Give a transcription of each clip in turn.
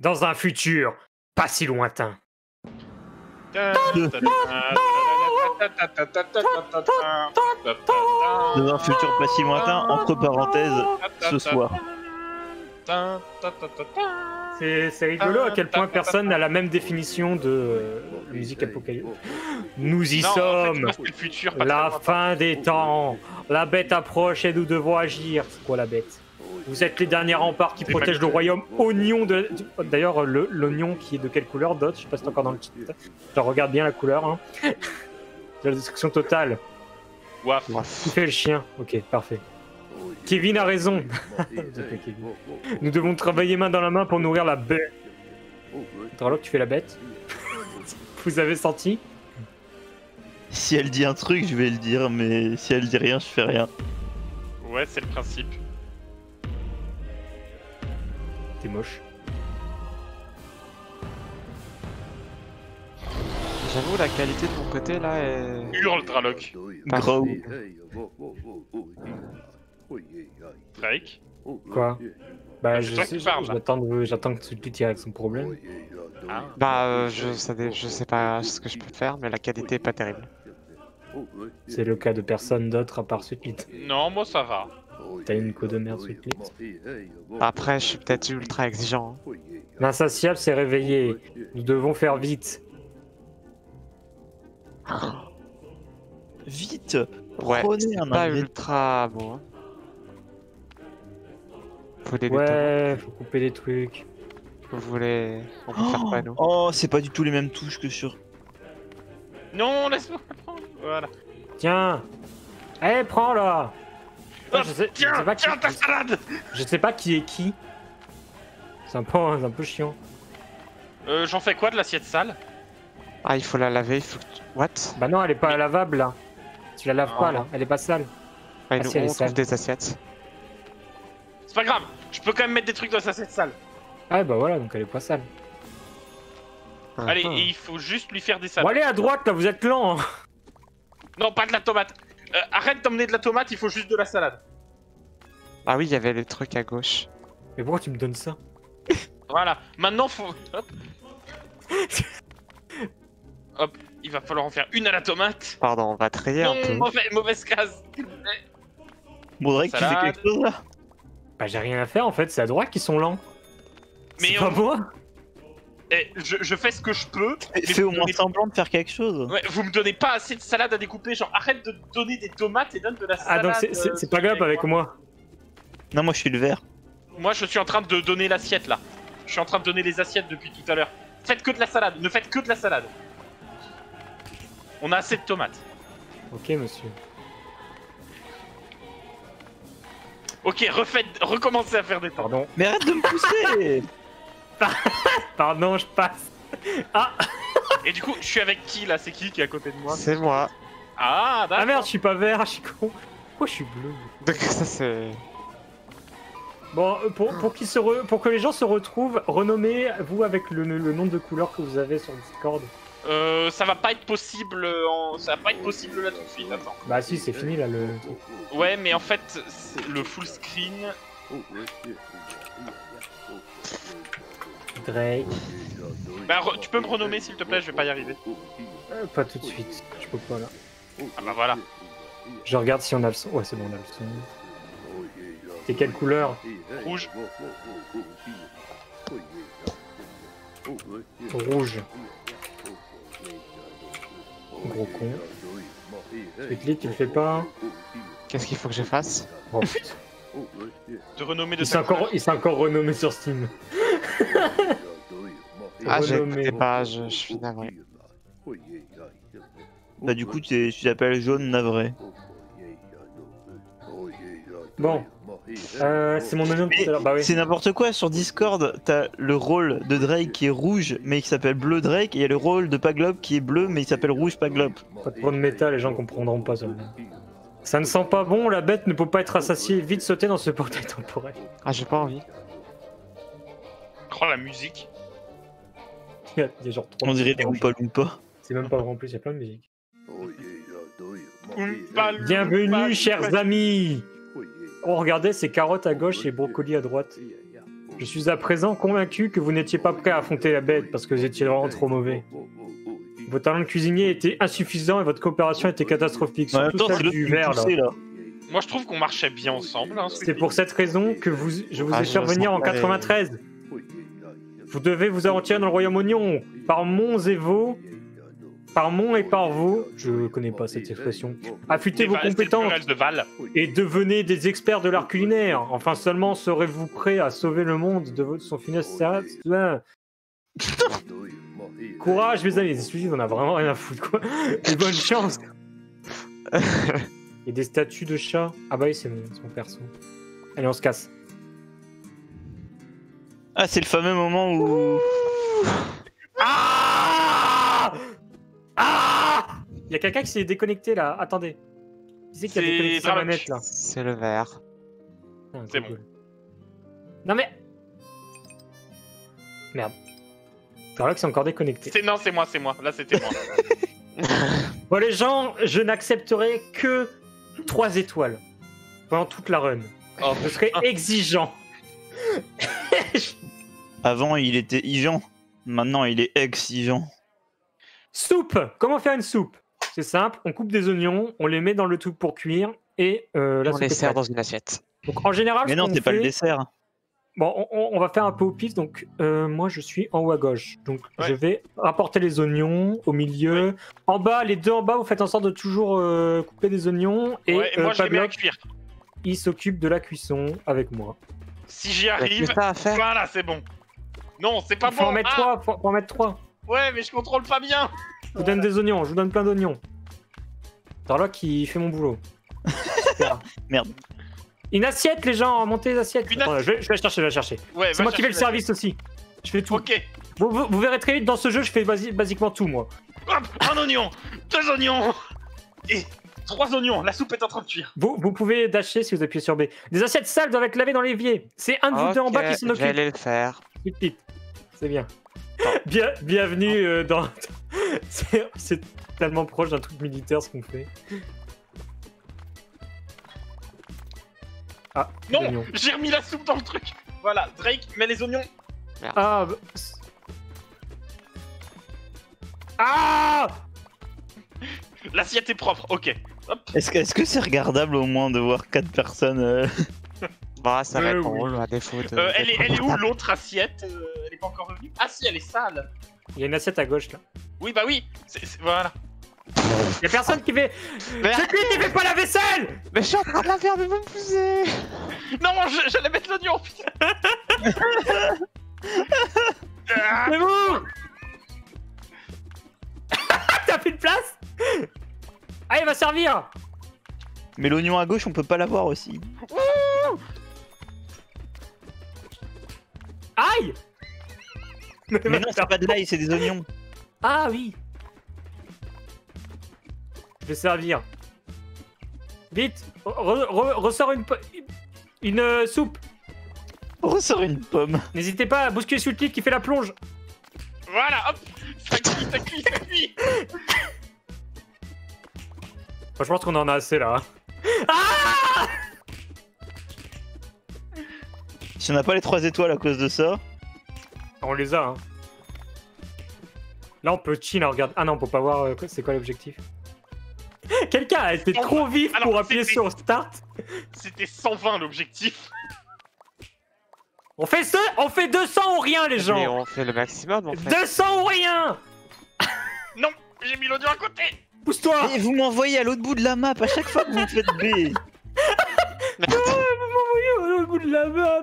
Dans un futur pas si lointain. Dans un futur pas si lointain, entre parenthèses, ce soir. C'est rigolo à quel point personne n'a la même définition de musique apocalyptique. Nous y Non, en fait, sommes. le futur, La fin des temps. La bête approche et nous devons agir. C'est quoi la bête? Vous êtes les derniers remparts qui protègent le royaume oignon de. D'ailleurs, le- l'oignon qui est de quelle couleur Dot? Je sais pas si t'es encore dans le chat. Je regarde bien la couleur. Hein. La destruction totale. Ouaf. Qui fait le chien Ok, parfait. Kevin a raison. Nous devons travailler main dans la main pour nourrir la bête. Draloc, tu fais la bête Vous avez senti? Si elle dit un truc, je vais le dire, mais si elle dit rien, je fais rien. Ouais, c'est le principe. T'es moche. J'avoue, la qualité de mon côté là est. Hurle, Draloc. Gros. Drake. Quoi Bah, C'est je sais, j'attends que tu tires avec son problème. Ah. Bah, euh, je, ça je sais pas ce que je peux faire, mais la qualité est pas terrible. C'est le cas de personne d'autre à part Sweetmeat. Non, moi ça va. T'as une co de merde, Sweetmeat. Après, je suis peut-être ultra exigeant. hein. L'insatiable s'est réveillé. Nous devons faire vite. Vite? Ouais, Prenez c'est un pas ultra beau. hein. Des tomates Ouais, faut couper des trucs. Vous voulez. On peut faire quoi, nous? Oh, c'est pas du tout les mêmes touches que sur. Non, laisse-moi prendre. Voilà. Tiens Eh, prends là Je, sais, je sais Tiens, pas qui, tiens ta salade je sais pas qui est qui. C'est un peu, c'est un peu chiant. euh, J'en fais quoi de l'assiette sale? Ah, il faut la laver, il faut que tu... What? Bah non, elle est pas lavable là. Tu la laves pas là, elle est pas sale. Ouais, Ah, nous, si, on trouve des assiettes. C'est pas grave, je peux quand même mettre des trucs dans cette assiette sale. Ah bah voilà, donc elle est pas sale. Allez, Ah. et il faut juste lui faire des Bon salades. allez à droite là, vous êtes lent. hein. Non, pas de la tomate. Euh, arrête d'emmener de la tomate, il faut juste de la salade. Ah oui, il y avait les trucs à gauche. Mais pourquoi tu me donnes ça Voilà, maintenant faut. Hop. Hop, il va falloir en faire une à la tomate. Pardon, on va trier un Non, peu. mauvais- mauvaise case. Drake, tu fais quelque chose là Bah j'ai rien à faire en fait, c'est à droite qui sont lents. Mais C'est on- pas moi Eh, je, je fais ce que je peux. Fais au moins donnez- semblant de faire quelque chose. Ouais, vous me donnez pas assez de salade à découper. Genre, arrête de donner des tomates et donne de la Ah salade. donc c'est- c'est euh, c'est pas grave avec moi. Non, moi je suis le vert. Moi, je suis en train de donner l'assiette là. Je suis en train de donner les assiettes depuis tout à l'heure. Faites que de la salade. Ne faites que de la salade. On a assez de tomates. Ok monsieur. Ok, refaites, recommencez à faire des tomates. Pardon. Mais arrête de me pousser Pardon, je passe. Et du coup, je suis avec qui là? C'est qui qui est à côté de moi? C'est moi. Ah, d'accord. Ah merde, je suis pas vert, je suis con. Pourquoi je suis bleu Donc ça c'est... Bon, euh, pour, pour, se re- pour que les gens se retrouvent, renommez-vous avec le, le nom de couleur que vous avez sur Discord. Euh, ça va pas être possible. En... Ça va pas être possible là tout de suite. Attends. Bah si, c'est fini là le... Ouais, mais en fait, le full screen. Drake. Bah, re- tu peux me renommer s'il te plaît, je vais pas y arriver. Euh, pas tout de suite, je peux pas là. Ah bah voilà. Je regarde si on a le son. Ouais, c'est bon, on a le son. C'est quelle couleur Rouge. Rouge. Gros con. Sweetly, tu le fais pas Qu'est-ce qu'il faut que je fasse Oh putain. De renommer de Il s'est encore, couleur. il s'est encore renommé sur Steam. Ah, écouté pas, je, je suis navré. Bah, du coup, tu tu t'appelles jaune navré. Bon. Euh, c'est mon nom tout à l'heure. Bah oui. C'est n'importe quoi, sur Discord, t'as le rôle de Drake qui est rouge, mais qui s'appelle bleu Drake, et il y a le rôle de Paglob qui est bleu, mais il s'appelle rouge Paglob. Pas de point de métal, les gens comprendront pas ça. Ça ne sent pas bon, la bête ne peut pas être assassinée. Vite sauter dans ce portail temporel. Ah, j'ai pas envie. Oh la musique. Il y a, il y a genre trois On dirait des. Oompa Loompa. C'est même pas vrai en plus, il y a plein de musique. Bienvenue, chers amis Oh, regardez, c'est carottes à gauche et brocoli à droite. Je suis à présent convaincu que vous n'étiez pas prêt à affronter la bête parce que vous étiez vraiment trop mauvais. Vos talents de cuisinier étaient insuffisants et votre coopération était catastrophique. Surtout celle du verre, là. là. Moi, je trouve qu'on marchait bien ensemble. hein, C'est pour cette raison que vous, je vous Ah, ai fait revenir en sens pas les- 93. Vous devez vous en retirer dans le royaume oignon, par monts et veaux, par monts et par veaux. Je connais pas cette expression. Affûtez vos compétences pluriel de Val. et devenez des experts de l'art culinaire. Enfin seulement serez-vous prêts à sauver le monde de votre- son funeste. Courage, mes amis. Celui-ci, on a vraiment rien à foutre, quoi. Et bonne chance. Et des statues de chats. Ah bah oui, c'est mon, c'est mon perso. Allez, on se casse. Ah, c'est le fameux moment où. Ah Ah Il y a quelqu'un qui s'est déconnecté là. Attendez. Qui c'est qui a sa Dramac. manette là C'est le vert. Ah, C'est cool. bon. Non mais. Merde. Alors là que c'est encore déconnecté. C'est non, c'est moi, c'est moi. Là, c'était moi. Bon les gens, je n'accepterai que 3 étoiles pendant toute la run. Oh, Je serai exigeant. Avant, il était Ijan. Maintenant, il est ex-Ijan. Soupe Comment faire une soupe? C'est simple, on coupe des oignons, on les met dans le truc pour cuire et euh, la On soupe les sert prête. dans une assiette. Donc en général, Mais ce non, c'est pas le dessert. Bon, on, va faire un peu au pif. Donc, euh, moi, je suis en haut à gauche. Donc, Ouais. je vais rapporter les oignons au milieu. En bas, les deux en bas, vous faites en sorte de toujours euh, couper des oignons. Et, ouais, et euh, moi, je les mets à Pablo, cuire. il s'occupe de la cuisson avec moi. Si j'y arrive, ça à faire? voilà, c'est bon. Non, c'est pas Il faut bon. en mettre Ah, trois. Faut, faut en mettre trois. Ouais, mais je contrôle pas bien. Je vous donne des oignons. Je vous donne plein d'oignons. Darlock qui fait mon boulot. Merde. Une assiette, les gens. Montez les assiettes. Une Attends, je, vais, je vais chercher. Je vais la chercher. Ouais, C'est moi qui fais le service aussi. Je fais tout. Ok. Vous, vous- vous verrez très vite dans ce jeu, je fais basi- basiquement tout, moi. Hop, un oignon, deux oignons et trois oignons. La soupe est en train de cuire. Vous, vous pouvez dasher si vous appuyez sur B. Des assiettes sales doivent être lavées dans l'évier. C'est un de vous deux en bas qui s'en occupe. J'allais le faire. C'est bien. Bien, bienvenue euh, dans. c'est tellement proche d'un truc militaire ce qu'on fait. Ah, Non, j'ai remis la soupe dans le truc. Voilà, Drake, mets les oignons. Ah. bah, Ah L'assiette est propre. Ok. Est-ce que c'est regardable au moins de voir quatre personnes euh, Bah, ça va Euh, être drôle à défaut de. Euh, elle, est, d'être elle est où l'autre assiette Euh, est pas encore revenue Ah si, elle est sale. Il y a une assiette à gauche là. Oui, bah oui. C'est- c'est- voilà. Il y a personne qui fait. Mais, C'est lui qui fait pas la vaisselle mais je suis en train de la faire, mais vous me poussez Non, je- j'allais mettre l'oignon. putain. C'est bon T'as plus de place? Ah, il va servir Mais l'oignon à gauche, on peut pas l'avoir aussi. Aïe Mais non, c'est pas de l'ail, c'est des oignons. Ah oui Je vais servir. Vite re- re- Ressors une, une euh, soupe ressort une pomme. N'hésitez pas à bousculer sur le clic qui fait la plonge Voilà, hop. Ça cuit, ça cuit, ça cuit. Moi, je pense qu'on en a assez là. Ah Si on n'a pas les trois étoiles à cause de ça, On les a, hein. Là, on peut chill, hein, regarde. Ah non, on peut pas voir euh, c'est quoi l'objectif? Quelqu'un a été trop vif Alors, pour appuyer sur Start. C'était 120 l'objectif. On fait ce, on fait 200 ou rien, les Mais gens. on fait le maximum en fait. 200 ou rien. Non, j'ai mis l'oignon à côté. Pousse-toi. Et vous m'envoyez à l'autre bout de la map à chaque fois que vous me faites B. Merde. Vous m'envoyez au bout de la map.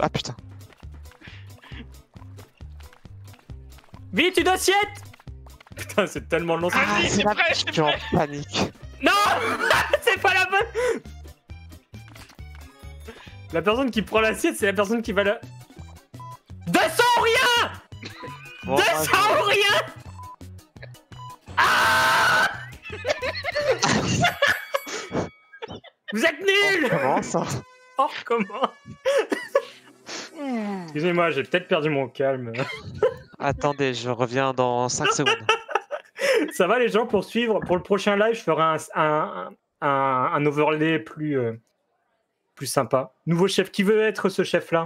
Ah putain. Vite, une assiette. Putain, c'est tellement long. Vas-y, Ah, c'est prêt, je c'est suis en prêt. panique. Non, c'est pas la bonne. La personne qui prend l'assiette, c'est la personne qui va la. 200 ou rien Bon, 200 ah, ou rien Ah Vous êtes nuls Comment ça Oh, comment Excusez-moi, j'ai peut-être perdu mon calme. Attendez, je reviens dans 5 secondes. Ça va les gens pour suivre Pour le prochain live, je ferai un, un, un, un overlay plus, euh, plus sympa. Nouveau chef, qui veut être ce chef-là?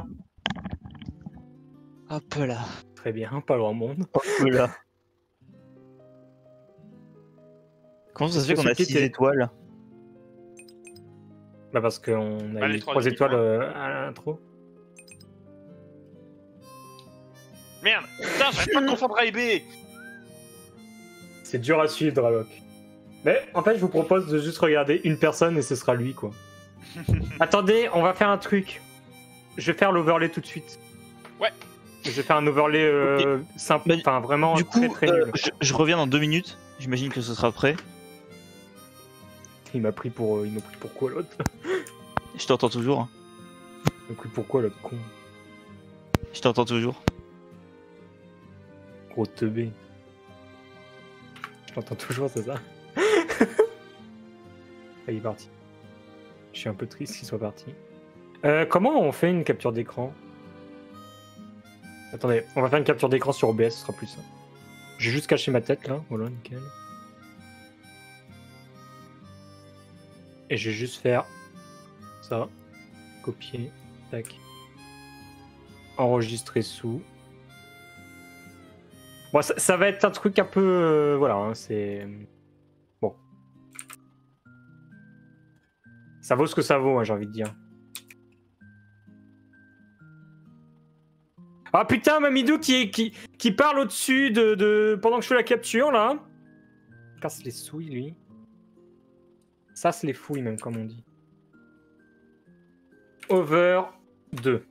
Hop là. Très bien, pas grand monde. Hop là. Comment ça se fait qu'on a Société 6 t'es- étoiles? Bah parce qu'on a les eu trois 3 équipes, étoiles euh, à l'intro. Merde Putain, j'arrête pas de confondre A et B C'est dur à suivre, Draloc. Mais en fait, je vous propose de juste regarder une personne et ce sera lui, quoi. Attendez, on va faire un truc. Je vais faire l'overlay tout de suite. Ouais. Je vais faire un overlay euh, simple, Bah, enfin vraiment Du coup, très très euh, nul. je, je reviens dans 2 minutes. J'imagine que ce sera prêt. Il m'a pris pour, euh, il m'a pris pour quoi l'autre? Je t'entends toujours. hein. Il m'a pris pour quoi l'autre con? Je t'entends toujours. Gros teubé. Je t'entends toujours, c'est ça Ah, Il est parti. Je suis un peu triste qu'il soit parti. Euh, comment on fait une capture d'écran? Attendez, on va faire une capture d'écran sur OBS, ce sera plus simple. J'ai juste caché ma tête là, voilà, nickel. Et je vais juste faire ça. Copier, tac. Enregistrer sous. Bon, ça, va être un truc un peu. euh, voilà, hein, c'est. Bon. Ça vaut ce que ça vaut, hein, j'ai envie de dire. Ah putain, Mamidou qui, qui, qui parle au-dessus de, de. pendant que je fais la capture là. Casse les souilles, lui. Ça, se les fouilles, même, comme on dit. Over 2.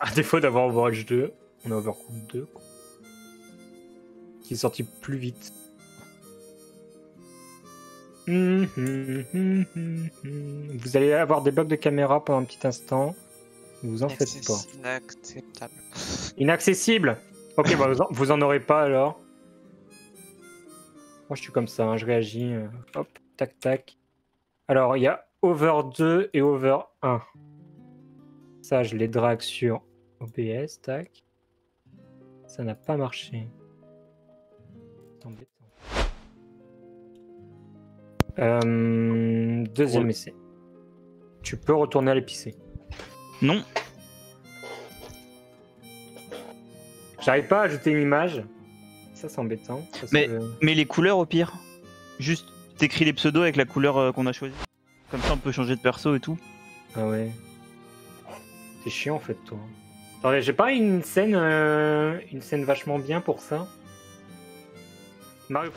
À défaut d'avoir Overwatch 2, on a Overcooked 2. quoi. Qui est sorti plus vite. Vous allez avoir des bugs de caméra pendant un petit instant. Vous en faites pas. Inacceptable. Inaccessible Ok, bah vous, en, vous en aurez pas alors. Moi je suis comme ça, hein, je réagis. euh, hop, tac tac. Alors il y a over 2 et over 1. Ça je les drague sur OBS, tac. Ça n'a pas marché. Euh, deuxième essai. Tu peux retourner à l'épicé. Non. J'arrive pas à ajouter une image. Ça, c'est embêtant. parce Mais- que- Mais les couleurs au pire. Juste, t'écris les pseudos avec la couleur euh, qu'on a choisie. Comme ça, on peut changer de perso et tout. Ah ouais. C'est chiant en fait, toi. Attendez, j'ai pas une scène, euh, une scène vachement bien pour ça. Mario.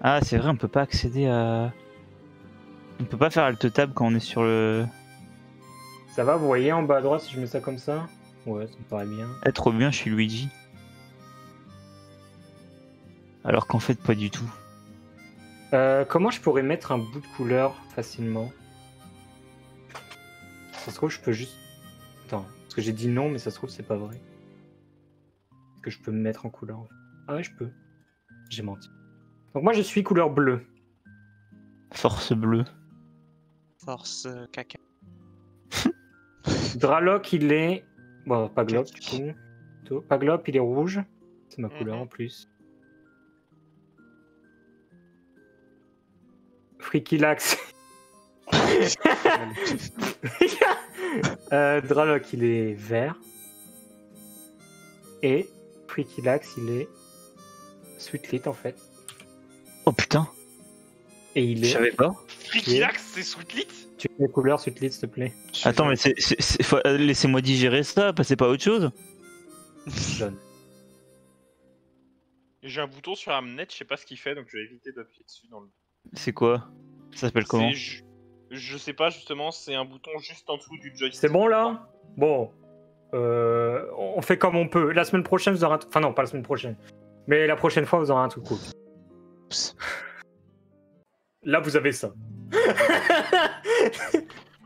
Ah, c'est vrai, on peut pas accéder à. On peut pas faire alt tab quand on est sur le. Ça va, vous voyez en bas à droite si je mets ça comme ça? Ouais, ça me paraît bien. Eh, trop bien, je suis Luigi. Alors qu'en fait, pas du tout. Euh, comment je pourrais mettre un bout de couleur facilement? Ça se trouve, je peux juste. Attends, parce que j'ai dit non, mais ça se trouve, c'est pas vrai. Est-ce que je peux me mettre en couleur? Ah ouais, je peux. J'ai menti. Donc moi, je suis couleur bleue. Force bleue. Force euh, caca. Draloc, il est. Bon, pas Glop, du coup. Plutôt. Pas Glop, il est rouge. C'est ma couleur Mhm. en plus. Freakylax. euh, Draloc, il est vert. Et Freakylax, il est Sweetlit en fait. Oh putain, Et il je est. savais pas. Freakylax, c'est Sweetlit Tu mets les couleurs Sweetlit, s'il te plaît Attends, mais c'est, euh, laissez-moi digérer ça, passez pas à autre chose. Jaune. J'ai un bouton sur la manette, je sais pas ce qu'il fait, donc je vais éviter d'appuyer dessus dans le. C'est quoi? Ça s'appelle comment? Je... je sais pas justement, c'est un bouton juste en dessous du joystick. C'est bon là? Bon. Euh, on fait comme on peut. La semaine prochaine, vous aurez un truc. Enfin, non, pas la semaine prochaine. Mais la prochaine fois, vous aurez un truc cool. Psst. Là, vous avez ça.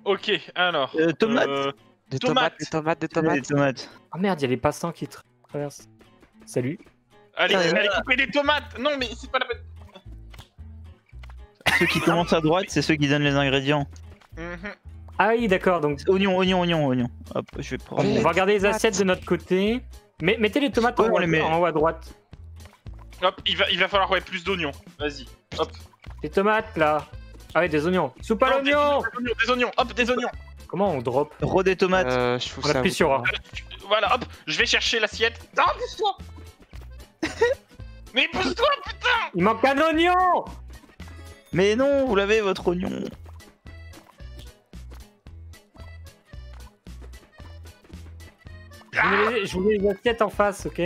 Ok, alors. Euh, tomate. euh, Des Tomates. tomates, des tomates, des tomates. tomates. Oh merde, il y a les passants qui tra- traversent. Salut. Allez, Putain, allez couper des tomates Non, mais c'est pas la peine ceux qui commencent à droite, c'est ceux qui donnent les ingrédients. Mhm. Ah oui, d'accord, donc Oignon, oignon, oignon, oignon. Hop, je vais prendre. on va regarder les assiettes de notre côté. Mais mettez les tomates en, haut, les met. en haut à droite. Hop, il va, il va falloir ouais, plus d'oignons. Vas-y. Hop. Les tomates là. Ah oui, des oignons. Soupe à Non, des- l'oignon Des oignons, des oignons. Hop, des oignons. Comment on drop Ro des tomates. Euh, je trouve On ça. appuie sur A. Voilà, hop, je vais chercher l'assiette. Non, pousse-toi Mais pousse-toi, putain Il manque un oignon Mais non, vous l'avez votre oignon. je mets les assiettes en face, ok?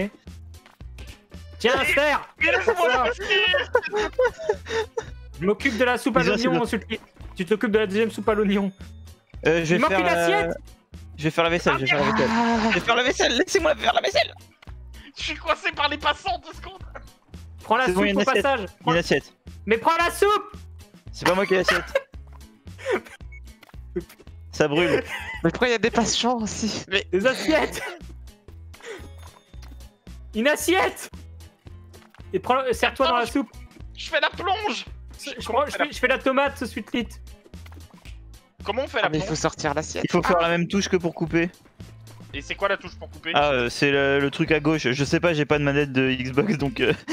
Tiens, serre Mais la Je m'occupe de la soupe à l'oignon. Tu t'occupes de la deuxième soupe à l'oignon. Euh, je vais faire. une euh, Je vais faire la vaisselle, je vais faire la vaisselle. Je vais faire la vaisselle, laissez-moi faire la vaisselle. Je suis coincé par les passants, deux secondes Prends la bon, soupe au une assiette. passage Prends- Une assiette. Mais prends la soupe C'est pas moi qui ai l'assiette. Ça brûle. Mais pourquoi il y a des patients aussi? Des assiettes Une assiette Et prends, serre-toi dans la soupe. Je fais la plonge Je, je prends- je fais, je fais la tomate ce suite lit. Comment on fait Ah, la mais il faut plonge sortir l'assiette. Il faut faire la même touche que pour couper. Et c'est quoi la touche pour couper Ah, euh, c'est le, le truc à gauche. Je sais pas, j'ai pas de manette de Xbox donc. euh,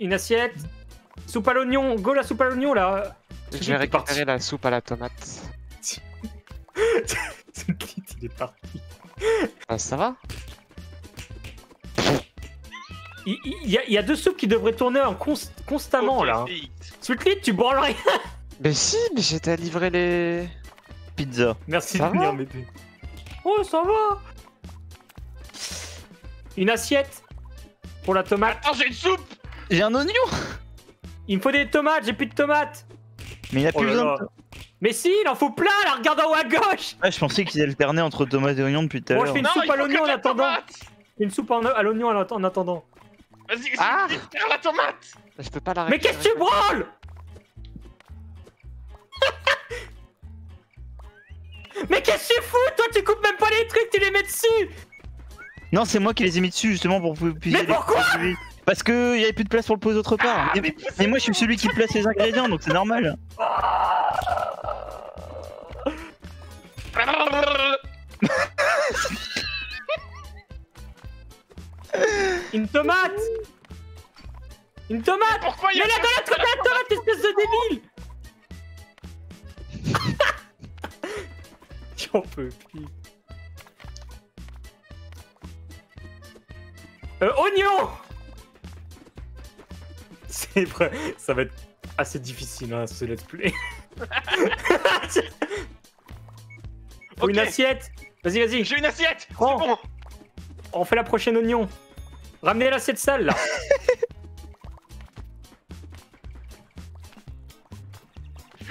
Une assiette. Soupe à l'oignon. Go la soupe à l'oignon là. Je vais récupérer la soupe à la tomate. Lit, il est parti? Ah, ça va Il, y a, il y a deux soupes qui devraient tourner en const- constamment là. c'est X. Sweet lit, tu branles rien. Mais si, mais j'étais à livrer les. Pizza. Merci Ça de venir m'aider. Oh, ça va. Une assiette pour la tomate. Attends, j'ai une soupe J'ai un oignon Il me faut des tomates, j'ai plus de tomates. Mais il a Oh plus besoin de. Mais si, il en faut plein là, regarde en haut à gauche. Ah, je pensais qu'ils alternaient entre tomates et oignons depuis tout à Moi, je l'heure. fais une soupe il à l'oignon en attendant. Une soupe à l'oignon en att- en attendant. Vas-y, Ah la tomate Je peux pas la Mais qu'est-ce que tu branles Mais qu'est-ce que tu fous? Toi, tu coupes même pas les trucs, tu les mets dessus Non, c'est moi qui les ai mis dessus justement pour que vous puissiez Mais les pourquoi? Parce que y avait plus de place pour le poser autre part. mais, mais moi, je suis celui qui place les ingrédients, donc c'est normal. Une tomate Une tomate Pourquoi il y a Mais côté, la tomate, espèce de débile J'en peux plus. Euh, oignon C'est vrai, ça va être assez difficile, hein, ce let's play. Faut Une assiette Vas-y, vas-y, J'ai une assiette C'est bon on fait la prochaine oignon. Ramenez l'assiette sale, là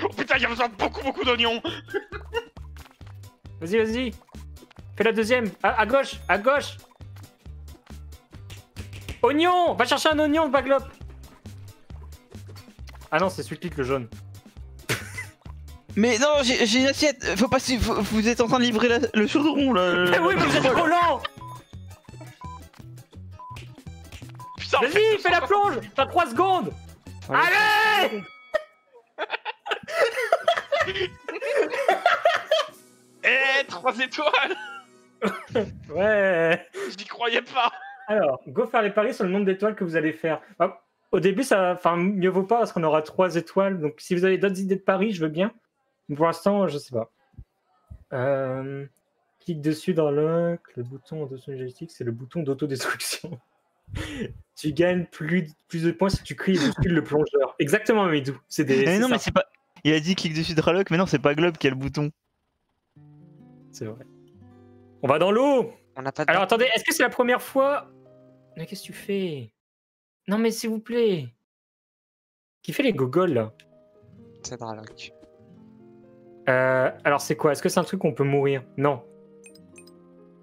Oh putain, il y a besoin de beaucoup, beaucoup d'oignons Vas-y, vas-y. Fais la deuxième. À, à gauche, à gauche. Oignon Va chercher un oignon, Baglop. Ah non, c'est celui le jaune. Mais non, j'ai une assiette. Faut pas. faut- vous êtes en train de livrer la- le chaudron là. Mais oui, mais vous êtes trop lent Putain, Vas-y, fais la plonge T'as 3 secondes Allez Eh, 3 étoiles Ouais J'y croyais pas Alors, go faire les paris sur le nombre d'étoiles que vous allez faire. Au début, ça, enfin, mieux vaut pas parce qu'on aura 3 étoiles. Donc, si vous avez d'autres idées de paris, je veux bien. Mais Pour l'instant, je sais pas. Euh, clique dessus dans le, le bouton joystick, c'est le bouton d'autodestruction. tu gagnes plus, plus de points si tu cries le plongeur. Exactement, Midou. C'est des. Mais c'est non, ça. mais c'est pas. Il a dit clique dessus de Raloc, mais non, c'est pas Globe qui a le bouton. C'est vrai. On va dans l'eau On n'a pas de. Alors attendez, est-ce que c'est la première fois? Mais qu'est-ce que tu fais? Non mais s'il vous plaît. Qui fait les gogoles là? C'est Draloc. Euh, Alors c'est quoi? Est-ce que c'est un truc où on peut mourir? Non.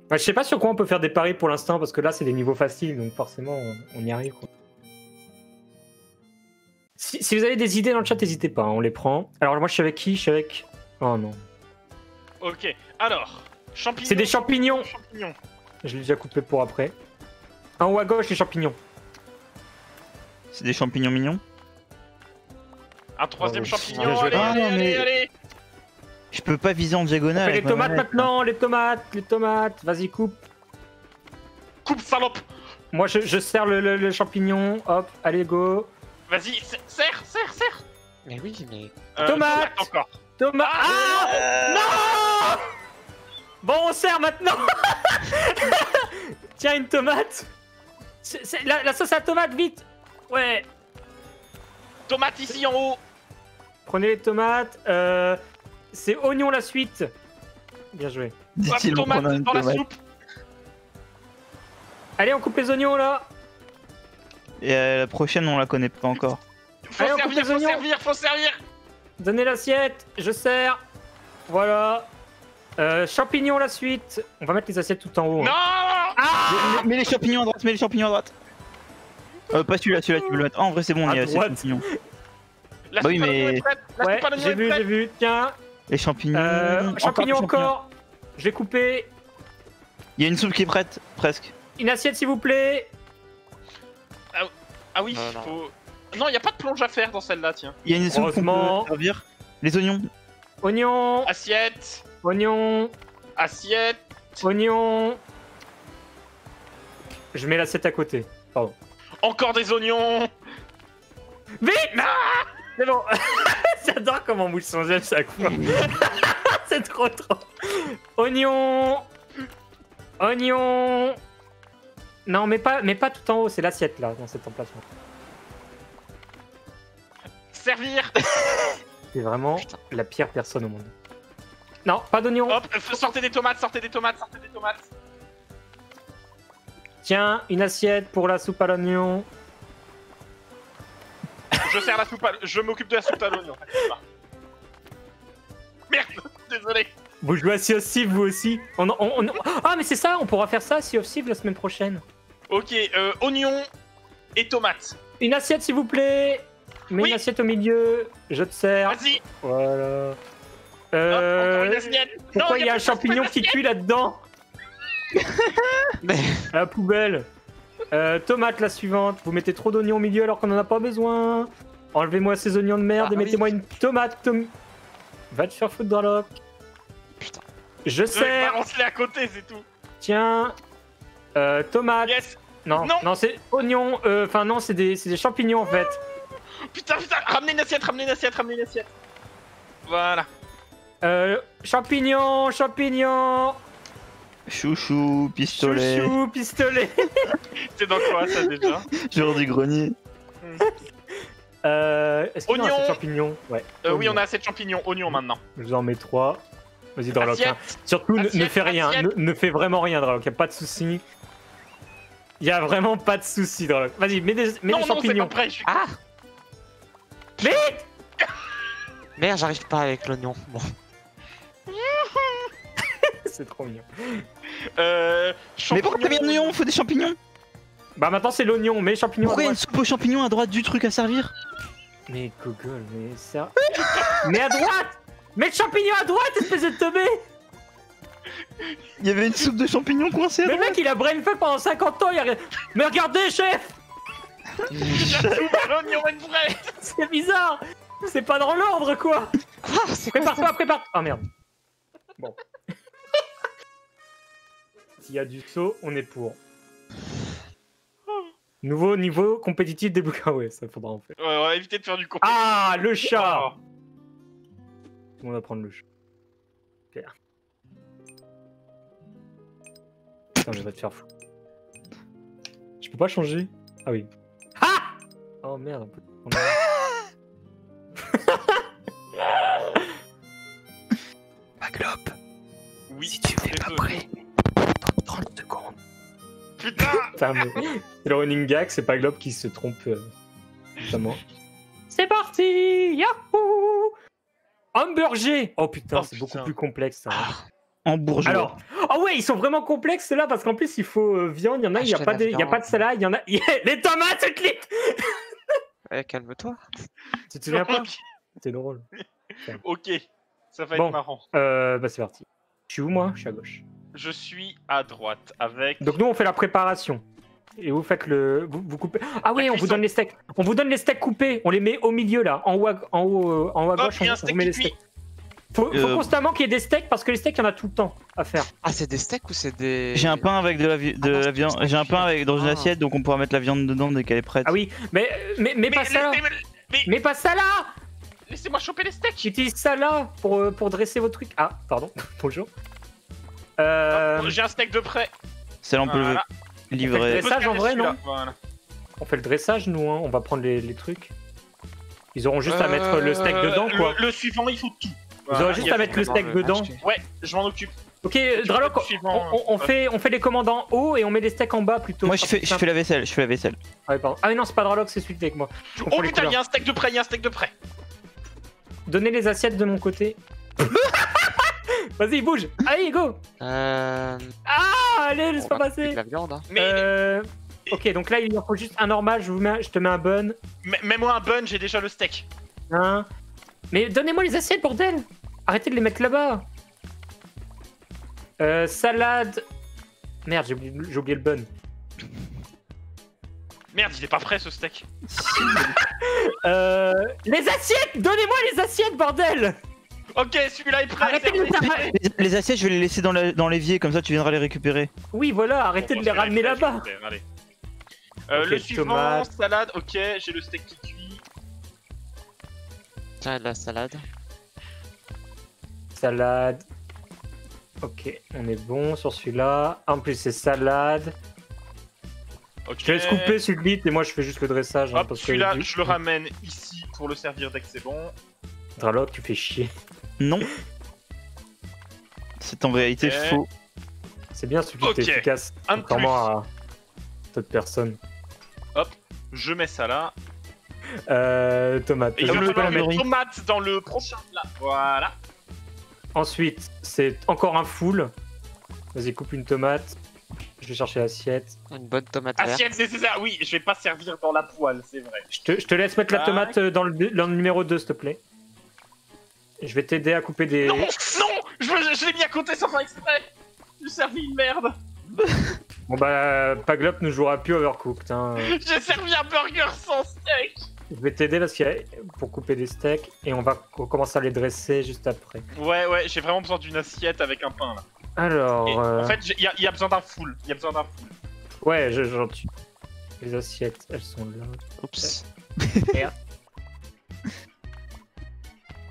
Bah, je sais pas sur quoi on peut faire des paris pour l'instant parce que là c'est des niveaux faciles donc forcément on, on y arrive. quoi. Si, si vous avez des idées dans le chat, n'hésitez pas, hein, on les prend. Alors moi je suis avec qui? Je suis avec. Oh non. Ok, alors, champignons. C'est des champignons champignons. Je l'ai déjà coupé pour après. En haut à gauche les champignons. C'est des champignons mignons? Un troisième Oh, champignon, allez, Ah, allez, non, allez, mais- allez Je peux pas viser en On diagonale. fait les tomates manette. maintenant, les tomates, les tomates. Vas-y, coupe. Coupe, salope Moi, je, je serre le, le- le champignon. Hop, allez, go. Vas-y, serre, serre, serre, serre Mais oui, mais. Euh, Tomate encore Tomate. Ah Non Bon, on serre maintenant. Tiens, une tomate. La, la sauce à tomate, vite. Ouais. Tomate ici en haut Prenez les tomates. Euh, c'est oignon la suite. Bien joué. Dit-il en tomate prenant une dans la soupe Allez, on coupe les oignons là. Et euh, la prochaine, on la connaît pas encore. Faut Allez, on coupe servir, les faut oignons. servir, faut servir Donnez l'assiette. Je sers. Voilà. Euh, champignons la suite. On va mettre les assiettes tout en haut. Non hein. Mets, mets les champignons à droite, mets les champignons à droite. Euh, pas celui-là, celui-là, tu peux le mettre. Ah, en vrai, c'est bon, À il y a assez de champignons. La Bah oui, mais- Ouais, j'ai vu, j'ai vu. Tiens. Les champignons. Euh, Encore champignons des encore. Je vais couper. Il y a une soupe qui est prête, presque. Une assiette, s'il vous plaît. Ah oui, Non, faut... Non, y a pas de plonge à faire dans celle-là, tiens. Il y a une soupe qu'on peut servir. Les oignons. Oignon, Assiette oignon, Assiette oignon. Je mets l'assiette à côté. Pardon. Encore des oignons Vite C'est bon. J'adore comment bouge son gel chaque fois. C'est trop trop. Oignon. Oignon. Non, mais pas, mais pas tout en haut, c'est l'assiette là, dans cet emplacement. Servir C'est vraiment Putain. la pire personne au monde. Non, pas d'oignon. Hop, euh, sortez des tomates, sortez des tomates, sortez des tomates Tiens, une assiette pour la soupe à l'oignon. Je sers la soupe à... Je m'occupe de la soupe à l'oignon. Merde Désolé Vous jouez à Sea of Thieves, vous aussi on, on- on- Ah, mais c'est ça, on pourra faire ça, Sea of Thieves, la semaine prochaine. Ok, euh, oignons et tomates. Une assiette, s'il vous plaît Mets Oui. une assiette au milieu, je te sers. Vas-y Voilà. Euh... encore une assiette Pourquoi il y a un champignon qui cuit là-dedans la poubelle. Euh, tomate, la suivante. Vous mettez trop d'oignons au milieu alors qu'on en a pas besoin. Enlevez-moi ces oignons de merde Ah, et oui. mettez-moi une tomate. tom- Va te faire foutre dans l'oc. Putain. Je Ouais, sers. Balance-les à côté, c'est tout Tiens. Euh, tomate. Yes Non, Non. non, c'est oignon. euh, Enfin, non, c'est des, c'est des champignons en fait. Putain, putain Ramenez une assiette, ramenez une assiette, ramenez une assiette Voilà. Euh, champignons, champignons. Chouchou, pistolet. Chouchou, pistolet. C'est dans quoi, ça, déjà? Genre du grenier. Euh, Est-ce y a Oignon. assez de champignons? Ouais. Euh, oui, on a assez de champignons. Oignons, maintenant. Je vous en mets trois. Vas-y, Draloc. Hein. Surtout, ne- fais rien. Ne, fais vraiment rien, Draloc. Y a pas de souci. Y a vraiment pas de souci, Draloc. Vas-y, mets des, mets non, des non, c'est pas champignons. prêt, je suis... Ah Vite Merde, j'arrive pas avec l'oignon. Bon. C'est trop mignon. Euh... Mais pourquoi t'as mis un champignons. oignon Faut des champignons? Bah, maintenant, c'est l'oignon. Les champignons à Pourquoi il y a une soupe aux champignons à droite du truc à servir? Mais Google, mais ça. mais à droite Mets le champignon à droite, espèce de teubé Il y avait une soupe de champignons coincée à Mais le droite? mec, il a brain fuck pendant 50 ans. Il a... rien- Mais regardez, chef La soupe à l'oignon est vraie C'est bizarre C'est pas dans l'ordre, quoi ça? Prépare-toi, prépare Oh merde. Bon. S'il y a du saut, on est pour. Nouveau niveau compétitif des bouquins, ouais, ça faudra en faire. Ouais, on va éviter de faire du con. Ah, le chat Oh. On va prendre le chat. Claire. Putain, mais va te faire fou. Je peux pas changer? Ah oui. Ah Oh merde, un peu. on a- Maglope, Oui, si tu fais pas prêt, dans 30 secondes. Putain Putain, mais c'est le running gag, c'est pas Globe qui se trompe. euh, notamment. C'est parti Yahoo Hamburger Oh putain, Oh, c'est beaucoup putain. plus complexe. ça. En bourgeois. Alors, ah ouais, ils sont vraiment complexes là parce qu'en plus il faut euh, viande, il y en a, Ah, il y a pas de, la il y a pas de salade, il y en a, les tomates, clip. Eh, calme-toi. Tu te souviens pas C'est drôle. Ok, ça va Bon. être marrant. Euh, bah c'est parti. Je suis où moi? Je suis à gauche. Je suis à droite avec... Donc nous on fait la préparation. Et vous faites le. Vous, vous coupez. Ah oui, on vous donne les steaks. On vous donne les steaks coupés. On les met au milieu là, en haut, à, en haut, euh, en haut à Hop, gauche. on, met les steaks. Faut, faut Euh, constamment qu'il y ait des steaks parce que les steaks, il y en a tout le temps à faire. Ah, c'est des steaks ou c'est des. J'ai un pain avec de la, vi- de Ah la viande. J'ai un pain avec dans une Ah. assiette, donc on pourra mettre la viande dedans dès qu'elle est prête. Ah oui, mais mais, mais, pas ça là. Mais pas ça là. Laissez-moi choper les steaks J'utilise ça là pour, euh, pour dresser vos trucs. Ah, pardon. Bonjour. Euh, J'ai un steak de près. Celle on peut Voilà. le livrer. On fait Dressage, en vrai, non Voilà. on fait le dressage nous, hein. on va prendre les, les trucs. Ils auront juste à mettre le steak Euh, dedans quoi. Le, le suivant, il faut tout. Ils auront juste à mettre le steak dedans. acheter. Ouais, je m'en occupe. Ok, Dralok, le on, on- on euh, fait, on fait les commandes en haut et on met les steaks en bas plutôt. Moi je fais, je fais la vaisselle, je fais la vaisselle. Ah, oui, pardon. Ah oui, non, c'est pas Dralok, c'est celui avec moi. Oh putain, il y a un steak de près, il y a un steak de près. Donnez les assiettes de mon côté. Vas-y, bouge. Allez, go. Euh. Ah, allez, laisse pas passer. la viande. hein. Mais Euh, Ok, donc là, il en faut juste un normal. Je, vous mets, je te mets un bun. mets-moi un bun, j'ai déjà le steak. Un. Mais donnez-moi les assiettes, bordel Arrêtez de les mettre là-bas euh, Salade... Merde, j'ai oublié, j'ai oublié le bun. Merde, il est pas prêt ce steak. Euh, les assiettes Donnez-moi les assiettes, bordel Ok, celui-là est prêt. Arrêtez de les faire- Les, les assiettes, je vais les laisser dans la- dans l'évier, comme ça tu viendras les récupérer. Oui, voilà, arrêtez Bon, de les ramener là-bas. Euh, le suivant, tomate. salade, ok, j'ai le steak qui cuit. Tiens, de la salade. Salade. Ok, on est bon sur celui-là. En plus, c'est salade. Ok. Je te laisse couper celui et moi je fais juste le dressage. hein, Hop, parce que celui-là, je le ramène ici pour le servir dès que c'est bon. Dralok, tu fais chier. Non. C'est en réalité faux. C'est bien celui qui Ok, est efficace. un de Contrairement à d'autres personnes. Je mets ça là. Euh, tomate. Et il Je va falloir la mettre. tomate dans le prochain plat. Voilà. Ensuite, c'est encore un full. Vas-y, coupe une tomate. Je vais chercher l'assiette. Une bonne tomate. Assiette nécessaire, oui, je vais pas servir dans la poêle, c'est vrai. Je te, je te laisse mettre la tomate dans le, dans le numéro 2, s'il te plaît. Je vais t'aider à couper des. Non, non, je, je- je l'ai mis à côté sans faire exprès. J'ai servi une merde. Bon bah, Paglop ne jouera plus Overcooked. Hein. J'ai servi un burger sans steak. Je vais t'aider parce qu'il y a- pour couper des steaks et on va co- commencer à les dresser juste après. Ouais, ouais, j'ai vraiment besoin d'une assiette avec un pain là. Alors, Et, euh, En fait, il y, a- y a besoin d'un full. Il y a besoin d'un full. ouais, je- j'en tue. Les assiettes, elles sont là. Oups. Merde.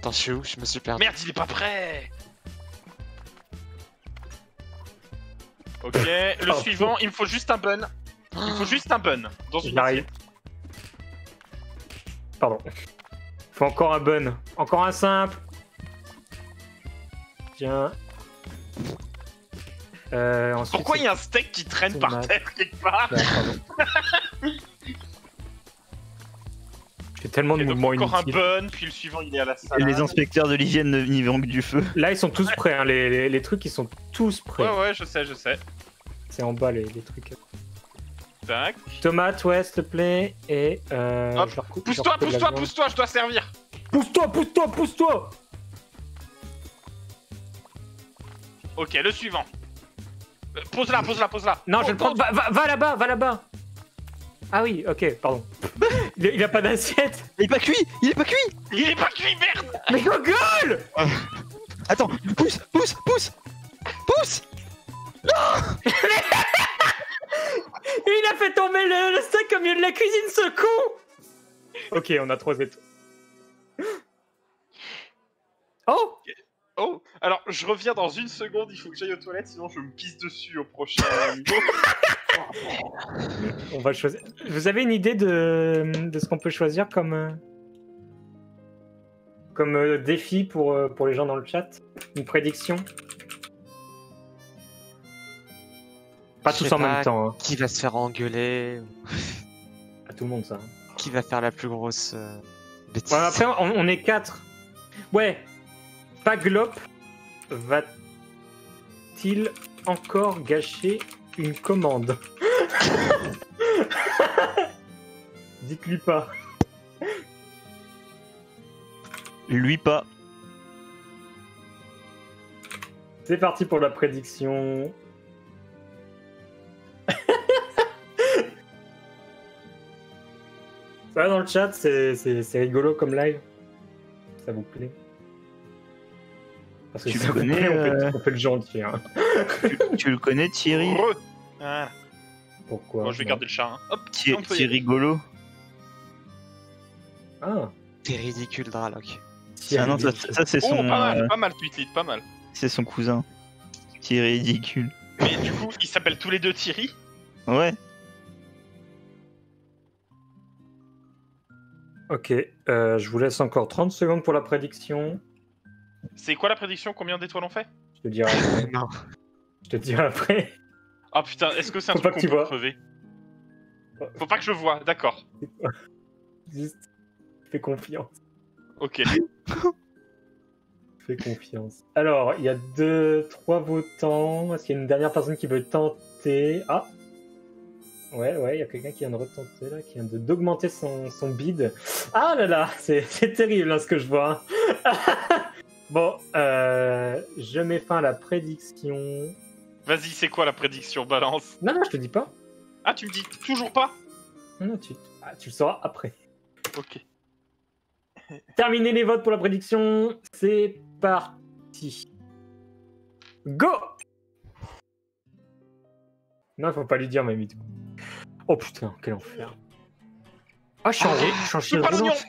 Attends, je suis où Je me suis perdu. Merde, il est pas prêt. Ok, le Oh. suivant, il me faut juste un bun. Il me faut juste un bun dans une J'arrive. Pardon. Faut encore un bun. Encore un simple. Tiens. Euh, ensuite, Pourquoi il y a un steak qui traîne par terre quelque part Je fais tellement de Et donc mouvements encore un inutiles. bun, puis le suivant il est à la Et salade. les inspecteurs de l'hygiène ne- n'y vont que du feu. Là, ils sont tous prêts. hein, Les, les- les trucs, ils sont tous prêts. Ouais, ouais, je sais, je sais. C'est en bas les, les trucs. Tac. Tomate, ouais, s'il te plaît. Et euh, Hop. je leur coupe- je leur Pousse-toi, pousse-toi, pousse-toi, je dois servir. Pousse-toi, pousse-toi, pousse-toi Ok, le suivant. Euh, Pose-la, pose-la, pose-la. Non, je Oh, vais le. Va, va- va là-bas, va là-bas. Ah oui, ok, pardon. il, a- il a pas d'assiette. Il est pas cuit Il est pas cuit. Il est pas cuit, merde. Mais Gogol Attends, pousse, pousse, pousse. Pousse. Il a fait tomber le, le steak au milieu de la cuisine, ce con. Ok, on a trois étoiles. Oh Oh, alors je reviens dans une seconde, il faut que j'aille aux toilettes, sinon je me pisse dessus au prochain niveau. On va choisir. Vous avez une idée de, de ce qu'on peut choisir comme, euh, comme euh, défi pour, euh, pour les gens dans le chat? Une prédiction? Pas Je tous en pas. même temps, hein. Qui va se faire engueuler à tout le monde ça. Qui va faire la plus grosse euh, bêtise Ouais, après, on, on est quatre. Ouais. Paglop va-t-il encore gâcher une commande Dites-lui pas. Lui pas. C'est parti pour la prédiction. Ouais, dans le chat, c'est rigolo comme live. Ça vous plaît? Parce que Tu le connais, on, euh, fait, on fait le gentil. Hein. Tu le connais, Thierry. Ah, Pourquoi bon, je vais garder le chat. hein. Hop, Thierry aller. Golo Ah, T'es ridicule, Draloc. Ah non, ça, ça, c'est Oh, son, pas mal, euh, pas mal, Tweetlit, pas mal. c'est son cousin. Thierry ridicule. Mais du coup, ils s'appellent tous les deux Thierry? Ouais. Ok, euh, je vous laisse encore 30 secondes pour la prédiction. C'est quoi la prédiction Combien d'étoiles on fait? Je te dirai après. Non. Je te dirai après. Ah putain, est-ce que c'est un Faut truc pas qu'on que tu peut vois. crever? Faut pas que je vois, d'accord. Juste, fais confiance. Ok. Fais confiance. Alors, il y a deux, trois votants. Est-ce qu'il y a une dernière personne qui veut tenter? Ah Ouais, ouais, il y a quelqu'un qui vient de retenter là, qui vient de- d'augmenter son, son bid. Ah là là, c'est c'est terrible là, ce que je vois. bon, euh, je mets fin à la prédiction. Vas-y, c'est quoi la prédiction Balance? Non, non, je te dis pas. Ah, tu me dis toujours pas? Non, tu, ah, tu le sauras après. Ok. Terminez les votes pour la prédiction. C'est parti. Go Non, faut pas lui dire, coup. Oh putain, quel enfer. Ah, je suis en, Ok. je suis en chaise Super roulante.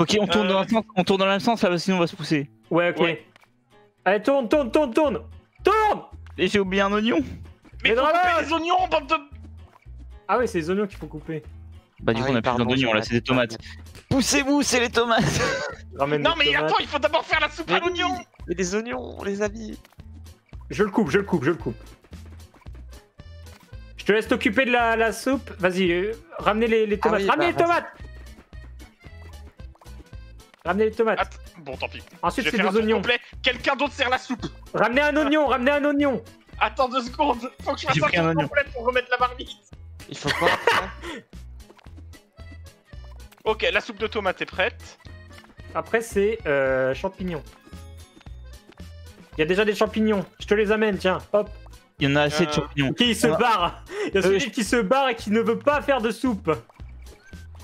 Ok, on tourne, Euh, dans le sens, on tourne dans le même sens là, parce que sinon on va se pousser. Ouais, ok. Ouais. Allez, tourne, tourne, tourne, tourne Tourne Et j'ai oublié un oignon Mais Mais faut Draloc couper les oignons, bande de... Ah oui, c'est les oignons qu'il faut couper. Bah du Ah coup on a plus besoin pardon, d'oignons là, c'est des tomates. Poussez-vous, c'est les tomates Ramène Non mais tomates. attends, il faut d'abord faire la soupe à Mais l'oignon Et des oignons, les amis. Je le coupe, je le coupe, je le coupe. Je te laisse t'occuper de la, la soupe. Vas-y, euh, ramenez les, les tomates. oui, ramenez bah, les tomates Ramenez les tomates. Bon tant pis. Ensuite, je vais c'est des oignons. Quelqu'un d'autre sert la soupe. Ramenez un oignon, ramenez un oignon. Attends deux secondes. Faut que je fasse un pris un tour oignon. complet pour remettre la marmite. Il faut quoi Ok, la soupe de tomate est prête. Après, c'est euh, champignons. Il y a déjà des champignons. Je te les amène, tiens. Hop. Il y en a assez de Euh, champignons. Ok, il se barre. Il y a Euh, celui qui se barre et qui ne veut pas faire de soupe.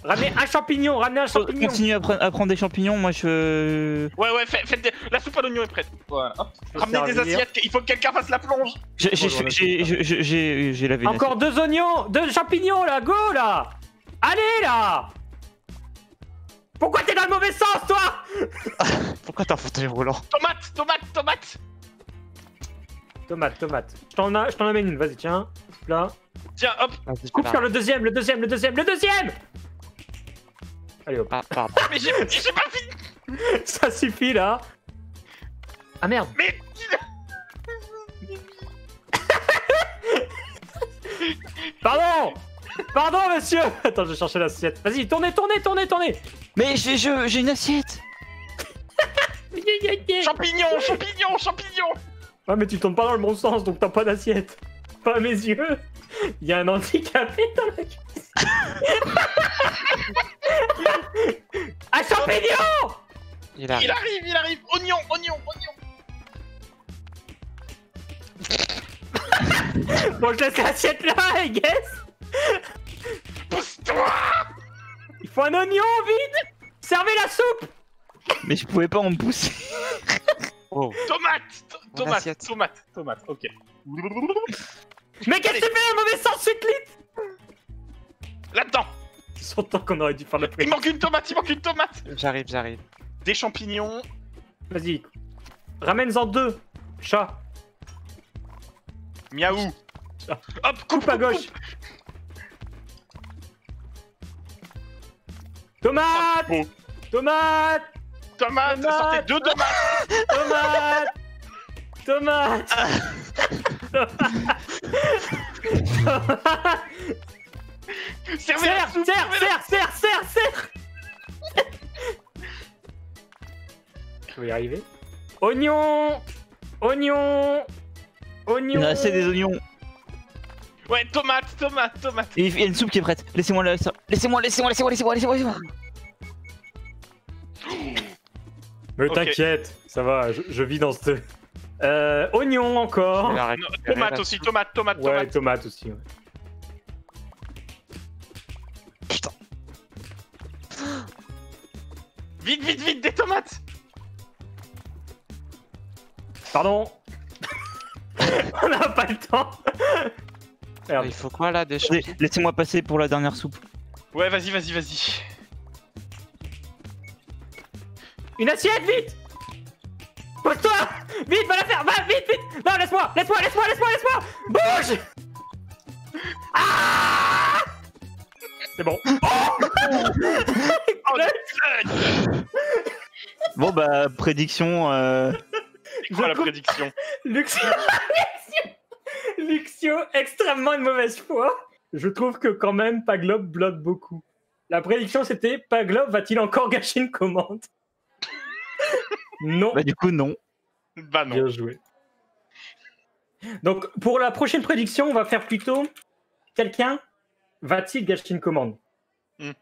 Ramenez un champignon, ramenez un champignon. Continue à, pre- à prendre des champignons, moi je... Ouais, ouais, faites, faites des- la soupe à l'oignon est prête. Voilà. Hop. Ramenez des assiettes. Il faut que quelqu'un fasse la plonge. J'ai lavé une Encore deux oignons, deux champignons là, go là Allez là Pourquoi t'es dans le mauvais sens toi Pourquoi t'es en fauteuil roulant Tomate, tomate, tomate. Tomate, tomate. Je t'en a- je t'en amène une, vas-y, tiens. Là. Tiens, hop. Vas-y, Coupe fais sur le deuxième, le deuxième, le deuxième, le deuxième Allez hop, Ah, pardon. Mais j'ai j'ai pas fini. ça suffit là. Ah merde Mais Pardon Pardon monsieur Attends, je vais chercher l'assiette. Vas-y, tournez, tournez, tournez, tournez Mais j'ai je- j'ai une assiette champignons, champignons, champignons. Ah mais tu tournes pas dans le bon sens, donc t'as pas d'assiette. Pas à mes yeux. Il y a un handicapé dans la cuisine. un champignon Il arrive. Il arrive, il arrive. Oignon, oignon, oignon. Bon, je laisse l'assiette là, I guess. Pousse-toi. Il faut un oignon vide. Servez la soupe. Mais je pouvais pas en pousser. Oh. Tomate, tomate, tomate, tomate. Ok. Mais qu'est-ce que tu fais, un mauvais sens, Sweetlit Là-dedans. C'est son temps qu'on aurait dû faire la Il pré. manque une tomate, il manque une tomate. J'arrive, j'arrive. Des champignons. Vas-y. Ramène-en deux. Chat. Miaou. Ah. Hop, coupe, Coupe à gauche. Tomate Bon. Tomate Tomate, Tomate. sortez deux tomates. Tomate Tomate Tomate Servez la Serre. Serre Serre Serre Serre Serre Je vais y arriver. Oignon Oignon Il Oignon y en a assez des oignons. Ouais, tomate, tomate, tomate. Et il y a une soupe qui est prête. Laissez-moi la... Laissez-moi, laissez-moi, laissez-moi, laissez-moi, laissez-moi, laissez-moi. Mais t'inquiète, ça va, je, je vis dans ce... Euh, oignon encore Non, tomate aussi, soupe. tomate, tomate, Ouais, tomate. tomate aussi. ouais. Putain. vite, vite, des tomates Pardon On n'a pas le temps Merde. Il faut quoi là Des champignons Laissez-moi passer pour la dernière soupe. Ouais, vas-y, vas-y, vas-y. Une assiette, vite Pose-toi. Vite, va la faire. Va, vite, vite. Non, laisse-moi Laisse-moi, laisse-moi, laisse-moi, laisse-moi. Bouge. Ah. C'est bon. Oh, Bon bah, prédiction. Euh... C'est quoi Je la prédiction Luxio... Luxio... Luxio, extrêmement de mauvaise foi. Je trouve que quand même Paglob bloque beaucoup. La prédiction c'était Paglob va-t-il encore gâcher une commande? Non. Bah du coup non. Bah non. Bien joué. Donc pour la prochaine prédiction, on va faire plutôt quelqu'un va-t-il gâcher une commande? Hmm.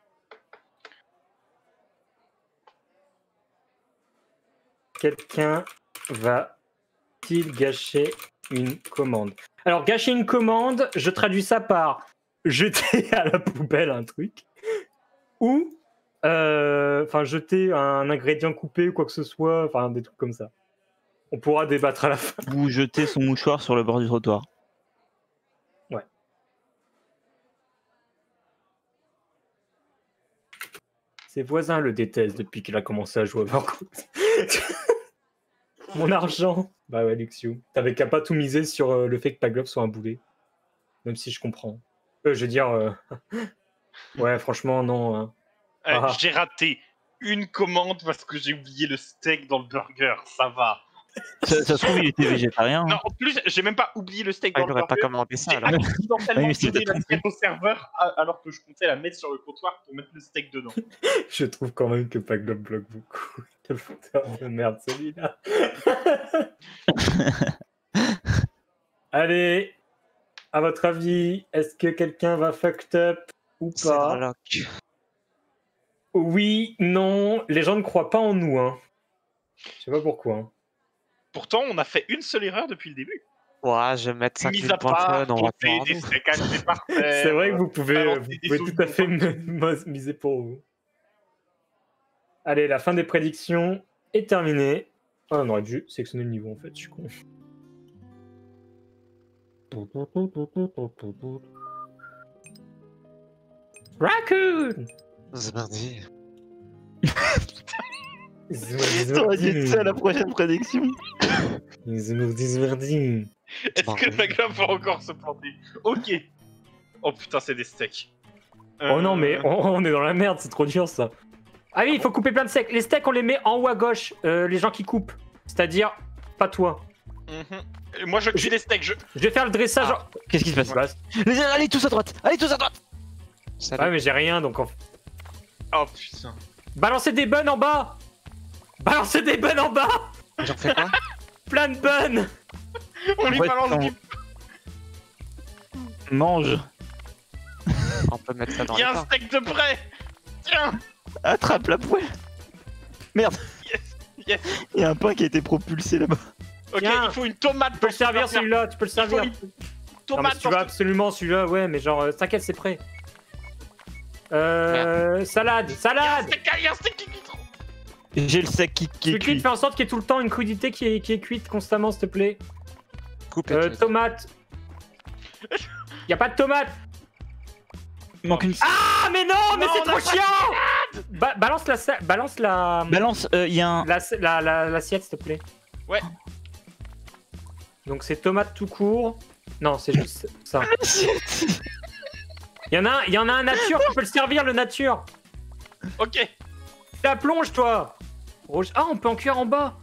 Quelqu'un va-t-il gâcher une commande? Alors gâcher une commande, je traduis ça par jeter à la poubelle un truc ou enfin jeter un ingrédient coupé ou quoi que ce soit, enfin des trucs comme ça. On pourra débattre à la fin. Ou jeter son mouchoir sur le bord du trottoir. Ses voisins le détestent depuis qu'il a commencé à jouer à Overcooked. Mon argent Bah ouais, Luxio. T'avais qu'à pas tout miser sur euh, le fait que Paglob soit un boulet. Même si je comprends. Euh, je veux dire... euh, ouais, franchement, non. hein. Eh, Ah. J'ai raté une commande parce que j'ai oublié le steak dans le burger. Ça va. Ça, ça se trouve, il était végétarien. hein. Non, en plus, j'ai même pas oublié le steak Ah, dans il le n'aurait pas burger. commandé ça J'ai accidentellement Oui, mais c'est donné l'assiette au serveur alors que je comptais la mettre sur le comptoir pour mettre le steak dedans. Je trouve quand même que Paglob bloque beaucoup. Quel fouteur de merde celui-là. Allez, à votre avis, est-ce que quelqu'un va fucked up ou C'est pas? Oui, non, les gens ne croient pas en nous. Hein. Je sais pas pourquoi. hein. Pourtant, on a fait une seule erreur depuis le début. Ouais, je vais mettre 5 Mis 000 à points part, fun, on va. C'est vrai que vous pouvez, balancer vous pouvez tout à fait miser pour vous. Allez, la fin des prédictions est terminée. Ah, on aurait dû sélectionner le niveau en fait, je suis con. Raccoon Mardi. T'aurais ça à la prochaine prédiction. Zmourdi, zmourdi. Est-ce que. Magnum va encore se planter Ok. Oh putain, c'est des steaks. Oh non, mais Euh, on, on est dans la merde, c'est trop dur ça. Ah oui, il faut couper plein de steaks. Les steaks, on les met en haut à gauche, euh, les gens qui coupent. C'est-à-dire, pas toi. mhm. Moi, je cuis les steaks. Je... Je vais faire le dressage. Ah. Qu'est-ce qui se passe? Voilà. Les- Allez tous à droite Allez tous à droite Salut. Ouais, mais j'ai rien donc. En... Oh putain. Balancez des buns en bas. Balancez des buns en bas. J'en fais quoi Plein de buns. On lui balance du... Mange. On peut mettre ça dans Il y les a un steak de près Tiens. Attrape la poêle. Merde. Yes. Il y a un pain qui a été propulsé là-bas. Ok, Tiens. il faut une tomate Tu peux le servir celui-là, tu peux le servir. une Non, mais tomate si tu veux absolument celui-là, ouais, mais genre, euh, t'inquiète, c'est prêt. Euh. Salade Salade steak, il y a un steak qui cuit trop. J'ai le sac qui, qui est Tu cuit, fais en sorte qu'il y ait tout le temps une crudité qui est, qui est cuite constamment, s'il te plaît. Coupé. Euh, tomate. Y a pas de tomate. Il manque une... Ah mais non, mais c'est trop chiant. Ba- balance la balance la Balance, euh, il y a un... la la- la- l'assiette s'il te plaît. Ouais. Donc c'est tomate tout court. Non, c'est juste ça. Il y en a un, il y en a un nature, tu peux le servir le nature. Ok. La plonge toi. Rouge. Ah, on peut en cuire en bas.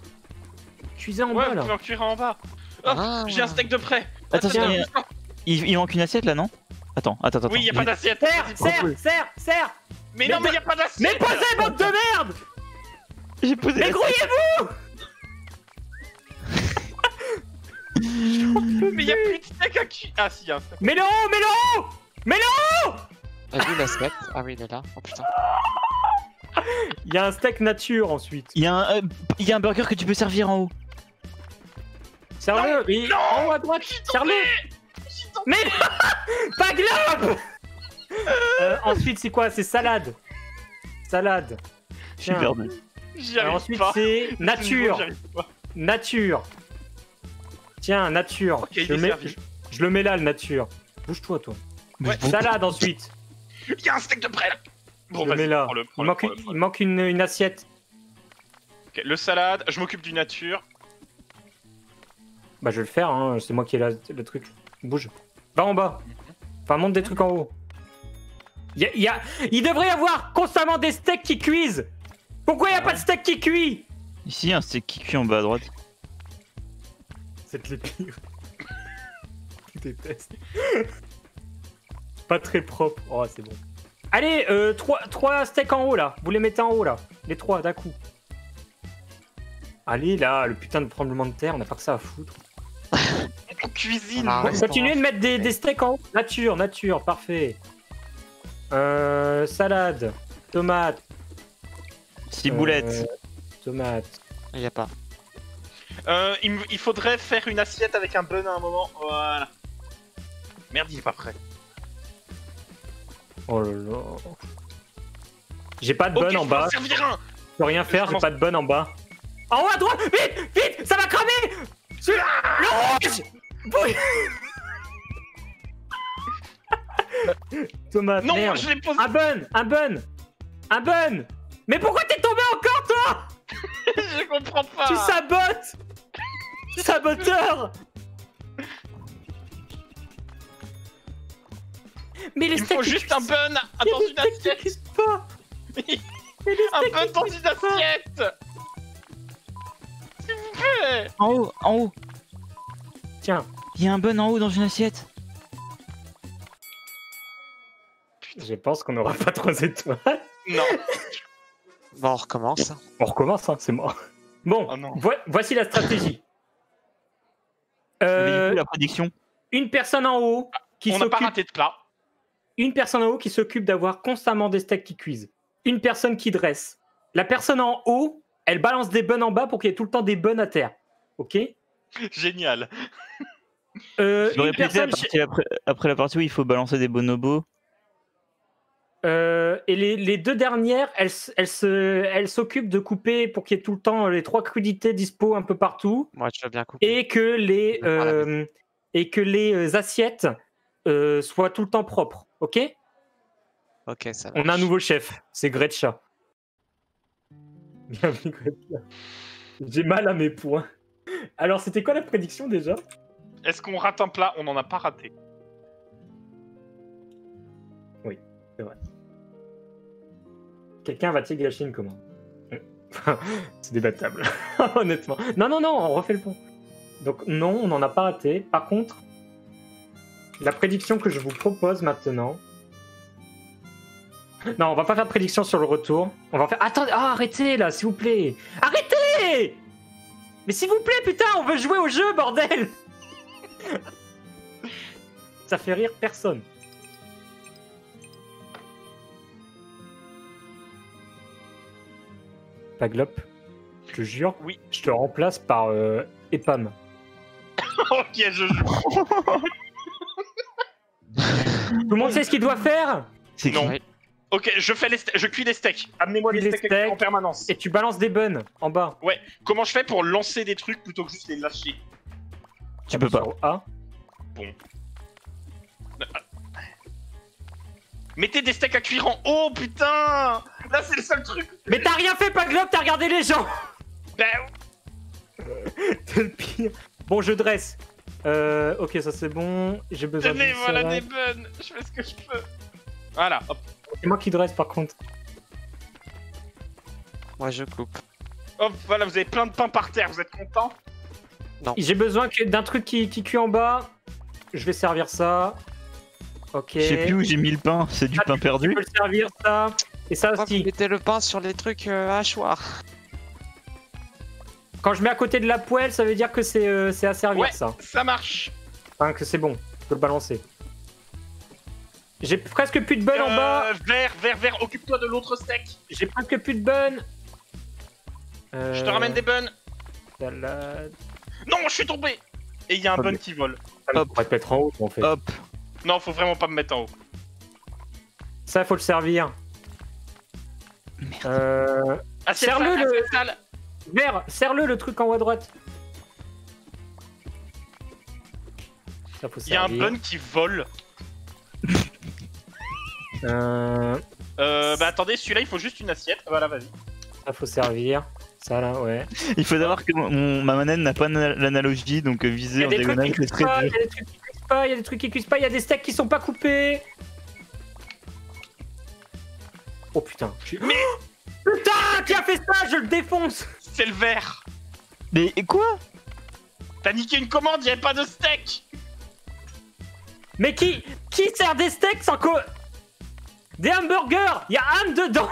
Cuisez en Ouais, bas là. pouvez en cuire en bas. Hop, Ah. j'ai un steak de près. Attention, Attends, il y a- attends. il, il manque une assiette là, non? Attends, attends, attends. Oui, y a pas d'assiette. Serre, serre, serre, serre. Mais, Mais non, mais y a pas Mais d'assiette. posez bande de merde. J'ai posé Mais grouillez-vous. Mais y a plus de steak à cuire. Ah si, y a un steak. Mais le haut, mais le haut. Mais le Ah, lui, l'assiette. Ah oui, il est là. Oh putain. Il y a un steak nature ensuite. Il y, a un, euh, il y a un burger que tu peux servir en haut. Serre-le. Non, en haut à droite. Serre-le. Mais pas globe. Euh, ensuite, c'est quoi? C'est salade. Salade. Tiens. Super bien. J'y arrive ensuite, c'est nature. Nature. Tiens, nature. Il je, le mets, je le mets là, le nature. Bouge-toi, toi. Ouais. Salade ensuite. Il y a un steak de près là. Bon, vas-y, là. prends-le, Il manque, prends-le, une, il prends-le. manque une, une assiette. Ok, le salade, je m'occupe du nature. Bah, je vais le faire, hein. c'est moi qui ai la- le truc. Bouge. Va en bas. Enfin, monte des trucs en haut. Il y a- il y a- il devrait y avoir constamment des steaks qui cuisent. Pourquoi il n'y a pas de steak qui cuit? Ici, un steak qui cuit en bas à droite. C'est les pires. Je déteste. Pas très propre. Oh, c'est bon. Allez, euh, trois, trois steaks en haut là. Vous les mettez en haut là. Les trois d'un coup. Allez là, le putain de tremblement de terre, on n'a pas que ça à foutre. On cuisine. Ah, Bon, continuez de mettre des, des steaks en haut. Nature, nature, parfait. Euh, salade, tomate. Ciboulette. euh, tomate. Il y a pas. Euh, il faudrait faire une assiette avec un bun à un moment. Voilà. Merde, il est pas prêt. Oh là là. J'ai pas de bonne je en bas. Je peux rien faire, j'ai pas de bonne en bas. En haut à droite Vite Vite Ça va cramer Celui- Le rouge. Tomate, Non, merde. je posé. Un bun Un bun Un bun Mais pourquoi t'es tombé encore, toi? Je comprends pas. Tu sabotes Saboteur Mais les Il faut juste un bun dans une assiette. pas Un bun dans une assiette. S'il vous plaît. En haut, en haut. Tiens, Il y a un bun en haut dans une assiette. je pense qu'on aura pas trois étoiles. Non. Bon, on recommence. On recommence, hein, c'est mort. Bon, Oh vo- voici la stratégie. Euh, la prédiction une personne en haut qui On n'a pas s'occupe raté de plat. Une personne en haut qui s'occupe d'avoir constamment des steaks qui cuisent. Une personne qui dresse. La personne en haut, elle balance des buns en bas pour qu'il y ait tout le temps des buns à terre. Ok? Génial. euh, Je vais une la personne partie après, après la partie où il faut balancer des bonobos. Euh, et les, les deux dernières, elles, s- elles se- elles s'occupent de couper pour qu'il y ait tout le temps les trois crudités dispo un peu partout Moi, je veux bien couper. et que les, euh, et que les euh, assiettes euh, soient tout le temps propres. Ok? Ok, ça va. On a un nouveau chef, c'est Gretcha. Bienvenue Gretcha. J'ai mal à mes points. Alors, c'était quoi la prédiction déjà? Est-ce qu'on rate un plat? On n'en a pas raté. Quelqu'un va-t-il gâcher une commande? C'est débattable, honnêtement. Non, non, non, on refait le pont. Donc non, on n'en a pas raté. Par contre, la prédiction que je vous propose maintenant... Non, on va pas faire de prédiction sur le retour. On va faire... Attendez, ah, arrêtez là, s'il vous plaît. Arrêtez Mais s'il vous plaît, putain, on veut jouer au jeu, bordel Ça fait rire personne. Paglop, je te jure, Oui. je te remplace par euh, Epam. ok, je joue. Tout le monde sait ce qu'il doit faire C'est Non. qui. Ok, je fais les je cuis les steaks. Amenez-moi les les steaks, steaks. en permanence. et tu balances des buns en bas. Comment je fais pour lancer des trucs plutôt que juste les lâcher? Tu peux pas. A. Mettez des steaks à cuire en haut, putain Là, c'est le seul truc. Mais t'as rien fait, Paglop, t'as regardé les gens Ben, T'es le pire. Bon, je dresse. Euh, ok, ça c'est bon. J'ai besoin de. tenez, voilà des buns. Je fais ce que je peux. Voilà, hop. C'est moi qui dresse par contre. Moi, je coupe. Hop, voilà, vous avez plein de pain par terre, vous êtes content? J'ai besoin que- d'un truc qui, qui cuit en bas. Je vais servir ça. Ok. Je sais plus où j'ai mis le pain, c'est du Ah, pain Tu perdu? peux le servir ça. Et ça vous aussi. mettez le pain sur les trucs euh, hachoirs? Quand je mets à côté de la poêle, ça veut dire que c'est euh, c'est à servir Ouais. ça. Ça marche. Enfin, que c'est bon. Je peux le balancer. J'ai presque plus de bun en bas. Euh, Vert, vert, vert, occupe-toi de l'autre steak. J'ai presque plus de bun. Je te ramène des buns. Salade. Non, je suis tombé Et il y a un Ok. bun qui vole. Hop. pourrait te mettre en haut, en fait. Hop. Non, faut vraiment pas me mettre en haut. Ça, faut le servir. Euh, Assiette Serre-le, le-. Vert, serre-le le truc en haut à droite. Ça faut Il y a un bun qui vole. Euh, Euh, bah attendez, celui-là il faut juste une assiette. Voilà, vas-y. ça faut servir. Ça là, ouais. Il faut savoir que mon, ma manette n'a pas na- l'analogie, donc euh, Il y viser a en des trucs diagonale qui c'est cuisent pas, très il dur. y a des trucs qui cuisent pas, il y a des trucs qui cuisent pas, il y a des steaks qui sont pas coupés. Oh putain. suis- Putain, qui a fait ça Je le défonce C'est le vert. Mais quoi? T'as niqué une commande, y'avait pas de steak. Mais qui qui sert des steaks sans co... Des hamburgers Il y a âme dedans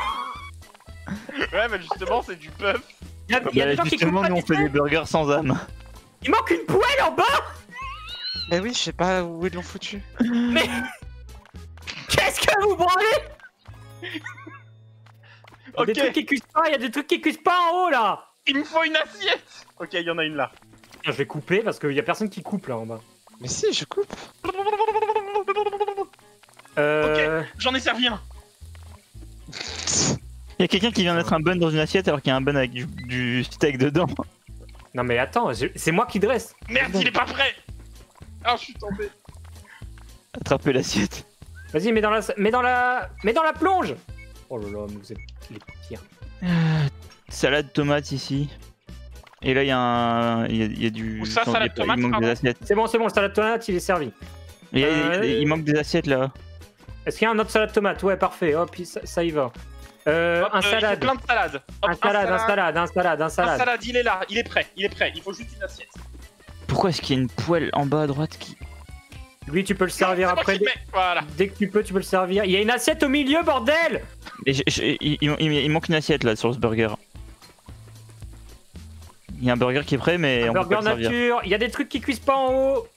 Ouais, mais justement, c'est du bœuf. Il y a, Bah, des gens qui Justement, pas nous on des fait des burgers sans âme. Il manque une poêle en bas Mais oui, je sais pas où ils l'ont foutu. Mais... Qu'est-ce que vous branlez? Il y a Des trucs qui cuisent pas, il y a des trucs qui cuisent pas en haut là Il me faut une assiette. Ok, il y en a une là. Je vais couper parce qu'il y a personne qui coupe là en bas. Mais si, je coupe. Euh... J'en ai servi un. Il y a quelqu'un qui vient mettre un bun dans une assiette alors qu'il y a un bun avec du, du steak dedans. Non mais attends, c'est moi qui dresse. Merde, il est pas prêt. Ah, je suis tombé. Attraper l'assiette. Vas-y, mets dans la, mets dans la, mets dans la plonge. Oh là là, mais vous êtes les pires. Salade tomate ici. Et là il y a un. Il y a, y a du. Où ça, non, salade tomate, Il manque pardon des assiettes. C'est bon, c'est bon, le salade tomate, il est servi. Il, y a- Euh, il- il manque des assiettes là. Est-ce qu'il y a un autre salade tomate? Ouais, parfait. Hop, ça, ça y va. Euh, Hop, un euh, salade. plein de salades. Hop, Un salade, un salade, un salade, un Un salade. salade, il est là, il est prêt, il est prêt. Il faut juste une assiette. Pourquoi est-ce qu'il y a une poêle en bas à droite qui. Lui, tu peux le servir après. mets. Voilà. Dès que tu peux, tu peux le servir. Il y a une assiette au milieu, bordel il- il- il manque une assiette là sur ce burger. Il y a un burger qui est prêt mais Un on peut pas burger le servir. nature. Il y a des trucs qui cuisent pas en haut.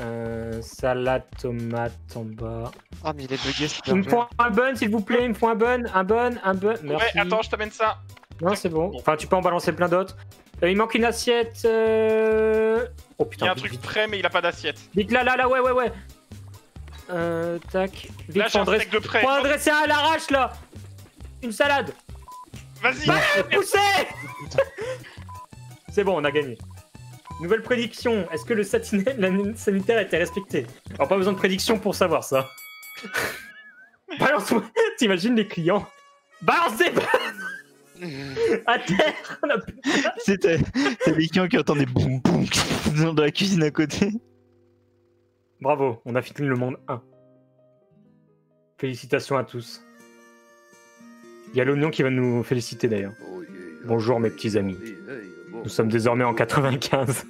Euh, salade tomate en bas. Ah, mais il est bugué ce Il me faut un bun, s'il vous plaît. Il me faut un bun, un bun, un bun. Merci. Ouais, attends, je t'amène ça. Non, c'est bon. Enfin, tu peux en balancer plein d'autres. Euh, il manque une assiette. euh, Oh Il y putain, a un vite, truc vite. prêt, mais il a pas d'assiette. Vite là, là, là, ouais, ouais, ouais. Euh, tac. Vite, Là, j'ai faut un adresser, steak de prêt. faut adresser à l'arrache là. Une salade. Vas-y. Bah, poussez C'est bon, on a gagné. Nouvelle prédiction. Est-ce que le sanitaire était respecté Alors, pas besoin de prédiction pour savoir ça. Balance-moi. T'imagines les clients Balancez à terre on a plus- C'était des clients qui entendaient boum boum dans la cuisine à côté. Bravo, on a fini le monde 1. Félicitations à tous. Il y a l'oignon qui va nous féliciter d'ailleurs. Bonjour mes petits amis. Nous sommes désormais en 95.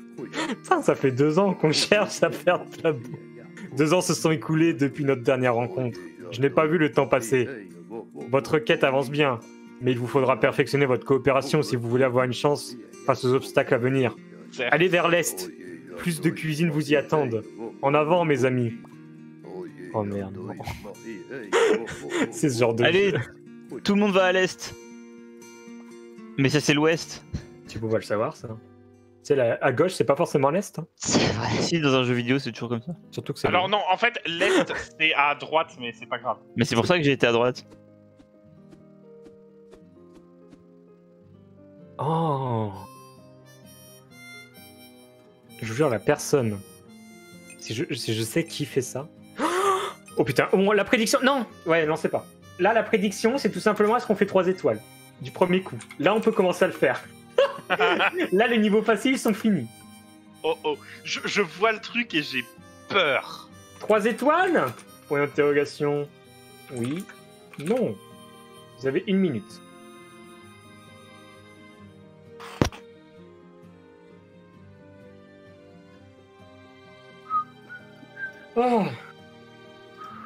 Putain, ça fait deux ans qu'on cherche à faire de la boue. Deux ans se sont écoulés depuis notre dernière rencontre. Je n'ai pas vu le temps passer. Votre quête avance bien, mais il vous faudra perfectionner votre coopération si vous voulez avoir une chance face aux obstacles à venir. Allez vers l'est. Plus de cuisine vous y attendent. En avant, mes amis. Oh merde. C'est ce genre de. Allez, tout le monde va à l'est. Mais ça c'est l'ouest. Tu pouvais le savoir, ça. Tu sais, la- à gauche, c'est pas forcément l'est. hein. C'est vrai. Si dans un jeu vidéo c'est toujours comme ça. Surtout que c'est. Alors non, en fait, l'est, c'est à droite, mais c'est pas grave. Mais c'est pour ça que j'ai été à droite. Oh. Je vous jure, la personne. Si je, si je sais qui fait ça. Oh putain, oh, la prédiction. Non Ouais, non, c'est pas. Là, la prédiction, c'est tout simplement est-ce qu'on fait 3 étoiles du premier coup? Là, on peut commencer à le faire. Là, les niveaux faciles sont finis. Oh oh, je, je vois le truc et j'ai peur. 3 étoiles? Point d'interrogation. Oui. Non. Vous avez une minute. Oh.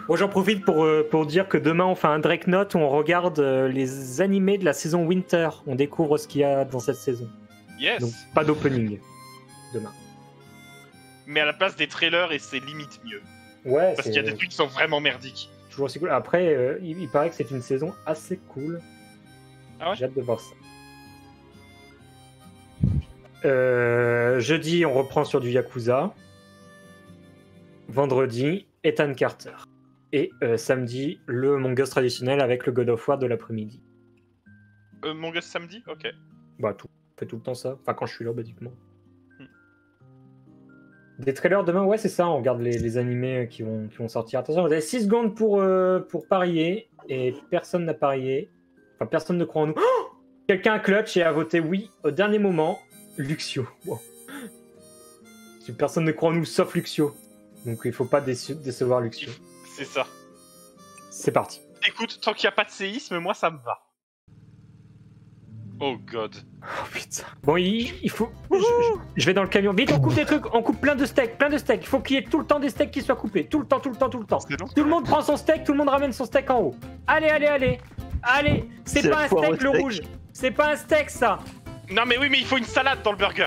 Bon, j'en profite pour, euh, pour dire que demain on fait un Drake Note où on regarde euh, les animés de la saison Winter. On découvre ce qu'il y a dans cette saison. Yes. Donc pas d'opening demain. Mais à la place des trailers, et c'est limite mieux. Ouais, Parce qu'il y a des trucs qui sont vraiment merdiques. toujours aussi cool. Après, euh, il, il paraît que c'est une saison assez cool. Ah ouais J'ai hâte de voir ça. Jeudi, on reprend sur du Yakuza. Vendredi, Ethan Carter. Et euh, samedi, le Among Us traditionnel avec le God of War de l'après-midi. Euh, samedi Ok. Bah, tout. On fait tout le temps ça. Enfin, quand je suis là, basiquement. Hmm. Des trailers demain, ouais, c'est ça. On regarde les, les animés euh, qui vont, qui vont sortir. Attention, vous avez 6 secondes pour, euh, pour parier. Et personne n'a parié. Enfin, personne ne croit en nous. Oh Quelqu'un a clutch et a voté oui au dernier moment. Luxio. Wow. Personne ne croit en nous sauf Luxio. Donc il faut pas déce- décevoir Luxio. C'est ça. C'est parti. Écoute, tant qu'il n'y a pas de séisme, moi ça me va. Oh god. Oh putain. Bon, il, il faut. Je, je- je vais dans le camion. Vite, on coupe des trucs. On coupe plein de steaks. Plein de steaks. Il faut qu'il y ait tout le temps des steaks qui soient coupés. Tout le temps, tout le temps, tout le temps. Tout le monde prend son steak. Tout le monde ramène son steak en haut. Allez, allez, allez. Allez. C'est pas un steak le steak. rouge. C'est pas un steak ça. Non mais oui, mais il faut une salade dans le burger.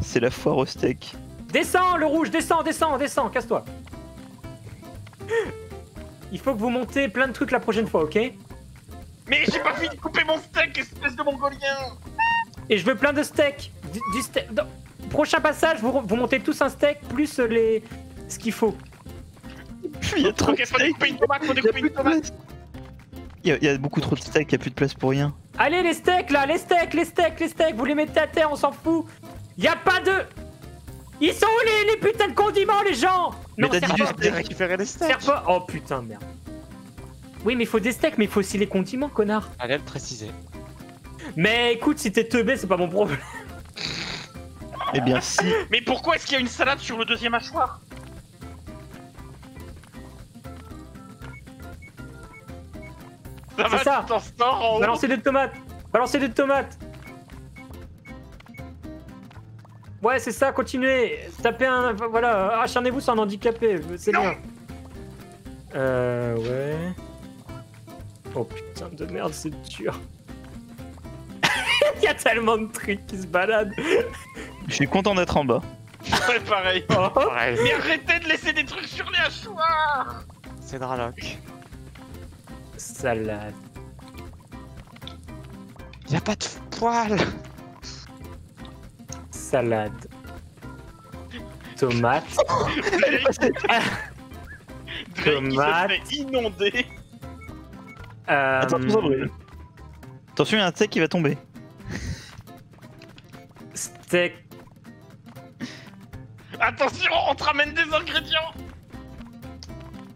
C'est la foire au steak. Descends le rouge. Descends, descends, descends. Casse-toi. Il faut que vous montez plein de trucs la prochaine fois, ok Mais j'ai pas fini de couper mon steak, espèce de mongolien Et je veux plein de steaks. Du, du steak. dans- Prochain passage, vous, vous montez tous un steak plus les ce qu'il faut. Il y a trop de faut découper une tomate, faut Il y a découper plus une de tomate. place. Il y, a, il y a beaucoup trop de steak, il y a plus de place pour rien. Allez les steaks là, les steaks, les steaks, les steaks, vous les mettez à terre, on s'en fout. Y a pas de. Ils sont où les, les putains de condiments les gens Mais t'as dit steak. J'ai récupéré les steaks. serre. Oh putain merde. Oui mais il faut des steaks, mais il faut aussi les condiments, connard. Allez le préciser. Mais écoute, si t'es teubé, c'est pas mon problème. Eh bien si. Mais pourquoi est-ce qu'il y a une salade sur le deuxième mâchoire Ça va, C'est ça. Balancez des tomates. Balancez des tomates. Ouais, c'est ça, continuez. Tapez un. Voilà, acharnez-vous sur un handicapé, c'est bien. Euh, ouais. Oh putain de merde, c'est dur. Il y a tellement de trucs qui se baladent. Je suis content d'être en bas. Ouais, pareil. Oh, Pareil. Mais arrêtez de laisser des trucs sur les hachoirs C'est Draloc. salade. Y a pas de poils. Salade. Tomate. Tomate. inonder Euh, Attention, brûle. Attention, il y a un steak qui va tomber. steak. Attention, on te ramène des ingrédients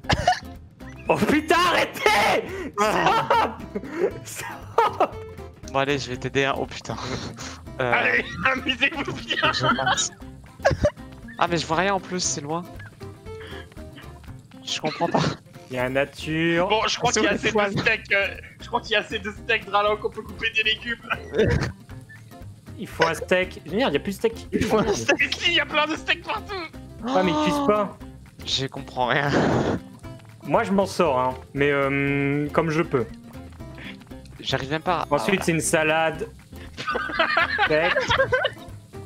Oh putain, arrêtez Stop Bon allez, je vais t'aider. hein. Oh putain. Euh, Allez, amusez-vous bien. Ah mais je vois rien en plus, c'est loin. Je comprends pas. Il y a nature. Bon, je crois qu'il y a assez de steaks. euh, je crois qu'il y a assez de steaks Draloc, on peut couper des légumes. Il faut un steak. Merde, il y a plus de steak. Il faut un steak. Mais si, il y a plein de steaks partout Ah, mais ils cuisent pas. Je comprends rien. Moi, je m'en sors, hein. Mais euh, comme je peux. J'arrive même pas. à- Ensuite, c'est une salade. Steak.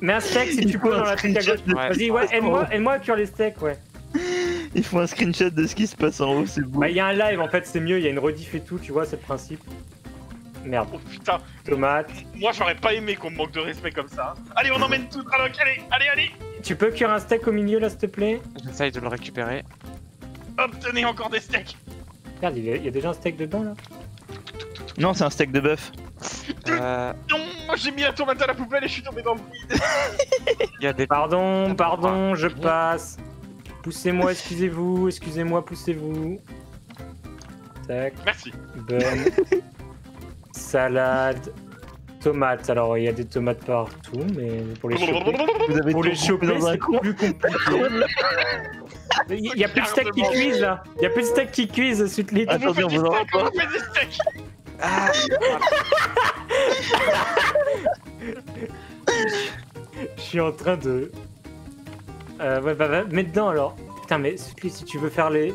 Mais un steak, si tu peux, dans la truc à gauche. Vas-y, ouais, aide-moi aide-moi à cuire les steaks, ouais. Il faut un screenshot de ce qui se passe en haut, c'est beau. Bah, il y a un live, en fait, c'est mieux. Il y a une rediff et tout, tu vois, c'est le principe. Merde. Oh putain, Tomate. moi j'aurais pas aimé qu'on me manque de respect comme ça. Allez, on emmène tout Draloc, allez, allez, allez Tu peux cuire un steak au milieu, là, s'il te plaît? J'essaye de le récupérer. Obtenez encore des steaks Merde, il y a déjà un steak dedans, là. Non, c'est un steak de bœuf. Euh, Non, j'ai mis la tomate à la poubelle et je suis tombé dans le vide Il y a des. Pardon, pardon, je passe. Poussez-moi, excusez-vous, excusez-moi, poussez-vous. Tac, Merci. bonne. Salade. Tomates. Alors, il y a des tomates partout, mais pour les choper, Vous avez pour les choper coupé dans un c'est plus compliqué. Il y a plus de steaks qui cuisent, là. Il y a plus de steaks qui cuisent, suite les... On vous en pas. Ah, Je suis en train de... Euh, ouais, bah, bah, mets dedans, alors. Putain, mais Sutli, si tu veux faire les...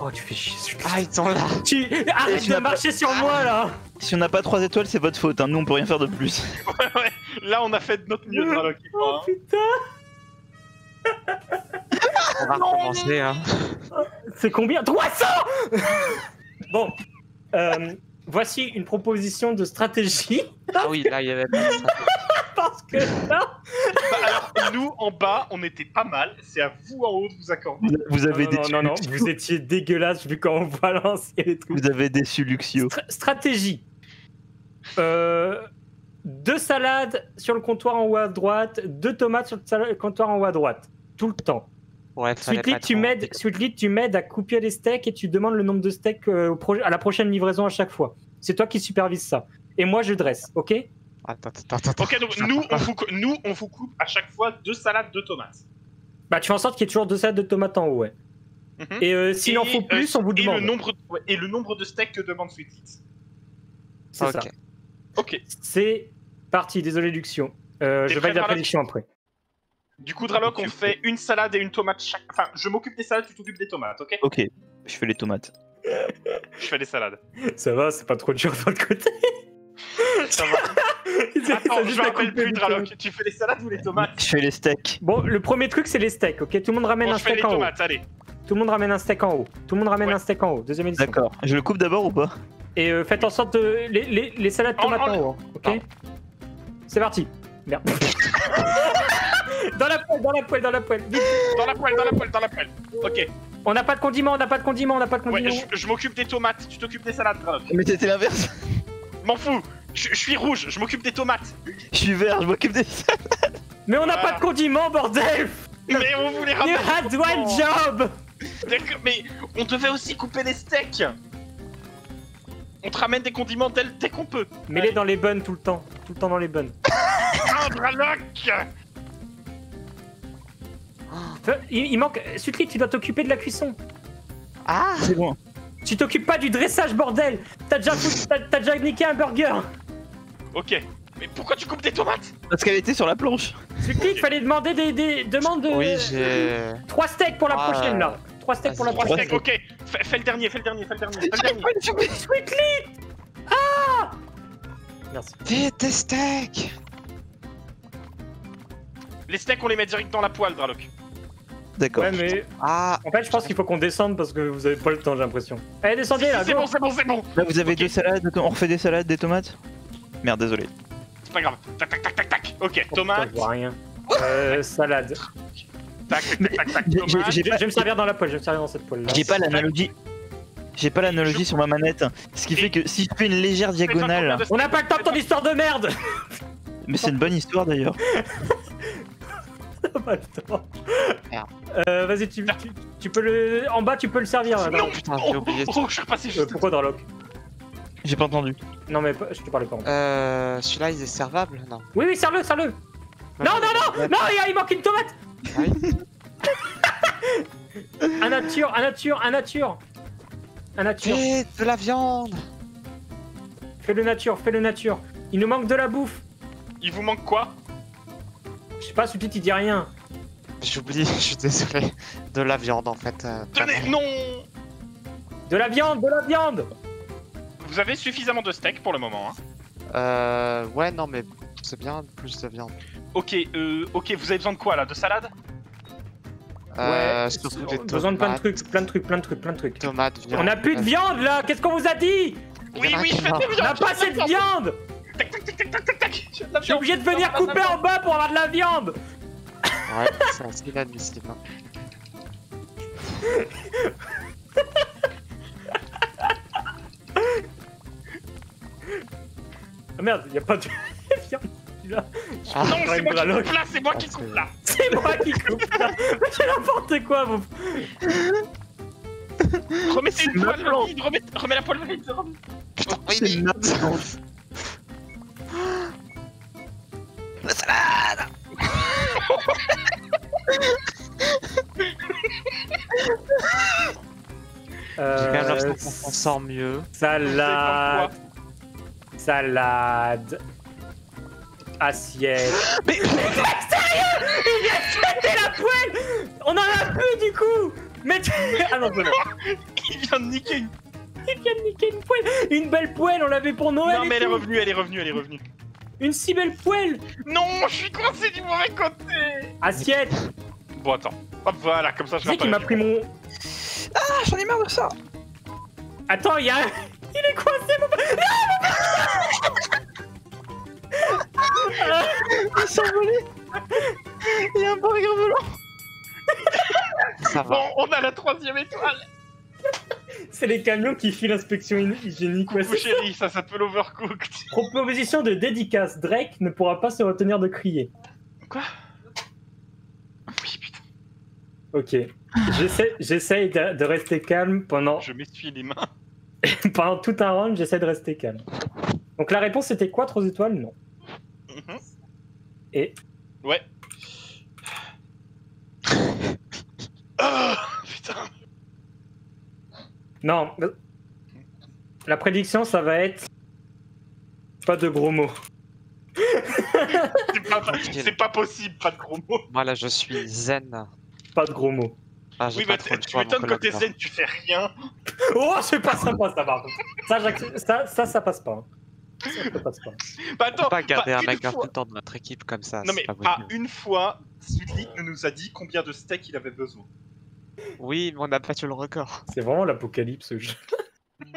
Oh, tu fais chier, Sutli. ah, ils sont là. Tu... Arrête de n'as pas- marcher sur moi, là Si on n'a pas 3 étoiles, c'est votre faute. Hein. Nous, on peut rien faire de plus. Ouais, ouais, là on a fait de notre mieux Oh, hein. putain On va recommencer. Hein. C'est combien? 300 Bon, euh, voici une proposition de stratégie. Ah oui, là il y avait. pas ça. Parce que là, Bah, alors, nous, en bas, on était pas mal. C'est à vous en haut de vous accorder. Vous- avez non, des non, non, non, vous étiez dégueulasse vu quand on voit lancer les trucs. Vous avez déçu Luxio. Stra- stratégie. Euh, deux salades sur le comptoir en haut à droite, deux tomates sur le comptoir en haut à droite. Tout le temps. Sweetly, pas tu m'aides, tu m'aides à couper les steaks et tu demandes le nombre de steaks euh, au à la prochaine livraison à chaque fois. C'est toi qui supervise ça. Et moi, je dresse, ok? Attends, attends, attends. attends. Ok, donc nous on, vous, nous, on vous coupe à chaque fois deux salades, deux tomates. Bah, tu fais en sorte qu'il y ait toujours deux salades de tomates en haut, ouais. Mhm. Et euh, s'il en faut euh, plus, on vous et demande. Le nombre, ouais, et le nombre de steaks que demande Sweetly. C'est ça. Ok. C'est parti, désolé, Luxion. Euh, je valide la prédiction après. Du coup, Draloc, on fait une salade et une tomate chaque. Enfin, je m'occupe des salades, tu t'occupes des tomates, ok Ok, je fais les tomates. Je fais les salades. Ça va, c'est pas trop dur de votre côté. Ça va. Attends, je me rappelle plus, Draloc. Tu fais les salades ou les tomates Je fais les steaks. Bon, le premier truc, c'est les steaks, ok Tout le monde ramène Bon, un je fais les steak en haut. tomates, allez. Tout le monde ramène un steak en haut. Tout le monde ramène Ouais. un steak en haut. Deuxième édition. D'accord. Je le coupe d'abord ou pas Et euh, faites en sorte de. Les, les, les salades tomates en, en- haut, hein, ok Pardon. C'est parti. Merde. dans la poêle, dans la poêle, dans la poêle. Vite. Dans la poêle, dans la poêle, dans la poêle. Ok. On n'a pas de condiment, on n'a pas de condiment, on n'a pas de condiment. Ouais, je, je m'occupe des tomates. Tu t'occupes des salades, Draloc. Mais c'était l'inverse. M'en fous. Je, je suis rouge, je m'occupe des tomates. Je suis vert, je m'occupe des. Mais on n'a Voilà. pas de condiment, bordel Mais on voulait You ramener. had one job D'accord, mais on devait aussi couper les steaks. On te ramène des condiments dès, dès qu'on peut. Mets-les dans les buns tout le temps. Tout le temps dans les buns. Ah, Draloc Fais- Il, il manque. Sutli, tu dois t'occuper de la cuisson. Ah C'est bon. Tu t'occupes pas du dressage, bordel T'as déjà, foutu- t'as- t'as déjà niqué un burger Ok. Mais pourquoi tu coupes des tomates? Parce qu'elle était sur la planche. Sutli, il fallait demander des, des demandes de. Oui, j'ai. Trois steaks pour la Ah, prochaine là. Trois steaks pour la prochaine. steaks, ok. Fais, fais le dernier, fais le dernier, fais le dernier. Fais le dernier. Sweetly Ah Merci. Steaks Les steaks, on les met direct dans la poêle, Draloc. D'accord. Ouais, mais Ah en fait, je pense qu'il faut qu'on descende parce que vous avez pas le temps, j'ai l'impression. Allez, descendez là, C'est bon, c'est bon, c'est bon. Là, vous avez Ok. deux salades. On refait des salades, des tomates? Merde, désolé. C'est pas grave. Tac, tac, tac, tac, tac. Ok, Oh, putain, tomate. je vois rien? Euh, salade. Tac, tac, tac, tac, je vais me servir dans la poêle, je vais me servir dans cette poêle là. J'ai pas l'analogie. J'ai pas l'analogie sur ma manette. Ce qui fait que si je fais une légère diagonale. On n'a pas le temps de ton histoire de merde Mais c'est une bonne histoire d'ailleurs. Pas le temps. Merde. Euh, vas-y, tu, tu, tu peux le. En bas, tu peux le servir là. Non, putain, j'ai oh, oublié. oh, je suis repassé Euh, juste. pourquoi Draloc J'ai pas entendu. Non, mais je te parlais pas. Euh. Celui-là, il est servable Non. Oui, oui, serre-le, serre-le Non, non, non Non, il, manque une tomate Oui. Un nature, un nature, un nature Un nature Vite, de la viande Fais le nature, fais le nature Il nous manque de la bouffe Il vous manque quoi? Je sais pas, ce petit il dit rien. J'oublie, je suis désolé. De la viande en fait. euh, Tenez, vraiment. non De la viande, de la viande Vous avez suffisamment de steaks pour le moment. Hein. Euh. Ouais, non, mais c'est bien plus de viande. Ok, euh, ok, vous avez besoin de quoi là? De salade? Euh, ouais, surtout des besoin de plein de tomates, trucs, plein de trucs, plein de trucs, plein de trucs. Tomates, viande. On a plus de viande là Qu'est-ce qu'on vous a dit? Oui, a oui, je fais des On n'a viandes pas je fais assez de viande Tac, tac, tac, tac, tac, tac, Je suis obligé de venir couper en bas pour avoir de la viande Ouais, c'est assez hein. Ah merde, y a pas de viande. Ah, Non, c'est moi qui coupe là, c'est moi Ah, qui coupe là C'est moi qui coupe là c'est n'importe quoi vous Remettez une poêle remets, remets la poêle vide Putain, J'ai quand même Euh, l'impression qu'on s'en sort mieux. Salade. Salade. Assiette. Mais, mais sérieux? Il vient de péter la poêle On en a plus du coup Mais tu... Ah non, c'est bon. Il vient de niquer une... Il vient de niquer une poêle Une belle poêle, on l'avait pour Noël Non mais elle est revenue, elle est revenue, elle est revenue. Une si belle poêle. Non, je suis coincé du mauvais côté. Assiette. Bon attends, hop voilà, comme ça je Tu sais vais qu'il m'a pris mon... Ah, j'en ai marre de ça. Attends, il y a... Il est coincé mon... Non, mon s'envoler Il y a un burger volant. Ça va. Bon, on a la troisième étoile. C'est les camions qui filent l'inspection hy- hygiénique. Coucou chérie, ça s'appelle Overcooked. Proposition de dédicace. Drake ne pourra pas se retenir de crier. Quoi? Oui, putain, Ok. J'essaye de, de rester calme pendant, je m'essuie les mains. pendant tout un round. J'essaie de rester calme. Donc la réponse c'était quoi 3 étoiles Non. Mhm. Et Ouais. Ah, putain. Non. La prédiction ça va être pas de gros mots. C'est pas, c'est pas possible, pas de gros mots. Moi là, je suis zen. Pas de gros mots. Ah, j'ai Oui, bah le tu m'étonnes que t'es zen, tu fais rien. Oh c'est pas sympa ça par contre. Ça, ça, ça, ça passe pas. hein. Ça, ça passe pas. Bah On peut attends, pas garder pas un mec temps de notre équipe comme ça. Non c'est mais pas une fois, Sweetly ne nous a dit combien de steaks il avait besoin. Oui, mais on a battu le record. C'est vraiment l'apocalypse ce jeu.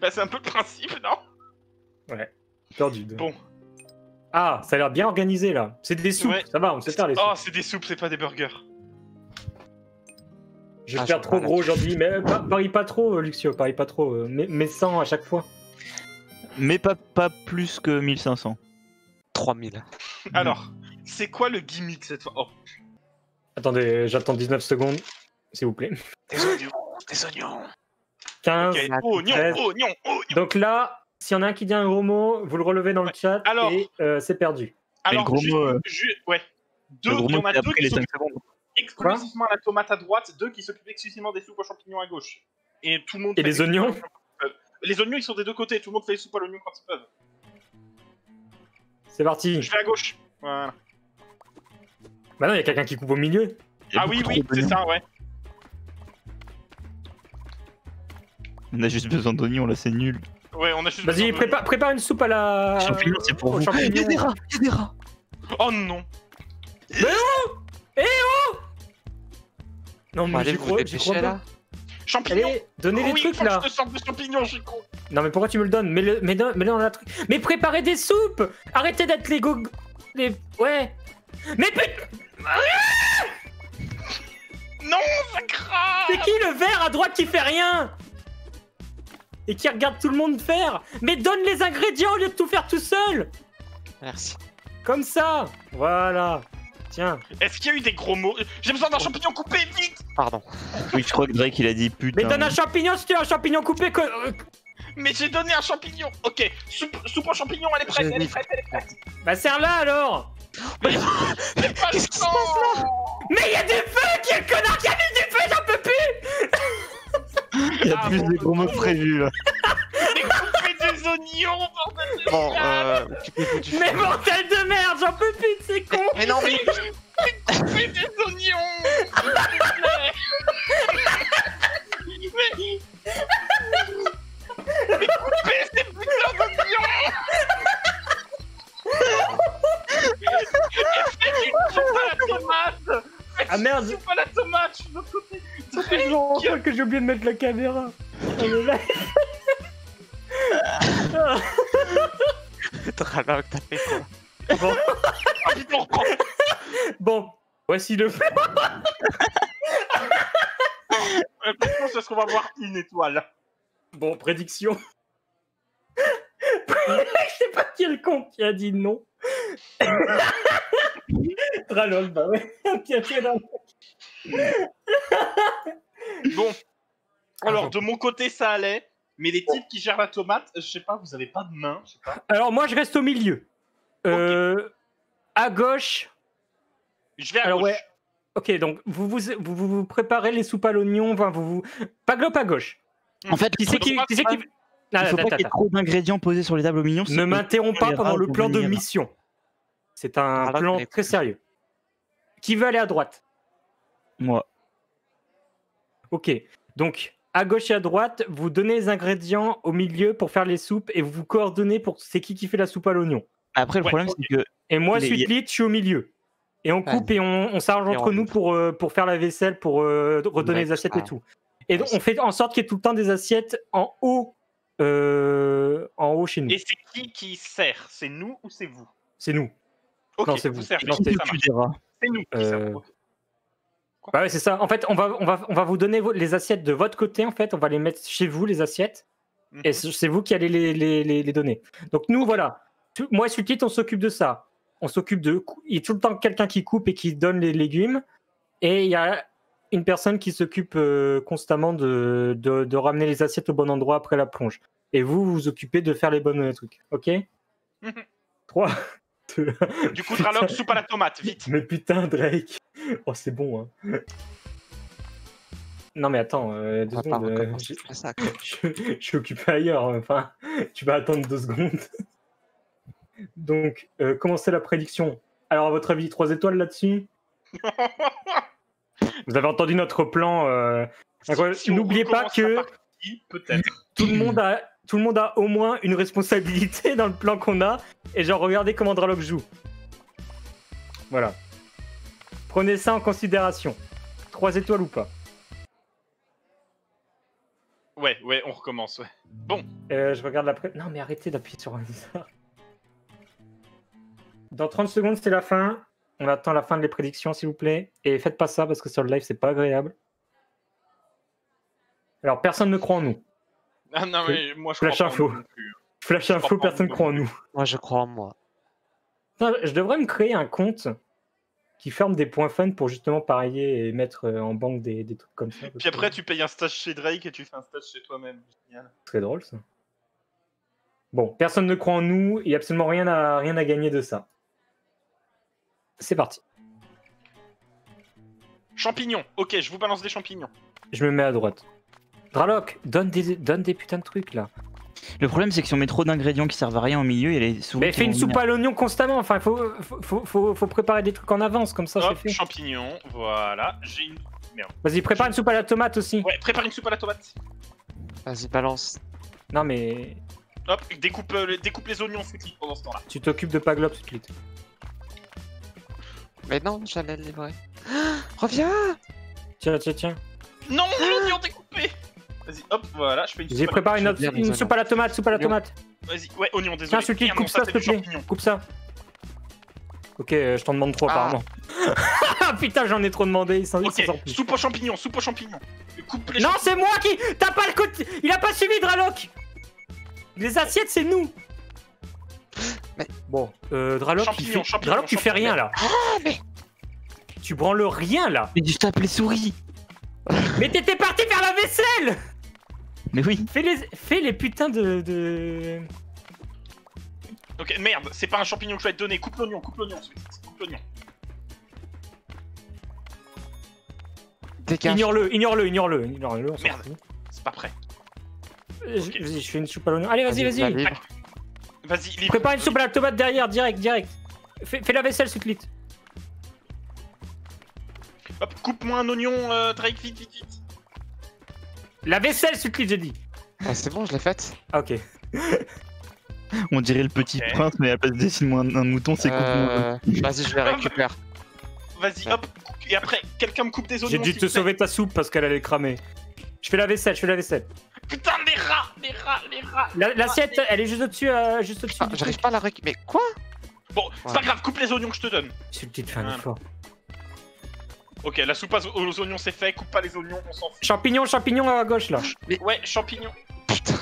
Bah c'est un peu le principe, non? Perdu. de- Bon. Ah, ça a l'air bien organisé là. C'est des soupes, Ouais. ça va, on sait faire les soupes. Oh, c'est des soupes, c'est pas des burgers. je vais ah, faire trop gros aujourd'hui, mais euh, pa- parie pas trop, euh, Luxio, parie pas trop. euh, mais, mais 100 à chaque fois. Mais pas, pas plus que 1500. 3000. Alors, c'est quoi le gimmick cette fois? Oh, Attendez, j'attends 19 secondes, s'il vous plaît. des oignons, des oignons. 15. Ok, Ah, oignons, treize. oignons, oignons. Donc là, s'il y en a un qui dit un gros mot, vous le relevez dans le chat Alors- et euh, c'est perdu. Alors, gros juste- mot, ju- ouais. Deux, Le gros il y en mot a c'est deux après qui les 5 s'occupent exclusivement à la tomate à droite, deux qui s'occupent exclusivement des soupes aux champignons à gauche. Et tout le monde. Et les oignons. Les oignons, ils sont des deux côtés. Tout le monde fait les soupes à l'oignon quand ils peuvent. C'est parti. Je vais à gauche. Voilà. Bah non, il y a quelqu'un qui coupe au milieu. Ah oui, oui, c'est ça, ouais. On a juste besoin d'oignons là, c'est nul. Ouais, on a juste. Vas-y, besoin de- prépare, prépare une soupe à la. Champignons, c'est pour vous. Il y a champignons. des rats, il y a des rats. Oh non. Non, Bon, mais allez, j'y vous crois, j'y crois pas. là. Champignons. Allez, donnez les oui, trucs là. je te des champignons, j'ai con. Non, mais pourquoi tu me le donnes? Mets-le dans la truc. Mais préparez des soupes Arrêtez d'être les go. Les. Ouais Mais putain Non, ça craint. C'est qui le vert à droite qui fait rien Et qui regarde tout le monde faire Mais donne les ingrédients au lieu de tout faire tout seul Merci. Comme ça Voilà Tiens Est-ce qu'il y a eu des gros mots J'ai besoin d'un champignon coupé, vite Pardon. Oui, je crois que Drake il a dit Mais putain. donne un champignon si tu as un champignon coupé que... euh, Mais j'ai donné un champignon. Ok, soupe, soupe aux champignons, elle est prête, elle est prête, elle est prête. Bah serre-la alors J'ai pas Qu'est-ce le qui se temps. Mais il y a du feu Qui est le connard qui a mis du feu J'en peux plus Il y a Ah, plus bon, de gros mots prévus là. Mais coupez des oignons, bordel de Bon, merde. euh, Mais bordel de merde J'en peux plus de ces cons Mais non, mais. Coupez des oignons. Mais... Mais coupez ces putains d'oignons À la tomate Ah, merde. à la tomate, je suis de l'autre côté Ça fait enfin que j'ai oublié de mettre la caméra est là. Draloc, t'as fait quoi Bon, Ah putain, bon, voici le fait. La question, c'est ce qu'on va voir une étoile Bon, prédiction. Je sais pas le con qui a dit non. Ralol, bah ouais. Bon, alors de mon côté ça allait, mais les types qui gèrent la tomate, je sais pas, vous avez pas de main, je sais pas. Alors moi je reste au milieu. Euh, à gauche. Je vais à Alors gauche. ouais. Ok, donc vous vous, vous, vous- vous préparez les soupes à l'oignon. Enfin, vous, vous... Pas globe à gauche. En fait, Qui c'est qui, qui, c'est qui... il Ah, faut pas qu'il y ait trop d'ingrédients posés sur les tables au mignon. Ne m'interromps pas pendant le plan de mission. C'est un Ah, plan très sérieux. Qui veut aller à droite? Moi. Ok. Donc, à gauche et à droite, vous donnez les ingrédients au milieu pour faire les soupes et vous vous coordonnez pour c'est qui qui fait la soupe à l'oignon. Après, le Ouais, problème, c'est que Et moi, Les- suite lit, je suis au milieu. Et on coupe et on, on s'arrange entre on nous pour, euh, pour faire la vaisselle, pour euh, redonner Ouais, les assiettes et tout. Et donc, on fait en sorte qu'il y ait tout le temps des assiettes en haut, euh, en haut chez nous. Et c'est qui qui sert? C'est nous ou c'est vous? C'est nous. Ok, Non, c'est vous. c'est- nous qui Euh. Bah ouais, c'est ça. En fait, on va, on, va, on va vous donner les assiettes de votre côté, en fait. On va les mettre chez vous, les assiettes. Mhm. Et c'est vous qui allez les, les, les, les donner. Donc nous, voilà. Moi et Sultit, on s'occupe de ça. On s'occupe de... Il y a tout le temps quelqu'un qui coupe et qui donne les légumes. Et il y a une personne qui s'occupe euh, constamment de, de, de ramener les assiettes au bon endroit après la plonge. Et vous, vous vous occupez de faire les bonnes euh, trucs. Ok? Mhm. 3, 2, Du coup, Dralok, soupe à la tomate, vite. mais putain, Drake. Oh, c'est bon, hein. Non, mais attends, euh, deux secondes. euh, je, tout ça. je- je suis occupé ailleurs. Enfin, tu vas attendre deux secondes. Donc, euh, commencez la prédiction? Alors, à votre avis, trois étoiles là-dessus? Vous avez entendu notre plan. euh. Si N'oubliez pas que partie, tout le, monde a, tout le monde a au moins une responsabilité dans le plan qu'on a. Et genre, regardez comment Dralok joue. Voilà. Prenez ça en considération. Trois étoiles ou pas? Ouais, ouais, on recommence, ouais. Bon, Euh, je regarde la pré... Non, mais arrêtez d'appuyer sur un ça. Dans 30 secondes, c'est la fin. On attend la fin des prédictions, s'il vous plaît. Et faites pas ça parce que sur le live, c'est pas agréable. Alors, personne ne croit en nous. Ah non, mais moi je Flash crois pas en info. nous non plus. Flash Je info, crois pas en personne nous. croit en nous. Moi, je crois en moi. Putain, je devrais me créer un compte qui ferme des points fun pour justement parier et mettre euh, en banque des, des trucs comme ça. Puis après, tu payes un stage chez Drake et tu fais un stage chez toi-même. Génial. Très drôle, ça. Bon, personne ne croit en nous. Il n'y a absolument rien à, rien à gagner de ça. C'est parti. Champignons, ok, je vous balance des champignons. Je me mets à droite. Dralok, donne des, donne des putains de trucs là. Le problème, c'est que si on met trop d'ingrédients qui servent à rien au milieu, il y a les souris. Mais fais une soupe à l'oignon constamment. Enfin, faut, faut, faut, faut- faut préparer des trucs en avance, comme ça, c'est Hop, fait. champignons, voilà. J'ai une. Vas-y, prépare une soupe à la tomate aussi. Ouais, prépare une soupe à la tomate. Vas-y, balance. Non, mais Hop, découpe, euh, les- découpe les oignons Sweetie pendant ce temps-là. tu t'occupes de Paglob tout de suite. Mais non, j'allais le livrer. Reviens Tiens, tiens, tiens. Non, l'oignon découpé Vas-y, hop, voilà, je fais une J'ai soupe à préparé une, autre- bien une soupe à la tomate, soupe à la tomate. Vas-y, ouais, oignon, désolé. Tiens, Sulky, Merde, non, coupe ça, c'est s'il te plaît. Coupe ça. Ok, euh, je t'en demande trop, Ah. apparemment. Ah putain, j'en ai trop demandé. Il s'en il s'en sort Ok, plus. soupe aux champignons, soupe aux champignons. Coupe les Non, c'est moi qui. T'as pas le côté. Il a pas suivi Dralok. Les assiettes, c'est nous. Mais- Bon, euh, Dralok, il Champignons, fait- champignons, Dralok, tu fais champignons. rien là. mais- Tu branles rien là. Mais je tape les souris Mais t'étais parti faire la vaisselle. Mais oui Fais les, fais les putains de. de... Ok, merde, c'est pas un champignon que je vais te donner. Coupe l'oignon, coupe l'oignon. Coupe l'oignon. Ignore-le, ignore-le, ignore-le, ignore-le. Merde. C'est pas prêt. Euh. Vas-y, je fais une soupe à l'oignon. Allez, vas-y, vas-y. Vas-y, livre. Prépare une soupe à la tomate derrière, direct, direct. Fais, fais la vaisselle, Sutlit. Hop, coupe-moi un oignon, euh, Drake, vite, vite, vite. La vaisselle, Sutlit, j'ai dit. Ah, c'est bon, je l'ai faite. Ok. On dirait le petit Ok. prince, mais à la place de dessine-moi un, un mouton, c'est coupe-moi un- Euh, Vas-y, je les récupère. Vas-y, hop. Et après, quelqu'un me coupe des oignons. J'ai dû s'il te plaît. sauver ta soupe parce qu'elle allait cramer. Je fais la vaisselle, je fais la vaisselle. Putain, les rats, les rats, les rats. La- L'assiette, elle est juste au-dessus, euh, juste au-dessus. Ah, du j'arrive pas à la récupérer. Mais quoi? Bon, c'est pas grave, coupe les oignons que je te donne. Sutlit, fais un effort. Ok, la soupe aux aux oignons c'est fait, coupe pas les oignons, on s'en fout. Champignons, champignons à gauche là. Ouais, champignons, Putain.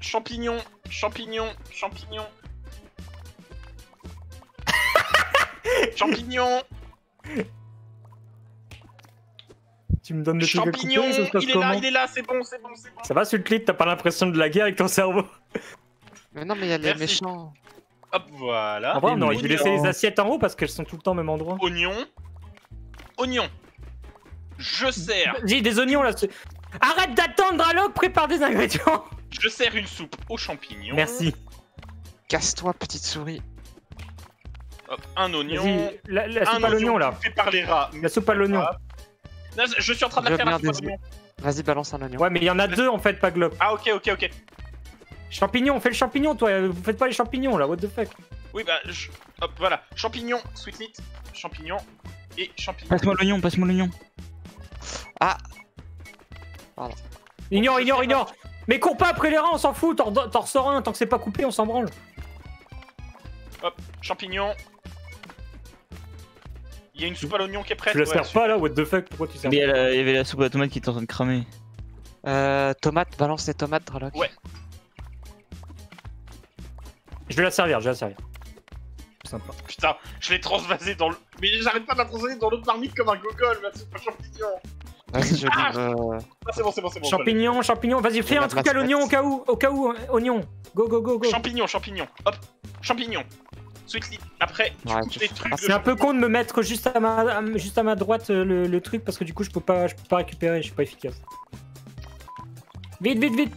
champignons, champignons, champignons. champignons, Tu me donnes des trucs à couper, champignons, ça se passe il est là, il est là, c'est bon, c'est bon, c'est bon. Ça va, Sutlit, t'as pas l'impression de la guerre avec ton cerveau Mais non, mais il y a les méchants. Hop, voilà. En vrai, on aurait dû Oignon. laisser les assiettes en haut parce qu'elles sont tout le temps au même endroit. Oignon, oignon. Je sers, J'ai des oignons là. c'est- Arrête d'attendre, Dralok, prépare des ingrédients. je sers une soupe aux champignons. Merci. Casse-toi, petite souris. Hop, un oignon. La, la Un soupe à l'oignon là. Fait par les rats. La soupe à l'oignon. Non, je suis en train de la faire la soupe à l'oignon. Vas-y, balance un oignon. Ouais, mais il y en a deux en fait, pas globe. Ah, ok, ok, ok. Champignons, fais le champignon, toi. Vous faites pas les champignons là, what the fuck? Oui, bah, je- hop, voilà. Champignons, sweetmeat, champignons et champignons. Passe-moi l'oignon, passe-moi l'oignon. Ignore, Je ignore, sais ignore. Mais cours pas après les rangs, on s'en fout. T'en t'en ressors un. Tant que c'est pas coupé, on s'en branle. Champignons, Il y a une soupe à l'oignon qui est prête. Tu la ouais, sers pas là, what the fuck? Pourquoi tu sers Mais il y avait la soupe à la tomate qui était en train de cramer. Euh, tomate, balance les tomates, Draloc. Ouais. Je vais la servir, je vais la servir. Sympa. Putain, je l'ai transvasé dans le. Mais j'arrête pas de la transvaser dans l'autre marmite comme un gogol, la soupe à champignons. Vas-y, je Ah euh, Ah, c'est bon, c'est bon, c'est bon. Champignons, champignons, vas-y, fais un truc à l'oignon au cas où, au cas où, hein, oignon. Go, go, go, go. Champignons, champignons. Hop, champignons. Sweetly. Après, tu Ouais, coupes des trucs pas C'est un peu con de me mettre juste à ma, à- juste à ma droite euh, le, le truc parce que du coup je peux pas, je peux pas récupérer, je suis pas efficace. Vite, vite, vite.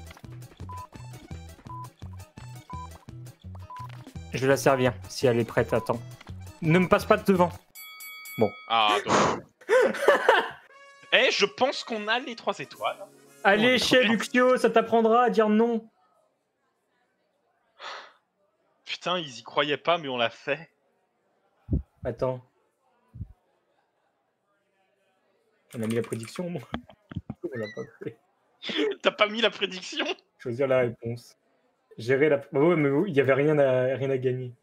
Je vais la servir si elle est prête. Attends. Ne me passe pas devant. Ah, donc. Eh, je pense qu'on a les trois étoiles. Allez, Oh, chez. Luxio, ça t'apprendra à dire non. Putain, ils y croyaient pas, mais on l'a fait. Attends. On a mis la prédiction, moi. On l'a pas fait. T'as pas mis la prédiction? Choisir la réponse. Gérer la. Bah mais oui, il y avait rien à, rien à gagner.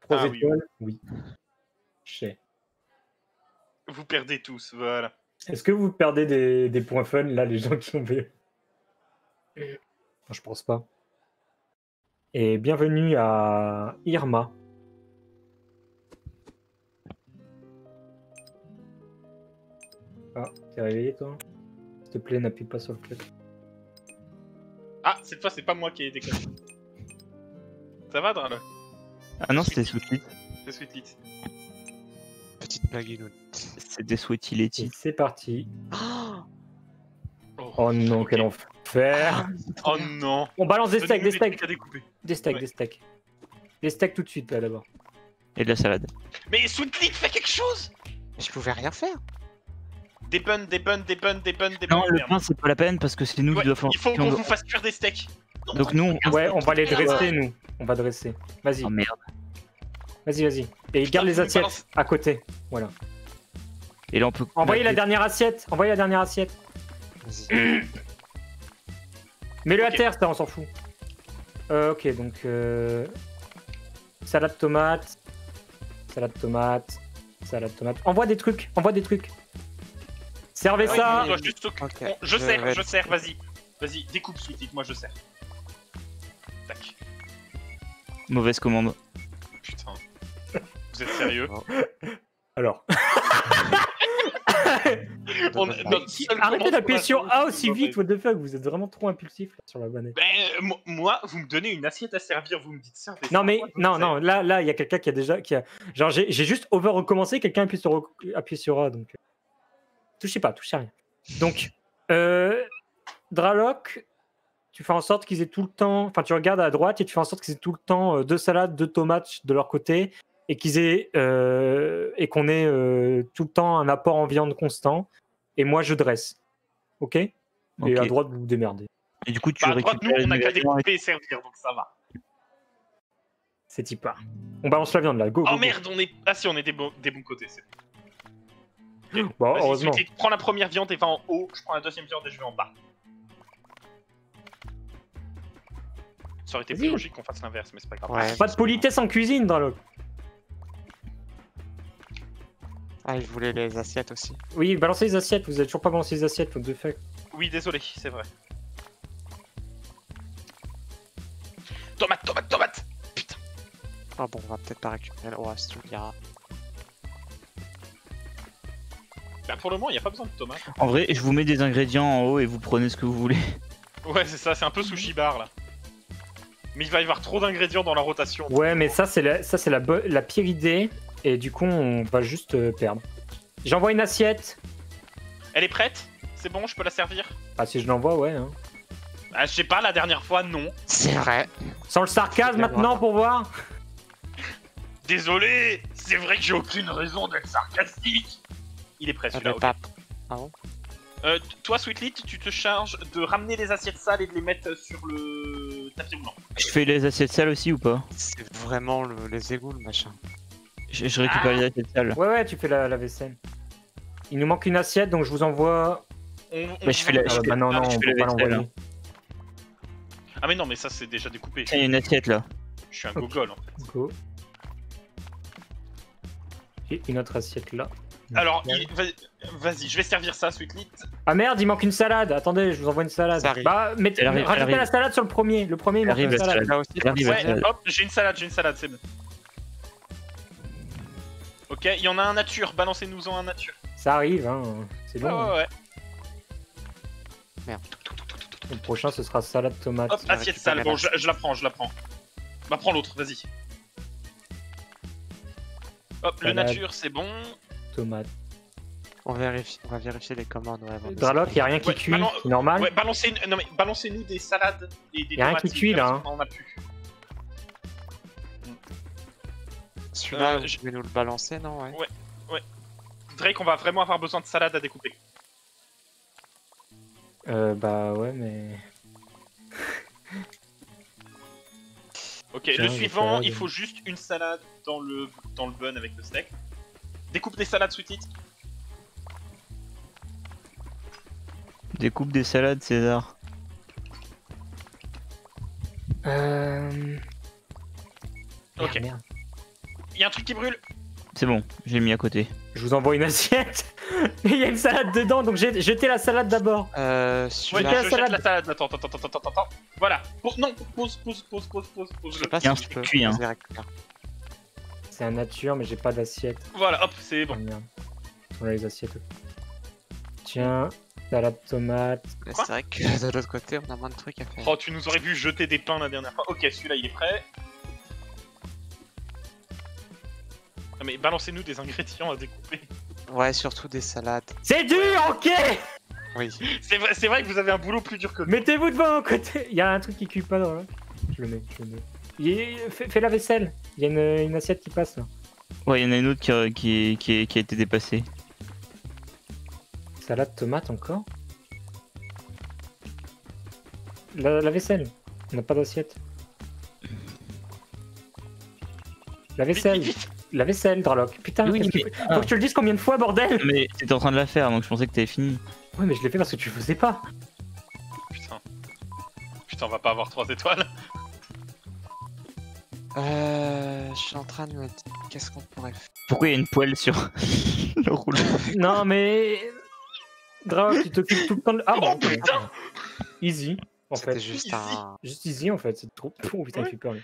Trois Ah oui. étoiles Oui. Chais. Vous perdez tous, voilà. Est-ce que vous perdez des, des points fun, là, les gens qui ont je pense pas. Et bienvenue à Irma. Ah, t'es réveillé, toi? S'il te plaît, n'appuie pas sur le clavier. Ah, cette fois, c'est pas moi qui ai déconné. Ça va, Dralo Ah non, c'était Sweetie. C'est Sweetly. Petite blague C'était Sweetie Et Letty. c'est parti. Oh, Oh non, ok. quel enfer Oh non On balance des steaks, Donnez-nous des découper. des steaks, Ouais. des steaks. Des steaks tout de suite, là, d'abord. Et de la salade. Mais Sweetly, fais quelque chose Je pouvais rien faire. Des buns, des buns, des buns, des buns, des buns. Non, le merde. pain, c'est pas la peine parce que c'est nous Ouais, qui doivent faire. il faut qu'on on vous doit- fasse cuire des steaks. Non, Donc nous, on... Ouais, on va les dresser, nous. On va dresser. Vas-y, Oh merde. vas-y, vas-y. Et garde les assiettes balance- à côté. Voilà. Et là, on peut. Envoyez la dernière assiette. Envoyez la dernière assiette. Vas-y. Mets-le à terre, ça, on s'en fout. Euh, ok, donc. euh, Salade tomate. Salade tomate. Salade tomate. Envoie des trucs. Envoie des trucs. Servez Ouais, ça. juste Je je sers, vais- je sers, vas-y. Vas-y, découpe Sweetly, moi je sers. Tac. Mauvaise commande. Putain. Vous êtes sérieux Alors. On- Arrêtez d'appuyer sur A aussi vite, what the fuck, vous êtes vraiment trop impulsif là, sur la banette. Ben, mo- moi, vous me donnez une assiette à servir, vous me dites servez ça, Non mais non non là là il y a quelqu'un qui a déjà qui a genre j'ai juste over recommencé quelqu'un appuie sur appuie sur A donc euh, touchez pas touchez à rien donc euh, Draloc tu fais en sorte qu'ils aient tout le temps enfin tu regardes à droite et tu fais en sorte qu'ils aient tout le temps euh, deux salades deux tomates de leur côté et qu'ils aient euh, et qu'on ait euh, tout le temps un apport en viande constant et moi je dresse ok? Et à droite vous vous démerdez Et du coup, tu Bah, à droite, nous, récupères on a qu'à découper et servir, donc ça va. c'est type pas on balance la viande là go, go, Oh go. merde, on est. Ah si, on est des, bons- des bons côtés, c'est bon. Bon Vas-y, heureusement prends la première viande et va en haut, je prends la deuxième viande et je vais en bas. Ça aurait été plus logique qu'on fasse l'inverse, mais c'est pas grave. Ouais. Pas de politesse en cuisine, Draloc. Ah, il voulait les assiettes aussi. Oui, balancez les assiettes. Vous avez toujours pas balancé les assiettes, what the fuck. Oui, désolé, c'est vrai. Tomate, tomate, tomate Putain Ah bon, on va peut-être pas récupérer. Oh, c'est tout, il y a. Bah pour le moment, il n'y a pas besoin de tomates. En vrai, je vous mets des ingrédients en haut et vous prenez ce que vous voulez. Ouais, c'est ça, c'est un peu sushi bar là. Mais il va y avoir trop d'ingrédients dans la rotation. Ouais, mais ça, c'est la, ça, c'est la, pire idée. Et du coup, on va juste euh, perdre. J'envoie une assiette. Elle est prête? C'est bon, je peux la servir? Ah, si je l'envoie, ouais. hein. Ah, je sais pas, la dernière fois, non. C'est vrai. Sans le sarcasme maintenant pour voir. Désolé, c'est vrai que j'ai aucune raison d'être sarcastique. Il est prêt Ah, celui-là. mais ok. Ah bon Euh, t- toi, Sweetlit, tu te charges de ramener les assiettes sales et de les mettre sur le tapis roulant. Je fais les assiettes sales aussi ou pas C'est vraiment le- les égouts, le machin. je, je récupère les assiettes sales. Ouais, ouais, tu fais la, la vaisselle. Il nous manque une assiette, donc je vous envoie. On- on- Bah, je fais la- Ah, bah non, non, je on fais peut la pas vaisselle, l'envoyer. Ah, mais non, mais ça, c'est déjà découpé. Tiens, il y a une assiette là. Je suis un gogol en fait. Go. J'ai une autre assiette là. Alors, il- vas-y, je vais servir ça, Sweetlit. Ah merde, il manque une salade. Attendez, je vous envoie une salade. Ça. Bah, mettez, Elle arrive, elle rajoutez arrive. la salade sur le premier. Le premier, il manque arrive, une la salade. salade. Là aussi. Elle arrive, Ouais, hop, j'ai une salade, j'ai une salade, c'est bon. Ok, il y en a un nature, balancez-nous-en un nature. Ça arrive, hein. C'est bon. ouais, ouais. Le prochain, ce sera salade tomate. Hop, assiette sale, bon, je, je la prends, je la prends. Bah, prends l'autre, vas-y. Hop, le nature, c'est bon. Tomate. On, vérifie, on va vérifier les commandes. Ouais, Draloc, y a rien qui Ouais, cuit. balan- C'est normal. Ouais, balancez, non, mais balancez-nous des salades et des Y a rien qui cuit, là, qu'on en a plus. Celui-là, Euh, je- pouvez nous le balancer, non ouais. Drake, on va vraiment avoir besoin de salade à découper. Euh, bah ouais, mais. Ok, Tiens, le suivant, il faut juste une salade dans le, dans le bun avec le steak. Découpe des salades, Sweetit. Découpe des salades, César. Euh. Ok. Il y a un truc qui brûle. C'est bon, j'ai mis à côté. Je vous envoie une assiette. Il y a une salade dedans, donc j'ai jeté la salade d'abord. Euh, Ouais, la je jette salade. la salade. Attends, attends, attends, attends, attends. Voilà. Pause- non, pause, pause, pause, pause, pause, pause. je sais pas si je peux. cuit, hein. C'est un nature, mais j'ai pas d'assiette. Voilà, hop, c'est bon. merde. On a les assiettes. Tiens, salade tomate. C'est vrai que de l'autre côté, on a moins de trucs à faire. Oh, tu nous aurais vu jeter des pains la dernière fois. Ok, celui-là, il est prêt. Non mais balancez-nous des ingrédients à découper. Ouais, surtout des salades. C'est dur, ok Oui. C'est vrai, c'est vrai que vous avez un boulot plus dur que nous. Mettez-vous devant mon côté. Il y a un truc qui cuit pas dans là. Je le mets, je le mets. Il est- Fais, fais la vaisselle. Il y a une, une assiette qui passe là. Ouais, il y en a une autre qui a, qui, qui, qui a été dépassée. Salade tomate encore. La, la vaisselle. On n'a pas d'assiette. La vaisselle. La vaisselle, Draloc. Putain, Oui, qu'est-ce que- mais- faut ah. que je te le dise combien de fois, bordel Mais t'étais en train de la faire, donc je pensais que t'avais fini. Ouais, mais je l'ai fait parce que tu le faisais pas. Putain. Putain, on va pas avoir 3 étoiles. Euh, je suis en train de me dire qu'est-ce qu'on pourrait faire. Pourquoi il y a une poêle sur le rouleau Non, mais. Draloc, tu t'occupes tout le temps de. Ah bon, Oh, putain Easy, en C'était fait. juste easy. un. Juste easy, en fait. C'est trop. Oh putain, il fait peur, lui.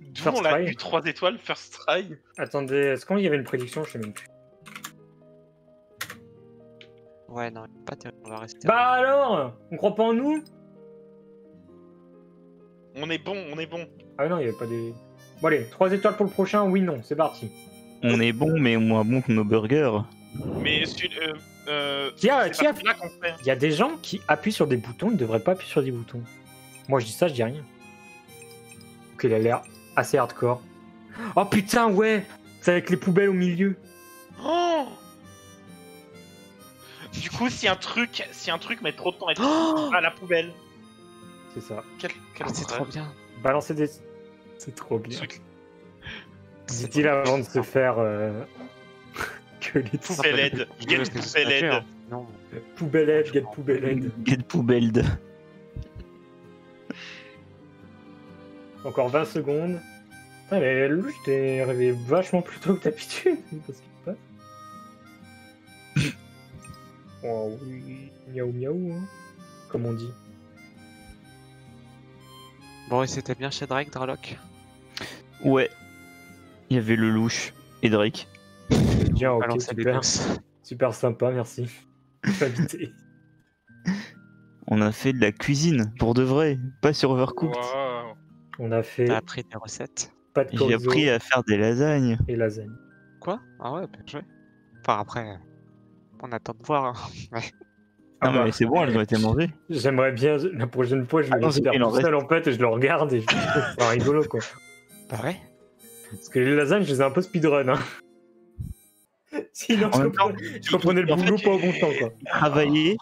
D'où First on l'a try. eu 3 étoiles, first try. Attendez, est-ce qu'il y avait une prédiction Je sais même plus. Ouais, non, pas terrible. On va rester. Bah alors On croit pas en nous? On est bon, on est bon. Ah non, il y avait pas des. Bon, allez, 3 étoiles pour le prochain, oui, non, c'est parti. On est bon, mais moins bon que nos burgers. Mais euh, euh, celui-là qu'on fait. Il y a des gens qui appuient sur des boutons, ils devraient pas appuyer sur des boutons. Moi, je dis ça, je dis rien. Ok, il a l'air assez hardcore. Oh putain, ouais C'est avec les poubelles au milieu. Oh du coup, si un truc, si un truc met trop de temps à être Oh à la poubelle, C'est ça. quel, quel Ah, c'est trop bien. Balancer des. C'est trop bien. Dit-il avant de se faire. euh, que les Poubelle aide. Je Get poubelle aide. dur. Non. Poubelle aide, get poubelle aide. Get poubelle. Encore 20 secondes. Putain, mais Lou, je t'ai réveillé vachement plus tôt que d'habitude. Qu'est-ce qui se passe Oh oui, miaou miaou, hein, comme on dit. Bon, et c'était bien chez Drake, Draloc Ouais. Il y avait le louche et Drake. Bien, ok, des super, super sympa, merci. On a fait de la cuisine, pour de vrai, pas sur Overcooked. Wow. On a fait T'as appris des recettes. pas de J'ai appris à faire des lasagnes. et lasagne. Quoi? Ah ouais, bien joué. Enfin, après, on attend de voir. hein. Ah non, bah. mais c'est bon, elles ont été mangées. J'aimerais bien, la prochaine fois, je Ah laisse c'est- faire en tout seul en fait et je le regarde et je trouve ça rigolo quoi. Ouais. Parce que les lasagnes, je les ai un peu speedrun. Hein. Sinon, je même temps, comprenais, je comprenais le fait, boulot pas au bon temps quoi. Travailler,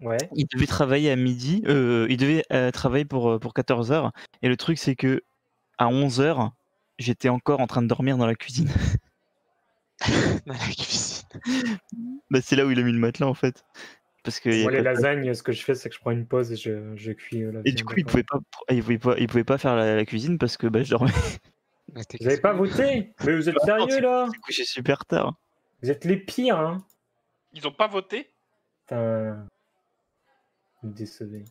Ouais. il devait travailler à midi, euh, il devait euh, travailler pour, euh, pour 14h. Et le truc, c'est que à 11h, j'étais encore en train de dormir dans la cuisine. Dans la cuisine. bah, c'est là où il a mis le matelas en fait. Parce que Moi, les de- lasagnes, ce que je fais, c'est que je prends une pause et je, je cuis euh, la Et du coup, il dedans. pouvait pas, il pouvait pas, il pouvait pas faire la, la cuisine parce que bah, je dormais. Mais t'es Vous avez pas voté? Mais vous êtes sérieux là? Du coup, j'ai super tard. Vous êtes les pires, hein Ils ont pas voté? Putain. Vous me décevez.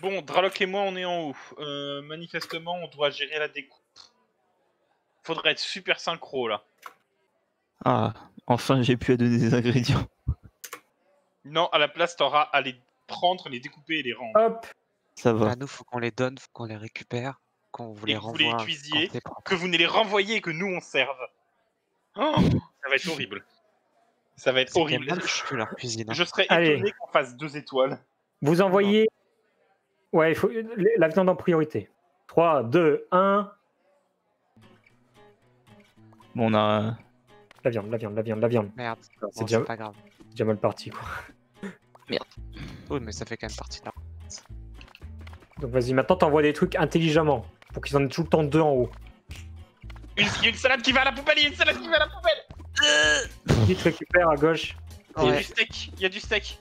Bon, Draloc et moi, on est en haut. Euh, manifestement, on doit gérer la découpe. Faudrait être super synchro là. Ah, enfin, j'ai pu à donner des ingrédients. Non, à la place, t'auras à les prendre, les découper et les rendre. Hop Ça va. À nous, faut qu'on les donne, faut qu'on les récupère, qu'on vous Et les que vous les renvoie. cuisiez. Que vous ne les renvoyez et que nous on serve. Oh, ça va être horrible. Ça va être horrible. mal foutu, leur cuisine. hein. Je serais Allez. étonné qu'on fasse deux étoiles. Vous envoyez. Ouais, il faut la viande en priorité. 3, 2, 1. Bon, on a. La viande, la viande, la viande, la viande. Merde, bon, C'est c'est déjà- pas grave. Déjà mal parti, quoi. Oui, mais ça fait quand même partie de la... Donc vas-y, maintenant t'envoies des trucs intelligemment. Pour qu'ils en aient tout le temps deux en haut. Il y a une salade qui va à la poubelle, il y a une salade qui va à la poubelle. Qui te récupère à gauche Il y a du steak, il y a du steak.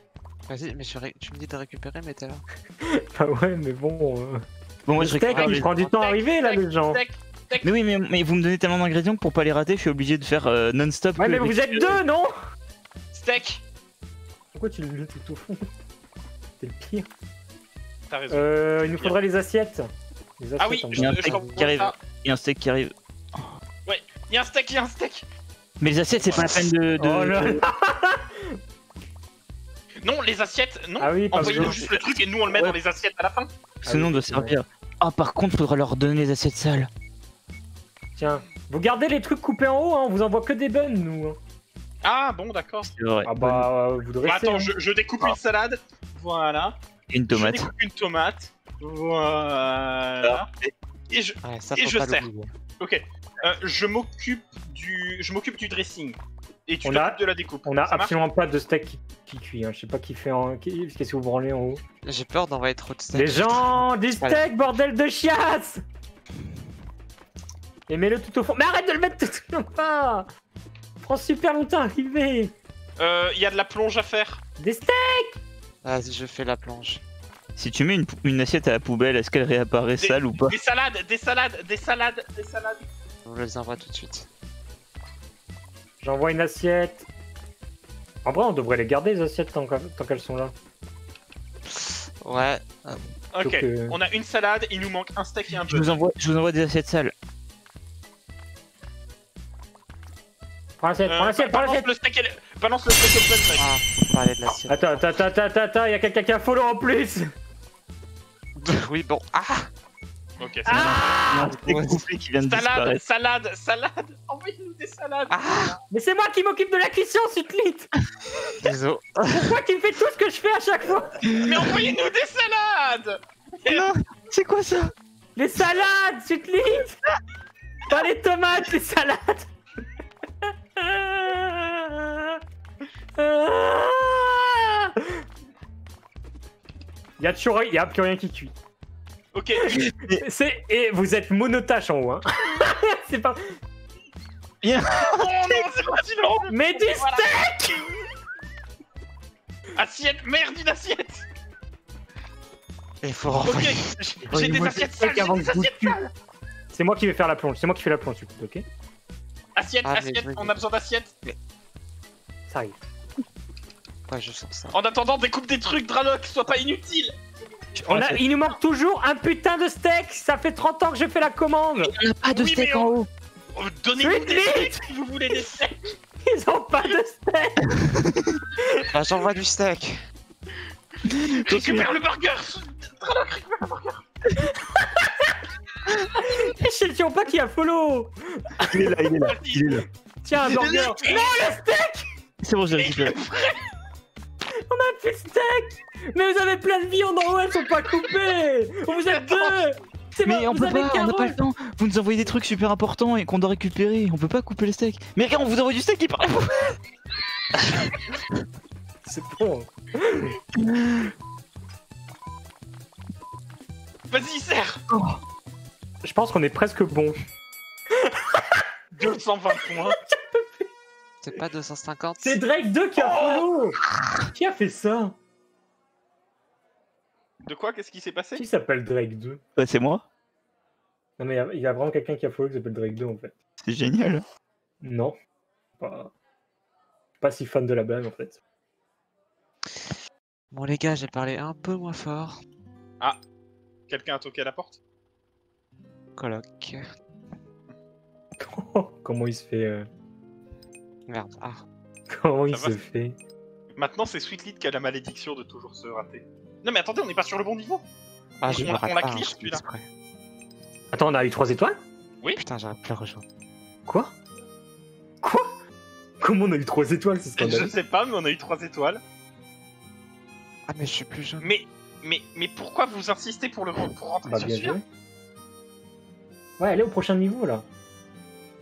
vas-y, mais je ré- tu me dis de récupérer, mais t'es là. Bah ouais, mais bon. euh, Bon, moi, le je steak, récupère il prend du temps à arriver là, les gens. steak, steak. Mais oui, mais, mais vous me donnez tellement d'ingrédients que pour pas les rater, je suis obligé de faire euh, non-stop. Ouais, mais vous êtes deux, non? Steak. Pourquoi tu le tout au fond C'est le pire. T'as raison. Euh, il nous faudrait les assiettes. Les ah oui, je, Il y a un steak qui arrive. ça. Il y a un steak qui arrive. Il y a un steak, il y a un steak. Mais les assiettes, c'est pas la peine de. de- Oh là là. Non, les assiettes, non. Ah oui, parce Envoyez-nous juste le truc et nous on le met Ouais. dans les assiettes à la fin. Sinon, on Ah doit oui, vrai. servir. Ah, par contre, faudra leur donner les assiettes sales. Tiens, vous gardez les trucs coupés en haut, hein, on vous envoie que des bonnes, nous. Ah bon, d'accord. C'est vrai. Ah bah, euh, vous Bon, dressez. attends, hein. je, je découpe une salade. Voilà. Une Je tomate. découpe une tomate. Voilà. Et je, Ouais, ça Et je l'oublier. ok. Euh, je m'occupe du, je m'occupe du dressing. Et tu On a- de la découpe. On a Ça absolument pas de steak qui, qui cuit. Hein. Je sais pas qui fait en. qui- Qu'est-ce que vous branlez en haut? J'ai peur d'envoyer trop de steak. Les gens, du steak, bordel de chiasse Et mets-le tout au fond. Mais arrête de le mettre tout au fond Prend super longtemps à arriver Euh, Il y a de la plonge à faire. Des steaks Vas-y, je fais la planche. Si tu mets une, une assiette à la poubelle, est-ce qu'elle réapparaît Des- sale ou pas? Des salades, des salades, des salades, des salades. Je vous les envoie tout de suite. J'envoie une assiette. En vrai, on devrait les garder, les assiettes, tant qu'elles tant qu'elles sont là. Ouais, Ok. Donc, euh, On a une salade, il nous manque un steak et un je vous, bœuf. envoie, je vous envoie des assiettes sales. Prends l'assiette, Euh, prends l'assiette, prends balance l'assiette le steak et le... balance le steak et le bœuf. ah, faut parler de l'assiette. Attends, attends, attends, attends, attends, il y a quelqu'un qui a follow en plus oui, bon. Ah Ok. c'est Ah coupé qui vient de Salade, salade, salade. Envoyez-nous des salades. Ah Mais c'est moi qui m'occupe de la cuisson, Sutlit Désolé. C'est moi qui fais tout ce que je fais à chaque fois Mais envoyez-nous des salades. Non, c'est quoi ça? Les salades, Sutlit Pas les tomates, les salades Il y a toujours y a plus rien qui cuit. Ok. C'est et vous êtes monotache en haut hein. C'est pas Oh non, c'est Mais du Voilà. steak Assiette, merde, une assiette. Il faut Ok. renvoyer. J'ai des assiettes sales, steak j'ai avant des assiettes sales. C'est moi qui vais faire la plonge, c'est moi qui fais la plonge, ok? Assiette, Ah, assiette. On a besoin d'assiettes. Ça arrive. Ouais, je sens ça. En attendant, découpe des trucs, Draloc, sois pas inutile. On a, il nous manque toujours un putain de steak Ça fait 30 ans que je fais la commande Il n'y a pas de Oui, steak en on- haut. Oh, Donnez-nous des Vite, steaks si vous voulez des steaks. Ils ont pas de steak Bah, j'envoie du steak. Récupère le burger. Draloc, récupère le burger. Je ne sais pas qui a follow Il est là, il est là. Il est là. Tiens, un burger Non, le steak C'est bon, je l'ai récupéré. On a plus de steak Mais vous avez plein de viandes en haut, elles sont pas coupées Vous êtes deux C'est Mais bon, on peut pas, on n'a pas le temps. Vous nous envoyez des trucs super importants et qu'on doit récupérer. On peut pas couper le steak. Mais regarde, on vous envoie du steak qui part. C'est bon Vas-y, serre. Je pense qu'on est presque bon. 220 points. C'est pas 250 C'est Drake 2 qui a follow Qui a fait ça De quoi? Qu'est-ce qui s'est passé? Qui s'appelle Drake 2 Bah, c'est moi. Non, mais il y a- il y, a vraiment quelqu'un qui a follow qui s'appelle Drake 2 en fait. C'est génial. Non. Pas... Pas si fan de la blague en fait. Bon les gars, j'ai parlé un peu moins fort. Quelqu'un a toqué à la porte? Coloc. Comment il se fait. euh, Merde. Ah. Comment il Ça va se fait Maintenant, c'est Sweetlead qui a la malédiction de toujours se rater. Non, mais attendez, on n'est pas sur le bon niveau Ah, je On me l'a- rate on l'a pas, cliché, hein, celui-là. Attends, on a eu 3 étoiles Putain, j'aurais pu le rejoindre. Quoi Quoi Comment on a eu 3 étoiles C'est Je scandaleux. sais pas, mais on a eu 3 étoiles. Ah, mais je suis plus jeune. Mais, mais, mais pourquoi vous insistez pour, le, pour rentrer Bah, sur celui-là. Ouais, allez au prochain niveau là.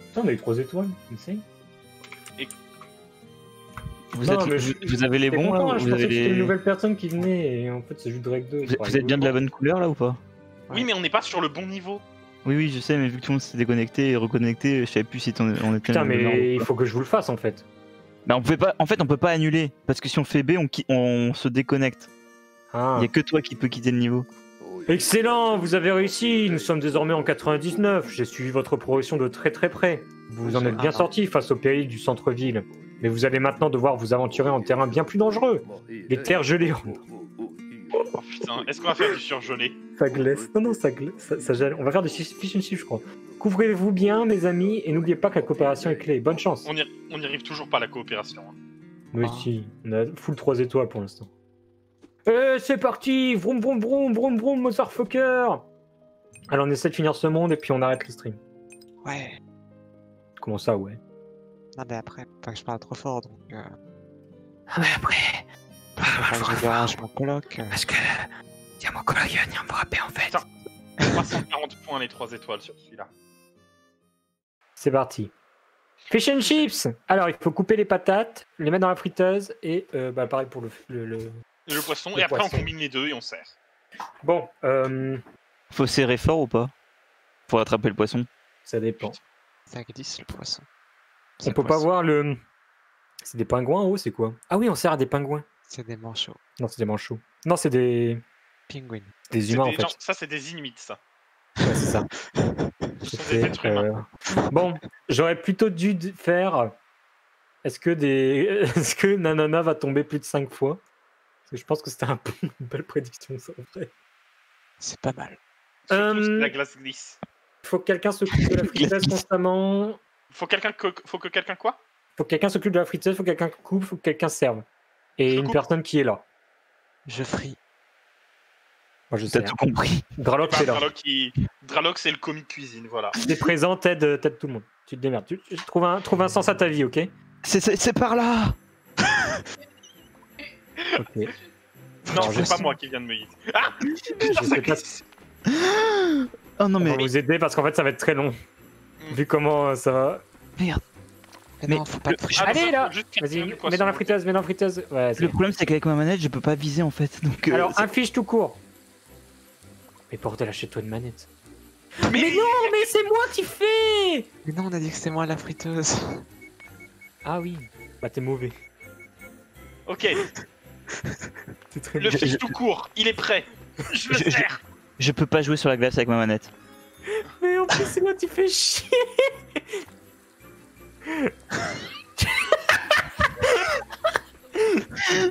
Putain, on a eu 3 étoiles, insane. Vous, Non, êtes, mais vous, je- vous avez les bons content, là je vous, pensais avez que c'était les- une nouvelle personne qui venait et en fait c'est juste Drake 2. vous, vous êtes bien de la bonne couleur là ou pas? Oui, mais on n'est pas sur le bon niveau. Oui, oui, je sais, mais vu que tout le monde s'est déconnecté et reconnecté, je savais plus si on, on était. Putain, mais il faut que je vous le fasse en fait. Bah, on pouvait pas. En fait, on peut pas annuler parce que si on fait B, on, qui- on se déconnecte. Ah. Il y a que toi qui peux quitter le niveau. Excellent, vous avez réussi. Nous sommes désormais en 99. J'ai suivi votre progression de très très près. Vous en êtes bien sorti face au péril du centre-ville. Mais vous allez maintenant devoir vous aventurer en terrain bien plus dangereux. Les terres gelées. Oh putain, est-ce qu'on va faire du surgelé Ça glace. Non, non, ça glace. Ça, ça gèle. On va faire du fish and je crois. Couvrez-vous bien, mes amis, et n'oubliez pas que la coopération est clé. Bonne chance. on n'y arrive toujours pas à la coopération. hein. Ah. aussi, on a full 3 étoiles pour l'instant. Eh, c'est parti Vroom vroom vroom vroom vroom, motherfucker Alors on essaie de finir ce monde et puis on arrête le stream. Ouais. Comment ça, ouais? Non, mais après, pas que je parle trop fort donc. Euh... Ah, mais après. que je mon coloc. Parce que. Il y a mon collègue qui va venir me frapper en fait. 340 points les 3 étoiles sur celui-là. C'est parti. Fish and chips Alors il faut couper les patates, les mettre dans la friteuse et euh, bah, pareil pour le... le, le- Et le poisson, Le et après poisson. on combine les deux et on sert. Bon, euh, Faut serrer fort ou pas Pour attraper le poisson. ça dépend. Ça glisse le poisson. On peut pas voir le... C'est des pingouins en haut, c'est quoi Ah oui, on sert à des pingouins. C'est des manchots. Non, c'est des manchots. Non, c'est des... Penguin. des humains des- en fait. non, ça, c'est des Inuits, ça. Ouais, c'est ça. Ce sont des euh, Bon, j'aurais plutôt dû faire. Est-ce que des, est-ce que Nanana va tomber plus de 5 fois? Je pense que c'était un peu une belle prédiction, ça en vrai. C'est pas mal. Surtout si Euh, la glace glisse. Faut que quelqu'un s'occupe de la friteuse constamment. Faut, quelqu'un co- faut que quelqu'un quoi? Faut que quelqu'un s'occupe de la friteuse, faut que quelqu'un coupe, faut que quelqu'un serve. Et Je une coupe. personne qui est là. Je frie. Moi je T'as sais. tout compris. Draloc c'est là. Draloc, il- c'est le commis de cuisine, voilà. T'es présent, t'aides, t'aides tout le monde. Tu te démerdes. Tu, tu- trouve, un, trouve un sens à ta vie, ok? C'est- C'est c'est par là Ok. Non, c'est pas moi qui viens de me hit. Ah Putain, Je ça sais pas Oh non On mais. va vous aider parce qu'en fait ça va être très long. Mm. Vu comment euh, ça va. Mais, Mais non, faut pas le-. Ah, Allez là Vas-y, mets dans la friteuse, mets dans la friteuse. Ouais, Le problème c'est qu'avec ma manette je peux pas viser en fait. Donc, euh, Alors, un fiche tout court. Mais bordel, achète-toi une manette. Mais, Mais non, mais c'est moi qui fais Mais non, on a dit que c'était moi la friteuse. Ah oui. Bah t'es mauvais. Ok, très le je- tout court, il est prêt. Je le Je- je- sers. je peux pas jouer sur la glace avec ma manette. Mais en plus, c'est moi qui fais chier.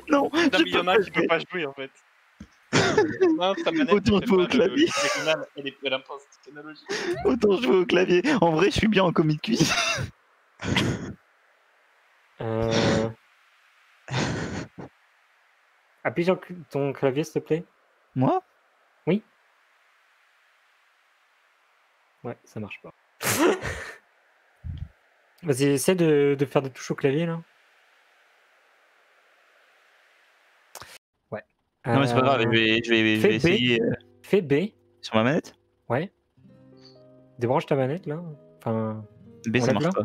Non, Non, mais il y en a qui peut pas jouer en fait. Non, ta manette, Autant jouer au le- clavier. le est. Autant jouer au clavier. En vrai, je suis bien en commis de cuisine. Euh... Appuie sur ton clavier, s'il te plaît. Moi? Ouais, ça marche pas. Vas-y, essaie de, de faire des touches au clavier là. Ouais. Non, mais c'est pas grave, je vais, je vais, je vais B. essayer euh, Fais B. sur ma manette? Débranche ta manette là. Enfin. B, ça marche là pas.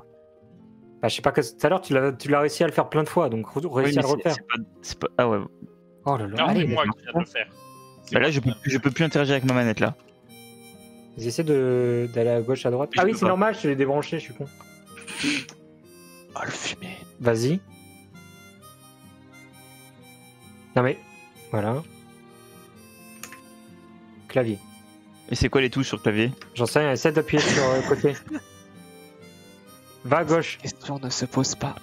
Bah, je sais pas que tout à l'heure tu l'as réussi à le faire plein de fois donc Oui, réussis à le refaire. pas, pas- Ah ouais. Oh là là. Non, Allez, c'est moi qui viens de le faire. Bah là, je peux, je peux plus interagir avec ma manette là. J'essaie de d'aller à gauche, à droite. Je Ah oui, peux c'est pas. normal, je l'ai débranché, je suis con. Oh le fumé. Vas-y. Non mais. Voilà. Clavier. Et c'est quoi les touches sur le clavier? J'en sais rien, essaie d'appuyer sur euh, le côté. Va à gauche. Question ne se pose pas.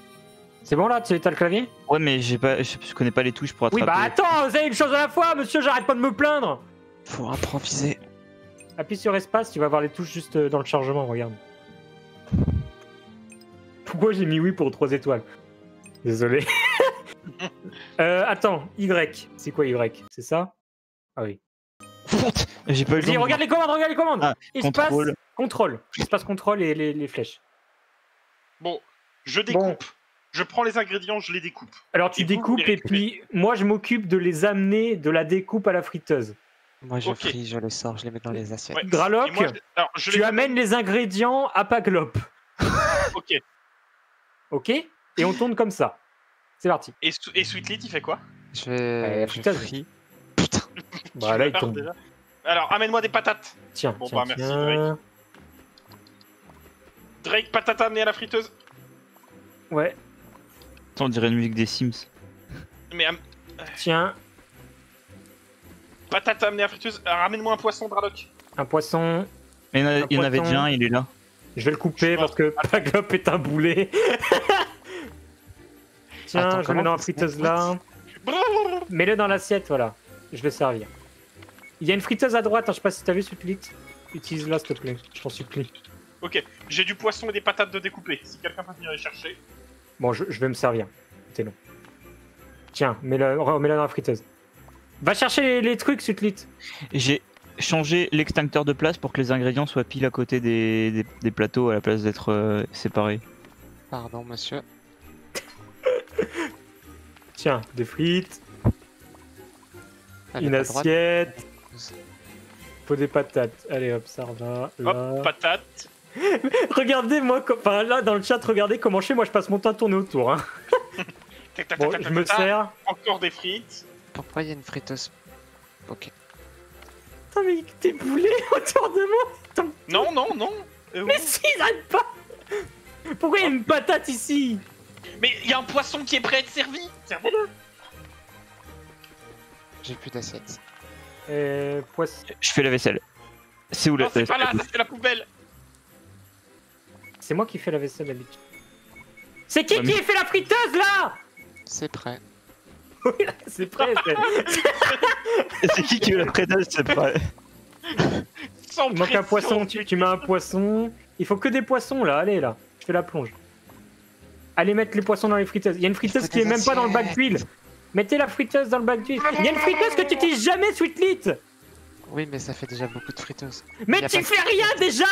C'est bon là, tu as le clavier? Ouais, mais j'ai pas, je, je connais pas les touches pour attraper. Oui, bah attends, vous avez une chose à la fois, monsieur, j'arrête pas de me plaindre Faut improviser. Appuie sur espace, tu vas voir les touches juste euh, dans le chargement, regarde. Pourquoi j'ai mis oui pour 3 étoiles? Désolé. euh, attends, Y. C'est quoi Y? C'est ça? Ah oui. J'ai pas eu le Vas-y, temps de- regarde les commandes, regarde les commandes Ah, Espace, contrôle. contrôle. Espace, contrôle et les, les flèches. Bon, je découpe. Je prends les ingrédients, je les découpe. Alors tu Et vous, vous découpes et puis moi je m'occupe de les amener de la découpe à la friteuse. Moi, je Ok. frie, je les sors, je les mets dans les assiettes. Ouais. Graloc, Et moi, je- alors, je tu les amènes les ingrédients à Paglop, Ok. ok? Et on tourne comme ça. C'est parti. Et, Su- et Sweetlit, il fait quoi? Je vais. Euh, je putain. Bah Tu là il tombe. déjà Alors, amène-moi des patates. Tiens, Bon, tiens, bah, merci, tiens. Drake, patate amenée à la friteuse. Ouais, on dirait une musique des Sims. Mais am- tiens, patate amenée à la friteuse. Alors, Ramène-moi un poisson, Draloc. un poisson. Mais il y en, a- Un il y en avait poisson. déjà un, il est là. Je vais le couper Je parce que Paglop est un boulet. tiens, Attends, je le mets dans la ça se friteuse là. Mets-le dans l'assiette, voilà. Je vais servir. Il y a une friteuse à droite, hein, je sais pas si t'as vu Sweetlit. Utilise-la s'il te plaît, je t'en supplie. Ok, j'ai du poisson et des patates de découper. Si quelqu'un peut venir les chercher. Bon, je, je vais me servir. C'est long. Tiens, mets-le remets-le dans la friteuse. Va chercher les, les trucs, Sutlit. J'ai changé l'extincteur de place pour que les ingrédients soient pile à côté des, des- des plateaux à la place d'être euh, séparés. Pardon, monsieur. Tiens, des frites, une assiette, faut des patates. Allez hop, ça. Là. Hop, patate. Regardez moi, enfin là dans le chat, regardez comment je fais. Moi, je passe mon temps à tourner autour. Hein. Tac, tac, Bon, tac, je tac, me tac, sers. Encore des frites. Pourquoi il y a une friteuse Ok. Putain, mais t'es boulé autour de moi. Non, non, non. Euh, Mais oui. si, j'arrête pas. Pourquoi il y a une patate ici? Mais il y a un poisson qui est prêt à être servi. Servez-le. J'ai plus d'assiettes. Euh, poisson. Je fais la vaisselle. C'est où la Non, c'est pas là, vaisselle? ça, c'est la poubelle. C'est moi qui fais la vaisselle d'habitude. C'est qui Ouais, qui fait la friteuse là? C'est prêt. Oui, là, c'est prêt. c'est- C'est qui qui veut la prédale C'est pas. Sans Il manque un poisson, tu, tu mets un poisson. Il faut que des poissons là, allez là. Je fais la plonge. Allez mettre les poissons dans les friteuses. Il y a une friteuse qui est même pas dans le bac d'huile. Mettez la friteuse dans le bac d'huile. Il y a une friteuse que tu utilises jamais, Sweetlit Oui, mais ça fait déjà beaucoup de friteuses. Mais tu fais rien déjà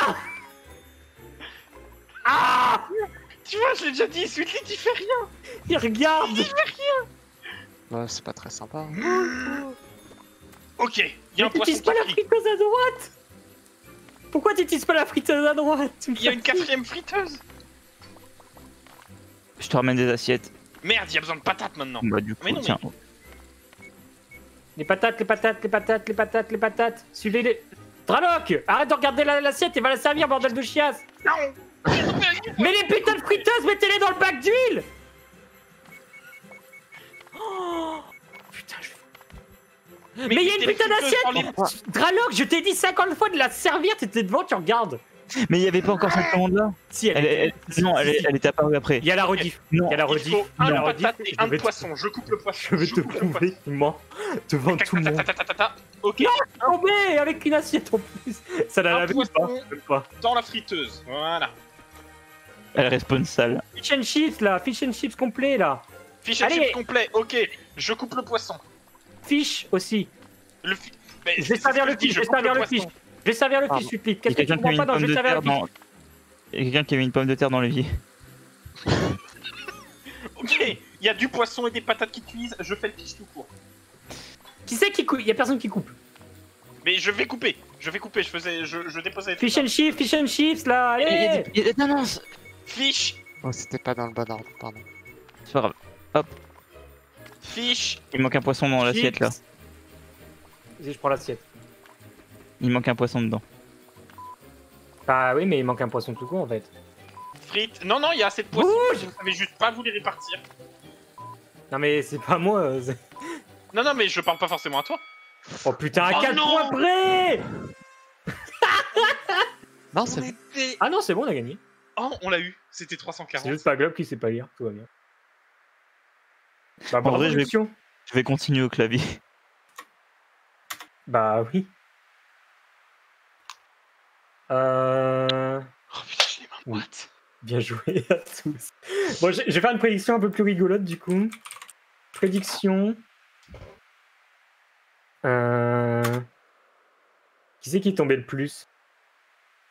Ah Tu vois, je l'ai déjà dit, Sweetlit, il fait rien. Il regarde Bah, c'est pas très sympa. Ok, il y a un poisson pas la frit. friteuse à droite? Pourquoi t'utilises pas la friteuse à droite? Il y a une quatrième friteuse. Je te ramène des assiettes. Merde, il y a besoin de patates maintenant. Bah, du coup, Mais non, mais- tiens. Les patates, les patates, les patates, les patates, les patates. Suivez les. Draloc Arrête de regarder la- l'assiette et va la servir, bordel de chiasse Non. Mais les putains de friteuses, mettez-les dans le bac d'huile Oh Putain, je... Mais il y a une putain d'assiette les- Draloc, je t'ai dit 50 fois de la servir, t'étais devant, tu regardes Mais il y avait pas encore cette commande là Si, elle, elle- non, elle, est- elle était apparue après. Il y a la rediff. Non, Il y a la rediff. faut Il y a un la rediff. patate et Je un vais te- poisson. Je coupe le poisson. Je vais te prouver ment devant tout le monde. Ok, Tombé avec une assiette en plus. Ça l'a Même pas. dans la friteuse. Voilà. Elle respawn sale. Fish and chips là, fish and chips complet là. Fiche and Allez. chips complet. Ok, je coupe le poisson. Fish aussi. Le fi- Mais Je vais servir le fish, je vais servir le fish. Je vais servir le fish, a Qu'est-ce que tu quelqu'un qui a comprends mis pas une dans pomme je vais de servir terre le fish. Il y a quelqu'un qui a mis une pomme de terre dans l'évier. Ok, il y a du poisson et des patates qui cuisent. Je fais le fiche tout court. Qui c'est qui coupe Il y a personne qui coupe. Mais je vais couper. Je vais couper. Je faisais, je, je déposais. Fish and chips, fish and chips là, allez il y a des- Non, non, c'est Fiche, Oh, c'était pas dans le bon ordre, pardon. c'est pas grave. fiche. Il manque un poisson dans l'assiette là. Vas-y, je prends l'assiette. Il manque un poisson dedans. Bah oui, mais il manque un poisson tout court en fait. Frites. Non, non, il y a assez de poissons. Je savais juste pas vous les répartir. Non mais c'est pas moi. euh, Non, non, mais je parle pas forcément à toi. Oh putain, à Oh 4 non points près Non, On c'est bon. Ah non, c'est bon, on a gagné. Oh, on l'a eu. C'était C'est 340. juste pas Globe qui sait pas lire, tout va bien. Bah, En vrai, je vais- Luxion. Je vais continuer au clavier. Bah oui. Euh... Oh putain, j'ai les mains Oui. moites. Bien joué à tous. Bon, je vais faire une prédiction un peu plus rigolote du coup. Prédiction. Euh... Qui c'est qui est tombé le plus?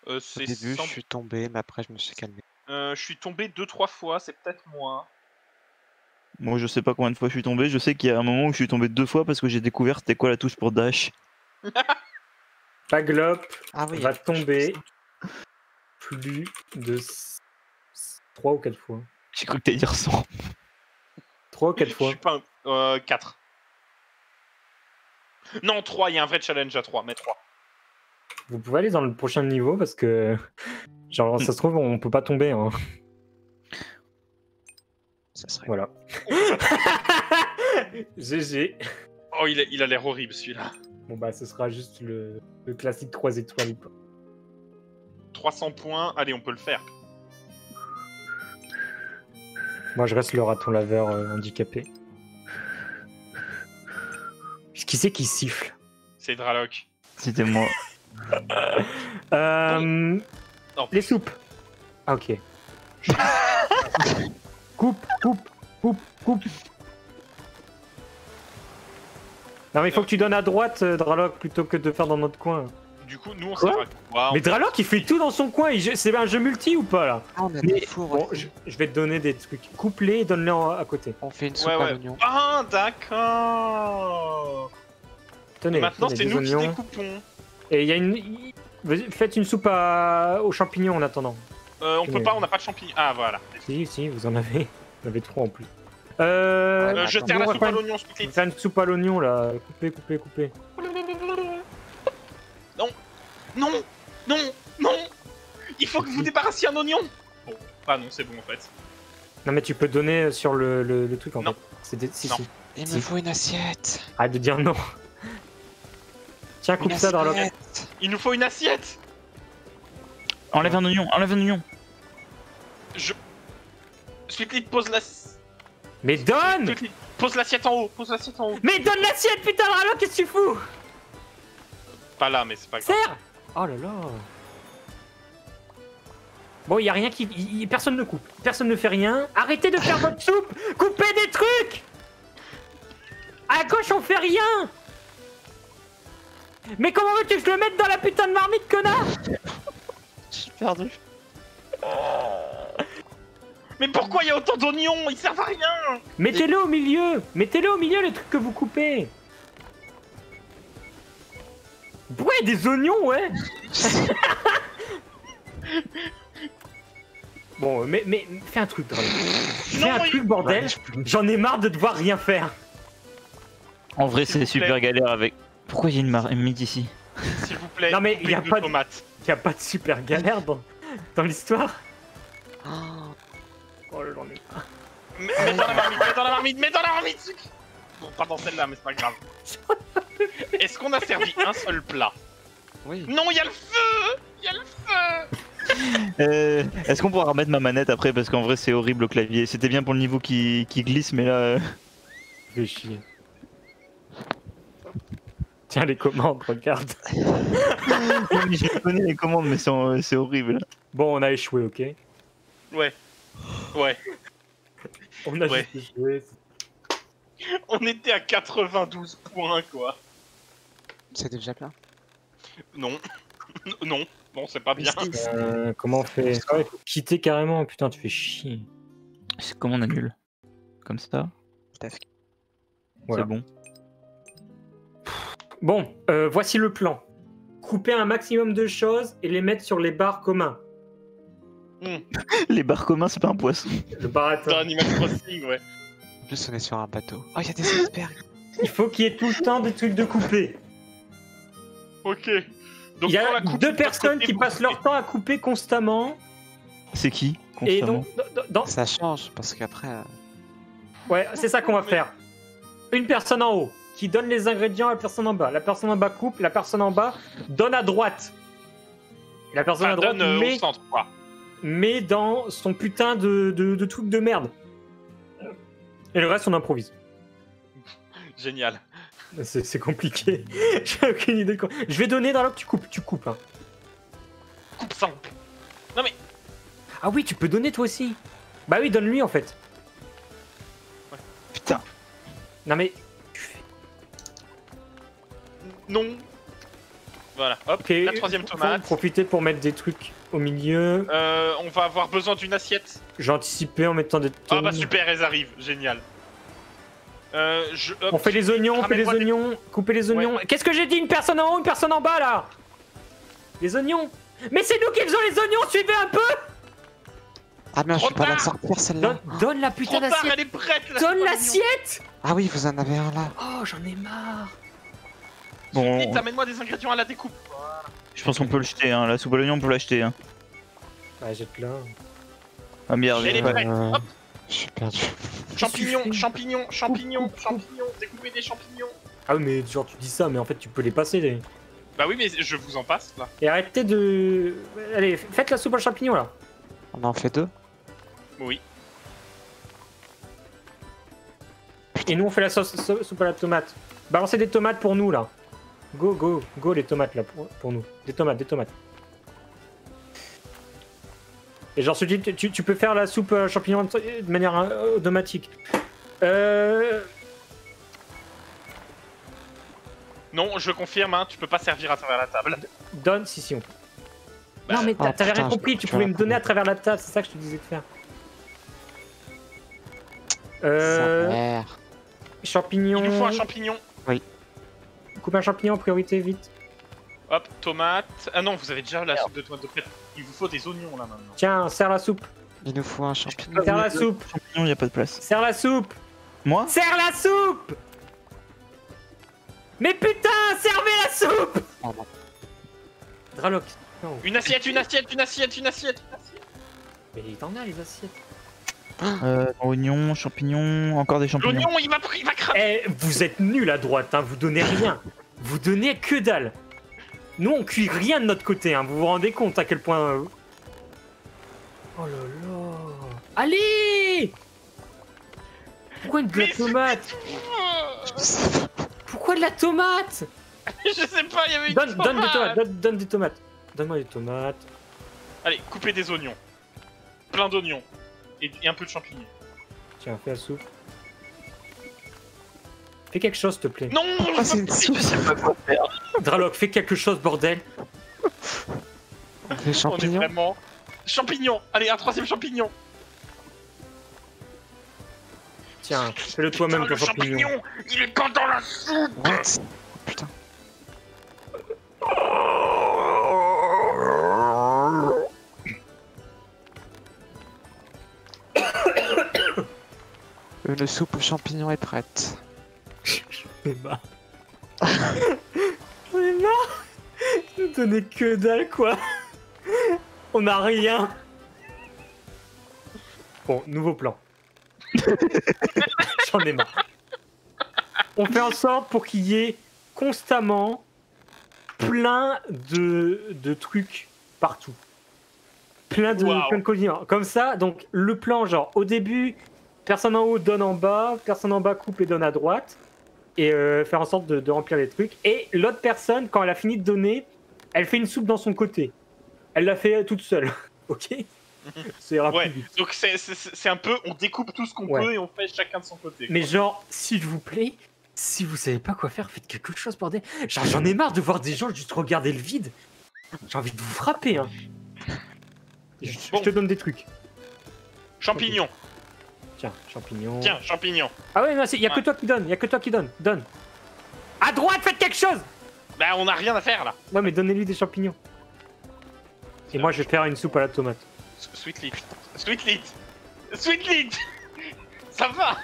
Au c'est début, sans- je suis tombé, mais après, je me suis calmé. Euh, je suis tombé deux trois fois, c'est peut-être moi. Moi, je sais pas combien de fois je suis tombé. Je sais qu'il y a un moment où je suis tombé deux fois parce que j'ai découvert c'était quoi la touche pour dash. Paglop Ah oui. va tomber plus de 3 ou 4 fois. J'ai cru que t'allais dire 100. 3 ou 4 Je fois. suis pas un... Euh, 4. Non, 3, il y a un vrai challenge à 3, mais 3. Vous pouvez aller dans le prochain niveau parce que. Genre, ça se trouve, on peut pas tomber. Hein. Ça serait. Voilà. GG. Oh, il a il a l'air horrible celui-là. Bon, bah, ce sera juste le, le classique 3 étoiles. quoi. 300 points, allez, on peut le faire. Moi, je reste le raton laveur euh, handicapé. Qui c'est qui siffle? C'est Draloc. C'était moi. Euh, Non. Les soupes. Ah, ok. coupe, coupe, coupe, coupe. Non, mais il faut que tu donnes à droite, euh, Draloc, plutôt que de faire dans notre coin. Du coup, nous, on Quoi sert à quoi Mais Draloc, il fait tout dans son coin. il- C'est un jeu multi ou pas, là Ah, on a Mais des fours. Bon, je, je vais te donner des trucs. Coupe-les et donne-les en- à côté. On fait une soupe Ouais, à ouais. l'oignon. Ah, d'accord. Tenez, Maintenant, tenez, c'est des nous qui oignons. découpons. Et il y a une. Faites une soupe à... aux champignons en attendant. Euh, on peut pas, on n'a pas de champignons. Ah, voilà. Si, si, vous en avez. Vous en avez trois en plus. Euh. Euh, je terre la soupe à l'oignon, Split. faire une soupe à l'oignon là. Coupez, coupez, coupez. Non, non, non, non. Il faut que vous débarrassiez un oignon. Bon, ah non, c'est bon en fait. Non, mais tu peux donner sur le, le, le truc en Non. fait. C'est des- Si, Non. si. Il Si. me faut une assiette. Arrête de dire non. Tiens, coupe ça dans. Il nous faut une assiette. Enlève un oignon, enlève un oignon. Je. Split, pose la. Mais donne Split, pose l'assiette en haut. Pose l'assiette en haut. Mais donne l'assiette, putain, Dralo, qu'est-ce que tu fous? Pas là, mais c'est pas grave. Serre Oh là là Bon, y a rien qui. y- y- personne ne coupe. Personne ne fait rien. Arrêtez de faire votre soupe Coupez des trucs À gauche, on fait rien Mais comment veux-tu que je le mette dans la putain de marmite, connard? Je suis perdu. Mais pourquoi il y a autant d'oignons? Ils servent à rien. Mettez-le au milieu Mettez-le au milieu, les trucs que vous coupez Ouais, des oignons, ouais Bon, mais, mais fais un truc, Dralo. Fais Non, un il- truc, bordel J'en ai marre de devoir rien faire En vrai, c'est super galère avec. Pourquoi il y a une, mar... une mythe ici S'il vous plaît. Non, mais coupez y a pas de- tomates. Y a pas de super galère dans, dans l'histoire Oh, Oh là, j'en ai. Mets mets dans la marmite, mets dans la marmite, mets dans la marmite. Bon, pas dans celle-là, mais c'est pas grave. Est-ce qu'on a servi un seul plat oui. Non, il y a le feu Il y a le feu euh, Est-ce qu'on pourra remettre ma manette après Parce qu'en vrai, c'est horrible au clavier. C'était bien pour le niveau qui, qui glisse, mais là. euh, Fais chier. Tiens les commandes, regarde. J'ai donné les commandes, mais c'est en- c'est horrible. Bon, on a échoué, ok Ouais. Ouais. On a Ouais. juste échoué. On était à 92 points, quoi. C'est déjà plein. Non. non. Bon, c'est pas bien. Euh, comment on fait Ah, il faut quitter carrément, putain, tu fais chier. C'est comment on annule Comme ça Voilà. C'est bon. Bon, euh, voici le plan. Couper un maximum de choses et les mettre sur les bars communs. Les bars communs, c'est pas un poisson. Le bar à Dans thon. Animal Crossing, ouais. En plus, on est sur un bateau. Oh, il y a des icebergs. Il faut qu'il y ait tout le temps des trucs de couper. Ok. Donc, Il y a coupe deux personnes qui passent leur temps à couper constamment. C'est qui Et constamment donc, dans- Ça change parce qu'après. euh, Ouais, c'est ça qu'on va faire. Une personne en haut qui donne les ingrédients à la personne en bas. La personne en bas coupe, la personne en bas donne à droite. Et la personne Enfin, à droite donne euh, met, au centre, quoi. met dans son putain de, de, de truc de merde. Et le reste, on improvise. Génial. C'est compliqué. J'ai aucune idée de quoi. Je vais donner dans que tu coupes. Tu coupes. hein. Coupe sang. Ah oui, tu peux donner toi aussi. Bah oui, donne-lui en fait. Putain. Non mais. Non. Voilà, hop, Ok. la troisième tomate. Profiter pour mettre des trucs au milieu. Euh, on va avoir besoin d'une assiette. J'ai anticipé en mettant des. Ah bah super, elles arrivent, génial. Euh, je, hop, On fait les oignons, on fait les des- oignons, couper les oignons. Qu'est-ce que j'ai dit Une personne en haut, une personne en bas là? Les oignons Mais c'est nous qui faisons les oignons, suivez un peu Ah merde, je peux pas la tard. sortir celle-là. donne, donne la putain d'assiette elle est prête la Donne l'assiette Ah oui, vous en avez un là. Oh, j'en ai marre Bon, Vite, amène-moi des ingrédients à la découpe. je pense qu'on peut le jeter, hein. la soupe à l'oignon, on peut l'acheter. Hein. Bah, jette-la. Ah merde, est ouais. prête. Euh, Hop. Je suis perdu. Champignons, champignons, champignons, champignons, découpez des champignons. Ah oui, mais genre, tu dis ça, mais en fait, tu peux les passer. Les... Bah oui, mais je vous en passe là. Et arrêtez de. Allez, faites la soupe aux champignons là. On en fait deux. Oui. Et nous, on fait la sauce, sau- soupe à la tomate. Balancez des tomates pour nous là. Go, go, go les tomates là pour, pour nous. Des tomates, des tomates. Et genre, tu, tu, tu peux faire la soupe euh, champignons de manière euh, automatique. Euh. Non, je confirme, hein, tu peux pas servir à travers la table. Donne, si, si, on peut. Bah, non, mais ah, t'a- t'avais rien je- compris, tu pouvais vais me donner à travers la table, c'est ça que je te disais de faire. Euh. merde. Champignons. Il nous faut un champignon. Coupe un champignon en priorité, vite. Hop, tomate. Ah non, vous avez déjà la soupe de tomate de prête. Il vous faut des oignons là maintenant. Tiens, serre la soupe. Il nous faut un champignon. Serre la soupe. Champignon, y a pas de place. Serre la soupe. Moi Serre la soupe Mais putain, servez la soupe Pardon. Draloc. Non. Une assiette, une assiette, une assiette, une assiette. une assiette. Mais t'en as les assiettes. euh, Oignons, champignons, encore des champignons. L'oignon, il va, il va cramer. Eh, vous êtes nuls à droite, hein, vous donnez rien. Vous donnez que dalle. Nous, on cuit rien de notre côté, hein, vous vous rendez compte à quel point... euh, Oh là là Allez Pourquoi de la Mais tomate? Pourquoi de la tomate? Je sais pas, il y avait une donne, donne des tomate. tomates, donne, donne des tomates. Donne-moi des tomates. Allez, coupez des oignons. Plein d'oignons. Et, et un peu de champignons. Tiens, fais la soupe. Fais quelque chose, s'il te plaît. Non, Ah, c'est une soupe. Draloc, fais quelque chose, bordel. On fait On est champignons. vraiment... Champignons Allez, un troisième champignon Tiens, fais-le toi-même, le champignon. champignon Il est pas dans la soupe What? Putain. Une soupe aux champignons est prête. On est marre. On est marre. Nous donner que dalle, quoi. On a rien. Bon, nouveau plan. J'en ai marre. On fait en sorte pour qu'il y ait constamment plein de, de trucs partout. Plein de, Waouh. plein de. Comme ça, donc le plan, genre au début, personne en haut donne en bas, personne en bas coupe et donne à droite. Et euh, faire en sorte de, de remplir les trucs. Et l'autre personne, quand elle a fini de donner, elle fait une soupe dans son côté. Elle l'a fait toute seule. ok? Ira Ouais, donc c'est- c'est c'est un peu, on découpe tout ce qu'on Ouais. peut et on fait chacun de son côté. Mais genre, s'il vous plaît, si vous savez pas quoi faire, faites quelque chose, bordel. Genre, j'en ai marre de voir des gens juste regarder le vide. J'ai envie de vous frapper, hein. Je, te donne des trucs. Champignons, Tiens, champignons. tiens, champignons. Ah ouais, non, il y a que Ouais. toi qui donne, y a que toi qui donne. Donne. À droite, faites quelque chose Bah on a rien à faire là. Ouais, mais donnez-lui des champignons. Et moi, je vais faire une soupe à la tomate. S- Sweetlit, Sweetlit, Sweetlit Ça va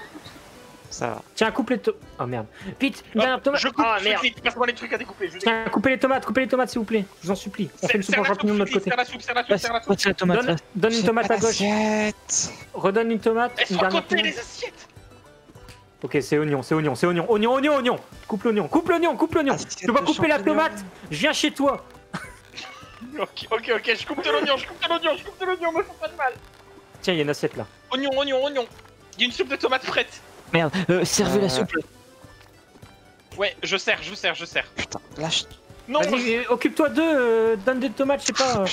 Ça va. Tiens, coupe les tomates. Oh merde. Vite. Je coupe, Ah merde. Passe-moi les trucs à découper. Je. Tiens, coupez les tomates, coupez les tomates, s'il vous plaît. Je vous en supplie. On fait une soupe en champignons de notre côté. serre la soupe, serre la soupe, Passe, serre la soupe. passe la tomate. Donne, une tomate à gauche. Redonne une tomate. Elles sont à côté les assiettes Ok, c'est oignon, c'est oignon, c'est oignon. Oignon, oignon, oignon. Coupe l'oignon, coupe l'oignon, coupe l'oignon. Pas de couper la tomate? Je viens chez toi. Ok, ok, ok, je coupe de l'oignon, je coupe de l'oignon, je coupe de l'oignon, me fais pas de mal. Tiens, il y a une assiette là. Oignon, oignon, oignon. Il y a une soupe de tomates prête. Merde, euh, servez Euh, la soupe. Ouais, je sers, je sers, je sers. Putain, lâche. Non, euh, occupe-toi d'eux, euh, donne des tomates, je sais pas. euh.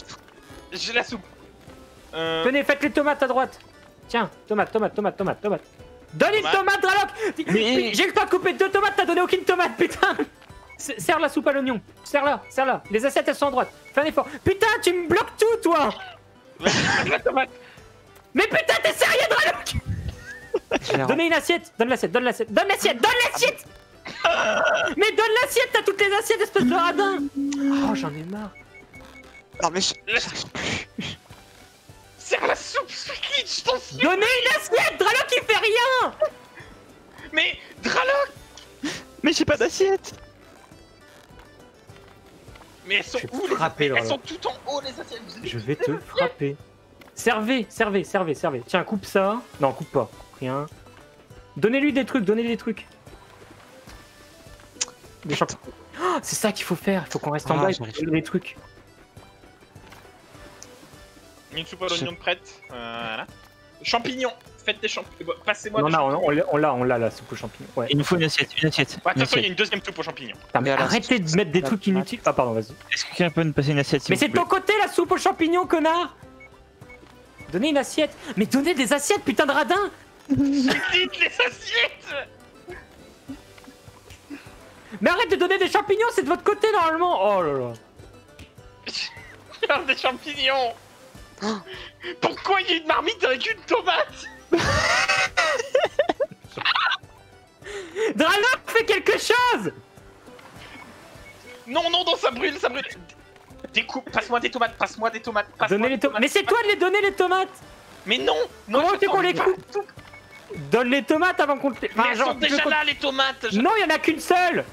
j'ai la soupe. Euh, Tenez, faites les tomates à droite. Tiens, tomate, tomate, tomate, tomate, tomate. Donne une Tomate. Draloc Mais- J'ai le temps de couper deux tomates, t'as donné aucune tomate, putain Serre la soupe à l'oignon. Serre-la, serre-la. Les assiettes, elles sont à droite. Fais un effort. Putain, tu me bloques tout, toi la tomate. Mais putain, t'es sérieux, Draloc Je Donnez une assiette. Donne l'assiette, donne l'assiette. Donne l'assiette, donne l'assiette Mais donne l'assiette, t'as toutes les assiettes, espèce de radin Oh, j'en ai marre. Non, mais je. Serre la soupe, Sweetly, je t'en supplie. Donnez une assiette Draloc, il fait rien Mais, Draloc Mais j'ai pas d'assiette Mais elles sont où les frapper, Elles sont toutes en haut, les assiettes. Je vais te frapper. Servez, servez, servez, servez. Tiens, coupe ça. Non, coupe pas. Rien. Donnez-lui des trucs, donnez-lui des trucs. Des champignons. Oh, c'est ça qu'il faut faire. Il faut qu'on reste en Ah, bas et donner des trucs. Une soupe à l'oignon prête. Voilà. Champignons. Faites des champignons. Passez-moi Non, des non, champignons. on l'a, on l'a, on l'a, la soupe aux champignons. Ouais. Il nous faut une assiette, une assiette. Ouais, attention, il y a une deuxième soupe aux champignons. Putain, mais arrêtez de mettre des trucs inutiles. Ah, pardon, vas-y. Est-ce que quelqu'un peut me passer une assiette Mais c'est de ton côté la soupe aux champignons, connard Donnez une assiette. Mais donnez des assiettes, putain de radin Dites les assiettes Mais arrête de donner des champignons, c'est de votre côté normalement. Oh là là. Regarde des champignons Pourquoi il y a une marmite avec une tomate Draloc, fais quelque chose Non, non, non, ça brûle, ça brûle Découpe, passe-moi des tomates, passe-moi des tomates, passe-moi des les tomates. Mais c'est toi de les donner les tomates Mais non non, Comment tu qu'on les coupe Donne les tomates avant qu'on te. Mais elles genre, sont déjà là, les tomates je- Non, il y en a qu'une seule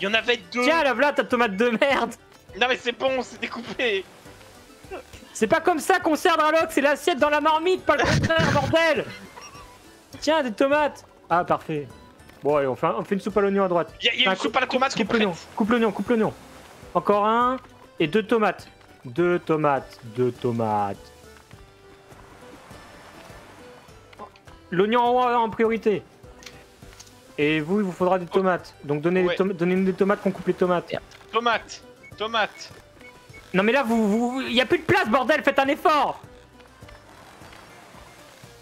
Il y en avait deux Tiens, là, voilà ta tomate de merde Non mais c'est bon, c'est découpé C'est pas comme ça qu'on sert Draloc, c'est l'assiette dans la marmite, pas le contraire, bordel Tiens, des tomates Ah, parfait. Bon, allez, on fait, un- on fait une soupe à l'oignon à droite. Il y a, il y a Enfin, une soupe à la tomate coupe l'oignon, coupe l'oignon, coupe l'oignon. Encore un, et deux tomates. Deux tomates, deux tomates. L'oignon en haut en priorité. Et vous, il vous faudra des tomates. Donc donnez Ouais. des tom- donnez-nous des tomates qu'on coupe les tomates. Tomate Tomate Non mais là, vous, vous, il y a plus de place, bordel, faites un effort.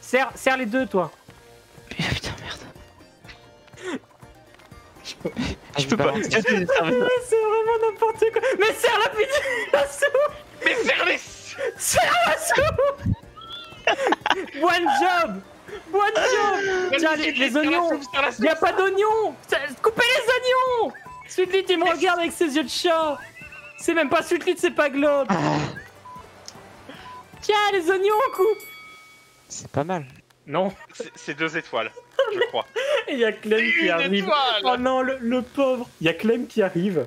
Serre, serre les deux, toi. Putain, merde. Ah, Je peux pas. balance. Tiens, tiens, servez. C'est vraiment n'importe quoi. Mais serre la putain la soupe Mais serre-les Serre la soupe One job Job Tiens, les, oignons. Il a pas d'oignons. Coupez les oignons. Sweetlit, il me regarde avec ses yeux de chat. C'est même pas Sweetlit, c'est pas Globe. Tiens, les oignons, on coupe. C'est pas mal. Non, C'est- deux étoiles, je crois. et il y a Clem qui arrive. étoile. Oh non, le, le pauvre. Il y a Clem qui arrive.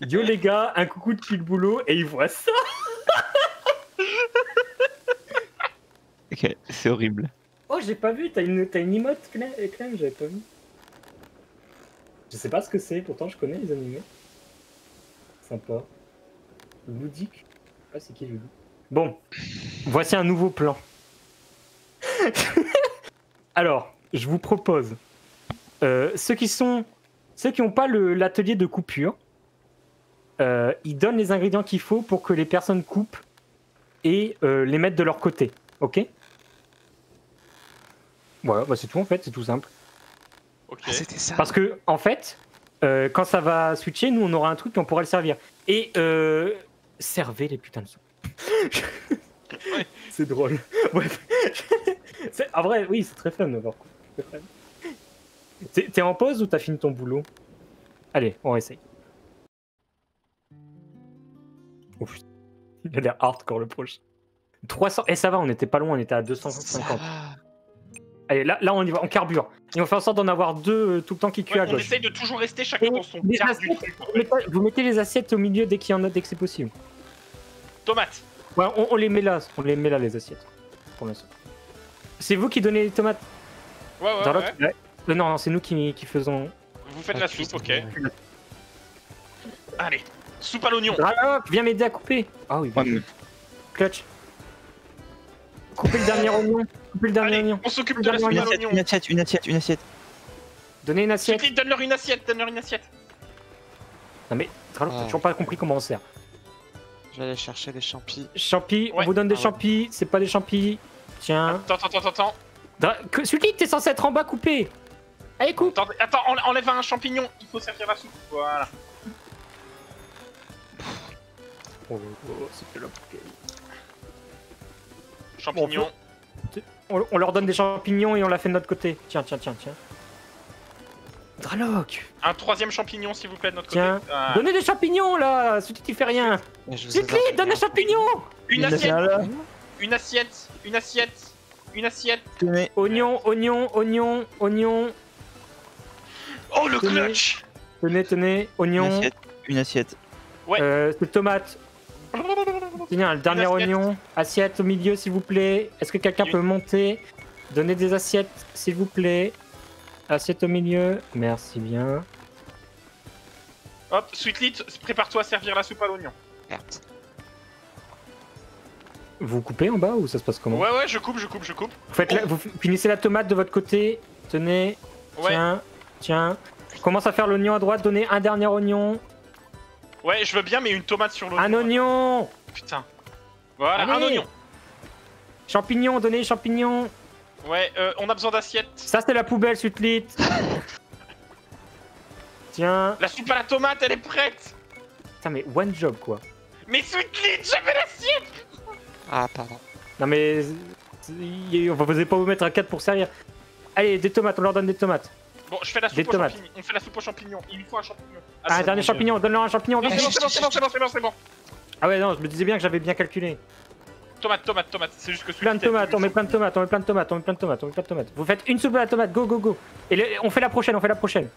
Yo les gars, un coucou depuis le boulot, et il voit ça. Ok, c'est horrible. Oh, j'ai pas vu, t'as une, une emote, Clem, j'avais pas vu. Je sais pas ce que c'est, pourtant je connais les animés. Sympa. Ludique. Je sais pas c'est qui Ludique. Bon, voici un nouveau plan. Alors, je vous propose, euh, ceux qui sont, ceux qui n'ont pas l'atelier de coupure, euh, ils donnent les ingrédients qu'il faut pour que les personnes coupent et euh, les mettent de leur côté, ok? Voilà, bah c'est tout en fait, c'est tout simple. Ok. Ah, c'était ça. Parce que, en fait, euh, quand ça va switcher, nous on aura un truc et on pourra le servir. Et euh, servez les putains de. Ouais. C'est drôle. Bref. En vrai, oui, c'est très fun d'avoir C'est fun. T'es en pause ou t'as fini ton boulot? Allez, on essaye. Oh putain. Il a l'air hardcore le prochain. 300. Et ça va, on était pas loin, on était à 250. Ah, Allez, là, là on y va, on carbure. Et on fait en sorte d'en avoir deux euh, tout le temps qui cuit Ouais, à on gauche. essaye de toujours rester chacun dans son Les quart du assiettes, truc. en vous, fait. mettez, vous mettez les assiettes au milieu dès qu'il y en a, dès que c'est possible. Tomate Ouais, on, on les met là, on les met là les assiettes. Pour l'instant. C'est vous qui donnez les tomates Ouais, ouais, Dans ouais. Euh, Non, non, c'est nous qui, qui faisons. Vous faites Ah, la soupe, ok. Allez. Soupe à l'oignon. Viens m'aider à couper. Ah oui, mais- clutch. Coupez le dernier oignon. Coupez le dernier Allez, oignon. on s'occupe de la Une assiette, une assiette, une assiette, une assiette. Donnez une assiette. Sweetly, donne-leur une assiette, donne-leur une assiette. Non mais, t'as Ah. toujours pas compris comment on sert. Je vais aller chercher des champis. Champis, on vous donne des Ah ouais. champis. C'est pas des champis. Tiens. Attends, attends, attends, attends. Celui t'es censé être en bas coupé. Allez, coupe. Attends, attends, en- enlève un champignon, il faut servir la soupe. Voilà. Oh, oh, c'était la bouquet. Champignon. On, on leur donne des champignons et on la fait de notre côté. Tiens, tiens, tiens, tiens. Dralok, Un troisième champignon, s'il vous plaît, de notre Tiens. côté. Ah. donnez des champignons là. Celui qui fait rien. Zutli, donne des champignons. Une Une assiette, une assiette, une assiette, une assiette. Tenez. Oignon, oignon, oignon, oignon. Oh, le Tenez. clutch Tenez, tenez, Une oignon. assiette, une assiette. Ouais. Euh, c'est tomate. Tiens, le dernier oignon. Assiette au milieu, s'il vous plaît. Est-ce que quelqu'un peut monter Donnez des assiettes, s'il vous plaît. Assiette au milieu. Merci bien. Hop, Sweetly, t- prépare-toi à servir la soupe à l'oignon. Merde. Vous coupez en bas ou ça se passe comment Ouais, ouais, je coupe, je coupe, je coupe. vous, faites la- vous finissez la tomate de votre côté. Tenez. Ouais, Tiens. Tiens. Commence à faire l'oignon à droite. Donnez un dernier oignon. Ouais, je veux bien, mais une tomate sur l'oignon. Un oignon. Putain. Voilà, un oignon. Champignons. Donnez champignons. Ouais, euh, on a besoin d'assiettes. Ça, c'est la poubelle, Sutlit. Tiens. La soupe à la tomate, elle est prête. Putain, mais one job quoi. Mais Sweetly, j'avais l'assiette. Ah, pardon. Non mais on va vous pas vous mettre un 4 pour servir. Allez, des tomates, on leur donne des tomates. Bon, je fais la Des soupe aux tomates. champignons. On fait la soupe aux champignons. Il lui faut un champignon. Ah, un dernier champignon, donne-leur un champignon, Non, c'est bon, c'est bon, c'est bon, c'est bon, c'est bon, c'est bon. Ah ouais, non, je me disais bien que j'avais bien calculé. Tomate, tomate, tomate. C'est juste que Plein de tomates, on met plein de tomates, on met plein de tomates, on met plein de tomates, on met plein de tomates. Vous faites une soupe à la tomate, go, go, go. Et le- on fait la prochaine, on fait la prochaine.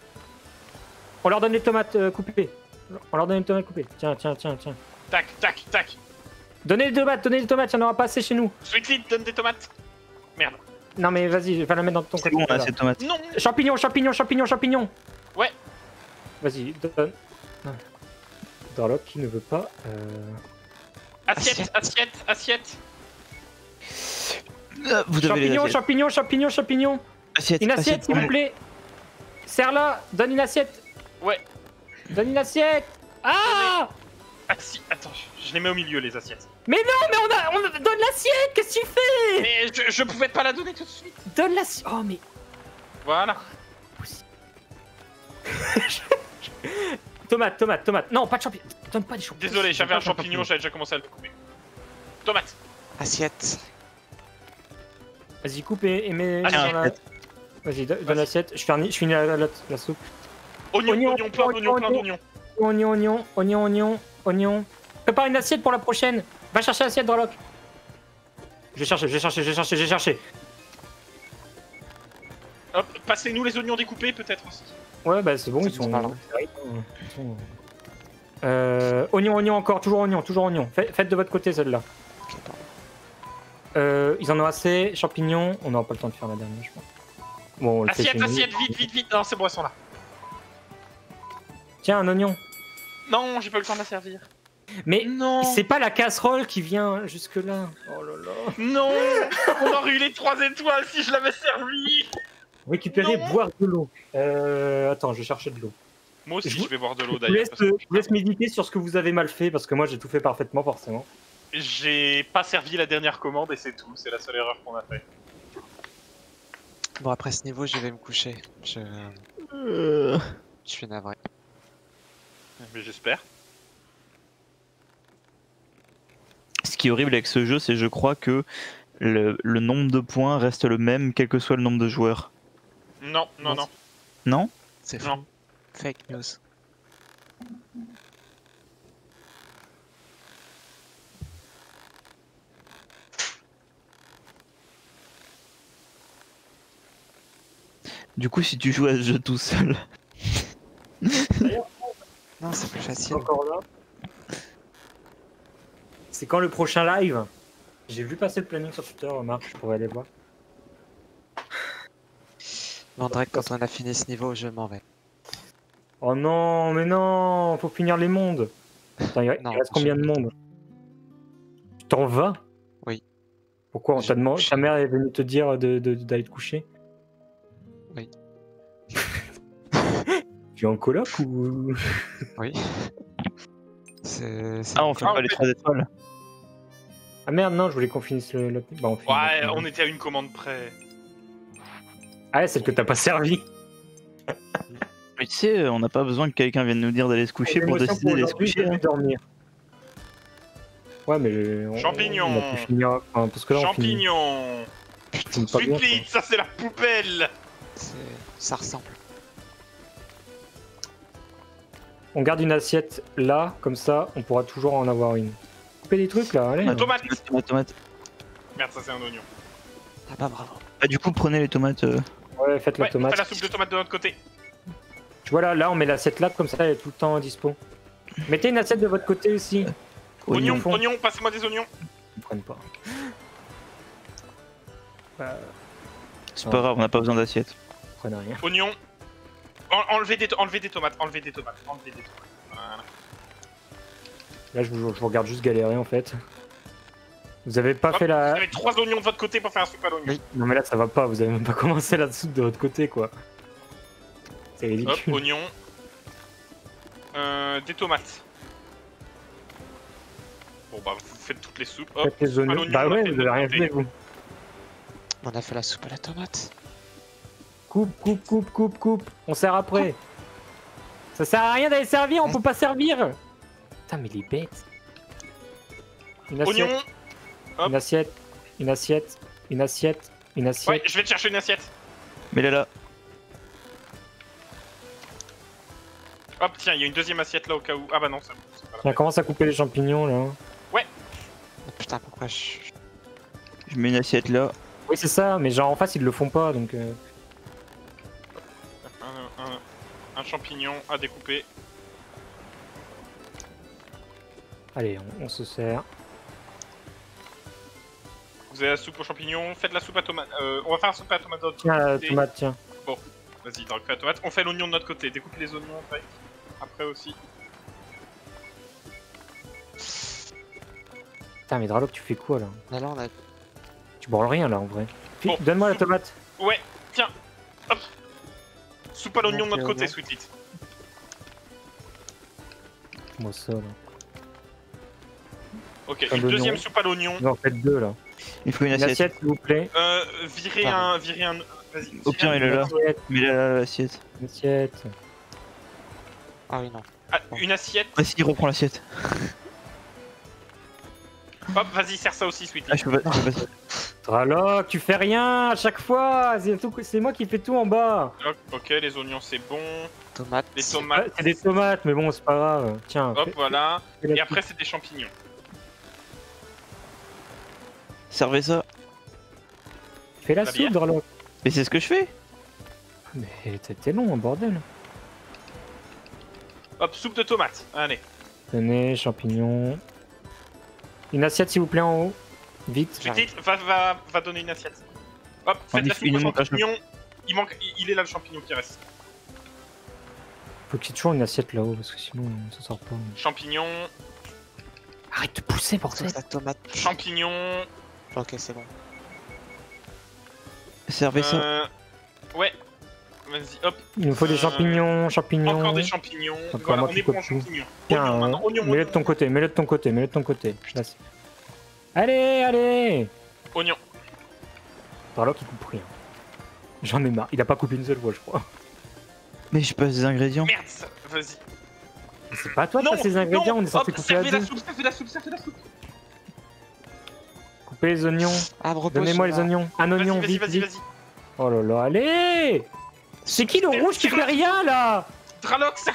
On leur donne les tomates euh, coupées. On leur donne les tomates coupées. Tiens, tiens, tiens, tiens. Tac, tac, tac. Donnez les tomates, donnez les tomates, il n'y en aura pas assez chez nous. Sweetly, donne des tomates. Merde. Non mais vas-y, je vais la mettre dans ton C'est côté. bon, là. cette tomate. Non Champignons, champignons, champignons, champignons Ouais. Vas-y, donne. Non. Darlock qui ne veut pas. Euh... Assiette, assiette, assiette. Ah, Vous assiettes. champignons, champignons, champignons Assiette, Une assiette, s'il vous plaît Serre-la Donne une assiette Ouais. Donne une assiette Ah Ah si, attends, je les mets au milieu les assiettes. Mais non, mais on a, on a- Donne l'assiette Qu'est-ce que tu fais? Mais je, je pouvais pas la donner tout de suite. Donne l'assiette Oh, mais... Voilà. Tomate, tomate, tomate Non, pas de champignons Donne pas des champignons Désolé, j'avais un champignon, j'avais déjà commencé à le couper. Tomate. Assiette. Vas-y, coupe et, et mets... Vas-y, do- donne l'assiette. Je finis, je finis la, la- la soupe. Oignon, Oignon, oignon, plein d'oignons, plein oignon. d'oignons. Oignon, oignon, oignon, oignon, oignon. Prépare une assiette pour la prochaine. Va chercher l'assiette, Droloc. Je vais chercher, je vais chercher, je vais chercher, je vais chercher. Hop, passez-nous les oignons découpés peut-être aussi. Ouais, bah c'est bon, ils sont. ils sont- Euh, oignon, oignon encore, toujours oignon, toujours oignon. Faites, de votre côté celle-là. Euh, ils en ont assez. Champignons, on n'aura pas le temps de faire la dernière, je pense. Bon, on Assiette, assiette, vite, vite, vite. Non, c'est bon, elles sont là. Tiens, un oignon. Non, j'ai pas eu le temps de la servir. Mais Non. c'est pas la casserole qui vient jusque là. Oh là là. Non On aurait eu les 3 étoiles si je l'avais servi Récupérer, Non. boire de l'eau. Euh, attends, je vais chercher de l'eau. Moi aussi, Je vais boire de l'eau d'ailleurs. je vous laisse méditer sur ce que vous avez mal fait parce que moi j'ai tout fait parfaitement forcément. J'ai pas servi la dernière commande et c'est tout. C'est la seule erreur qu'on a fait. Bon, après ce niveau, je vais me coucher. Je, Euh, je suis navré. Mais j'espère. Ce qui est horrible avec ce jeu, c'est je crois que le, le nombre de points reste le même quel que soit le nombre de joueurs. Non, non, non. Non C'est. Non. Fake news. Du coup, si tu joues à ce jeu tout seul, Non, c'est plus facile. Encore là? C'est quand le prochain live? J'ai vu passer le planning sur Twitter, Marc, je pourrais aller voir. Mandrake, quand on a fini ce niveau, je m'en vais. Oh non, mais non, faut finir les mondes. Attends, il, Non, reste je- combien de monde Tu t'en vas? Oui. Pourquoi on Je- t'a demandé je- Ta mère est venue te dire de, de- d'aller te coucher? Oui. tu es en coloc ou? Oui. C'est. c'est- Ah, on fait Ah, pas en les 3 étoiles. Ah merde, non, je voulais qu'on finisse le. le- Bah, on finit Ouais, on était à une commande près. Ah, ouais, celle que t'as pas servi. Mais tu sais, on n'a pas besoin que quelqu'un vienne nous dire d'aller se coucher pour décider d'aller se coucher. je hein. dormir. Ouais, mais. on- Champignons. on a pu finir- enfin, parce que là, on finit- Champignons on finit pas bien, Sweet Lead, ça c'est la poubelle c'est- Ça ressemble. On garde une assiette là, comme ça, on pourra toujours en avoir une. Couper des trucs là, allez. Tomate Tomate, tomate. Merde, ça c'est un oignon. Ah bah bravo. Ah, du coup, prenez les tomates. euh, Ouais, faites la Ouais, tomate. fait la soupe de tomate de l'autre côté. Tu vois là, là, on met l'assiette là, comme ça, elle est tout le temps dispo. Mettez une assiette de votre côté aussi. Oignon, oignon, passez-moi des oignons. Ils prennent pas. Bah, C'est pas grave, on n'a pas besoin d'assiette. ils prennent rien. Oignon. En- enlevez, des, enlevez des tomates, enlevez des tomates, enlevez des tomates. Voilà. Là, je vous, je vous regarde juste galérer en fait. Vous avez pas Hop, fait la. Vous avez trois oignons de votre côté pour faire un soupe à l'oignon. Oui. Non, mais là, ça va pas, vous avez même pas commencé la soupe de votre côté quoi. C'est Hop, ridicule. oignon. Euh, des tomates. Bon bah vous faites toutes les soupes. Hop. Faites les oignons. Bah on a ouais, fait vous avez rien fait vous. On a fait la soupe à la tomate. Coupe, coupe, coupe, coupe, coupe. On sert après. Ça sert à rien d'aller servir, on peut pas servir. Putain, mais les bêtes. Une assiette, Oignon. hop. une assiette, une assiette, une assiette, une assiette. Ouais, je vais te chercher une assiette. Mais là, là. Hop, tiens, il y a une deuxième assiette là au cas où. Ah bah non, ça. Tiens, commence à couper les champignons là. Oh, putain, pourquoi je. Je mets une assiette là. Oui, c'est ça, mais genre en face ils le font pas donc. euh, Un, un- un champignon à découper. Allez, on, on se sert. Vous avez la soupe aux champignons, faites la soupe à tomate. Euh, on va faire la soupe à tomate de notre Tiens, la côté. tomate, tiens. Vas-y, donc fais la tomate. On fait l'oignon de notre côté. Découpe les oignons après. Après aussi. Putain, mais Draloc, tu fais quoi là Mais là, on a. Tu branles rien là en vrai. Bon. Donne-moi la tomate. Ouais, tiens. Hop. Soupe à l'oignon de notre côté, oignon. Sweet It. Moi ça là. Ok, Pas une deuxième soupe à l'oignon. Vous en faites deux là. Il faut une Une assiette. assiette s'il vous plaît. Euh, virez Pardon. un. Virez un. Vas-y. Au virez pire, un- il est là. Assiette, Mais là, là, l'assiette. une assiette. Ah oui, non. Ah, une assiette. Vas-y, reprends l'assiette. Hop, vas-y, serre ça aussi, Sweet Ah, je peux pas. je peux pas. Draloc, tu fais rien à chaque fois. C'est tout- c'est moi qui fais tout en bas. Hop, Ok, les oignons c'est bon. Tomate. Les tomates. c'est des tomates, mais bon, c'est pas grave. Tiens. Hop, fais- voilà. fais la Et après, c'est des champignons. Servez ça. Fais la la soupe. Draloc. Mais c'est ce que je fais. Mais t'es- t'es long, bordel. Hop, soupe de tomates. Allez. Tenez, champignons. Une assiette, s'il vous plaît, en haut. Vite. Va, va, va donner une assiette. Hop, faites il- la soupe un champignons. Il manque. Il est là le champignon qui reste. Faut qu'il y ait toujours une assiette là-haut, parce que sinon, ça sort pas. Champignons. Arrête de pousser, bordel. Tomate. Champignons. Ok, c'est bon. Servez ça. Euh, ouais. Vas-y, hop. Il nous faut des Euh, champignons, champignons. Encore des champignons. Encore voilà, on qui est bon en champignons. Tiens, Oignon maintenant. Oignon, mets-le de ton côté, mets-le de ton côté, mets-le de ton côté. Là, allez, allez Oignon. Draloc, il coupe rien. J'en ai marre. Il a pas coupé une seule fois, je crois. Mais je passe des ingrédients. Merde, vas-y. C'est pas toi de passer les ingrédients, non, on est censé couper servez la deux. soupe, servez la soupe, servez la soupe. Couper les oignons. Arbre Donnez-moi les oignons. Un oignon, vas-y, vite, vas-y, vite. vas-y. Oh là là, allez C'est qui le rouge qui fait rien là? Draloc, ça-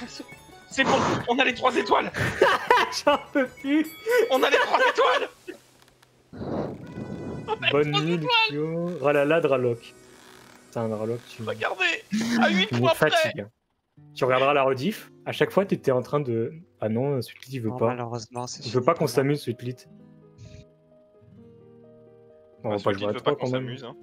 c'est bon, on a les trois étoiles. J'en peux plus On a les trois étoiles. Bonne nuit, Lucio. Oh là là, Draloc. Putain, Draloc, tu, Regardez, à 8 tu me points près. fatigues. Tu regarderas la rediff. À chaque fois, t'étais en train de. Ah non, Sweetlit, il veut Non, pas. malheureusement, c'est Il veut pas qu'on s'amuse, Sweetlit. On va pas pas qu'on s'amuse. hein.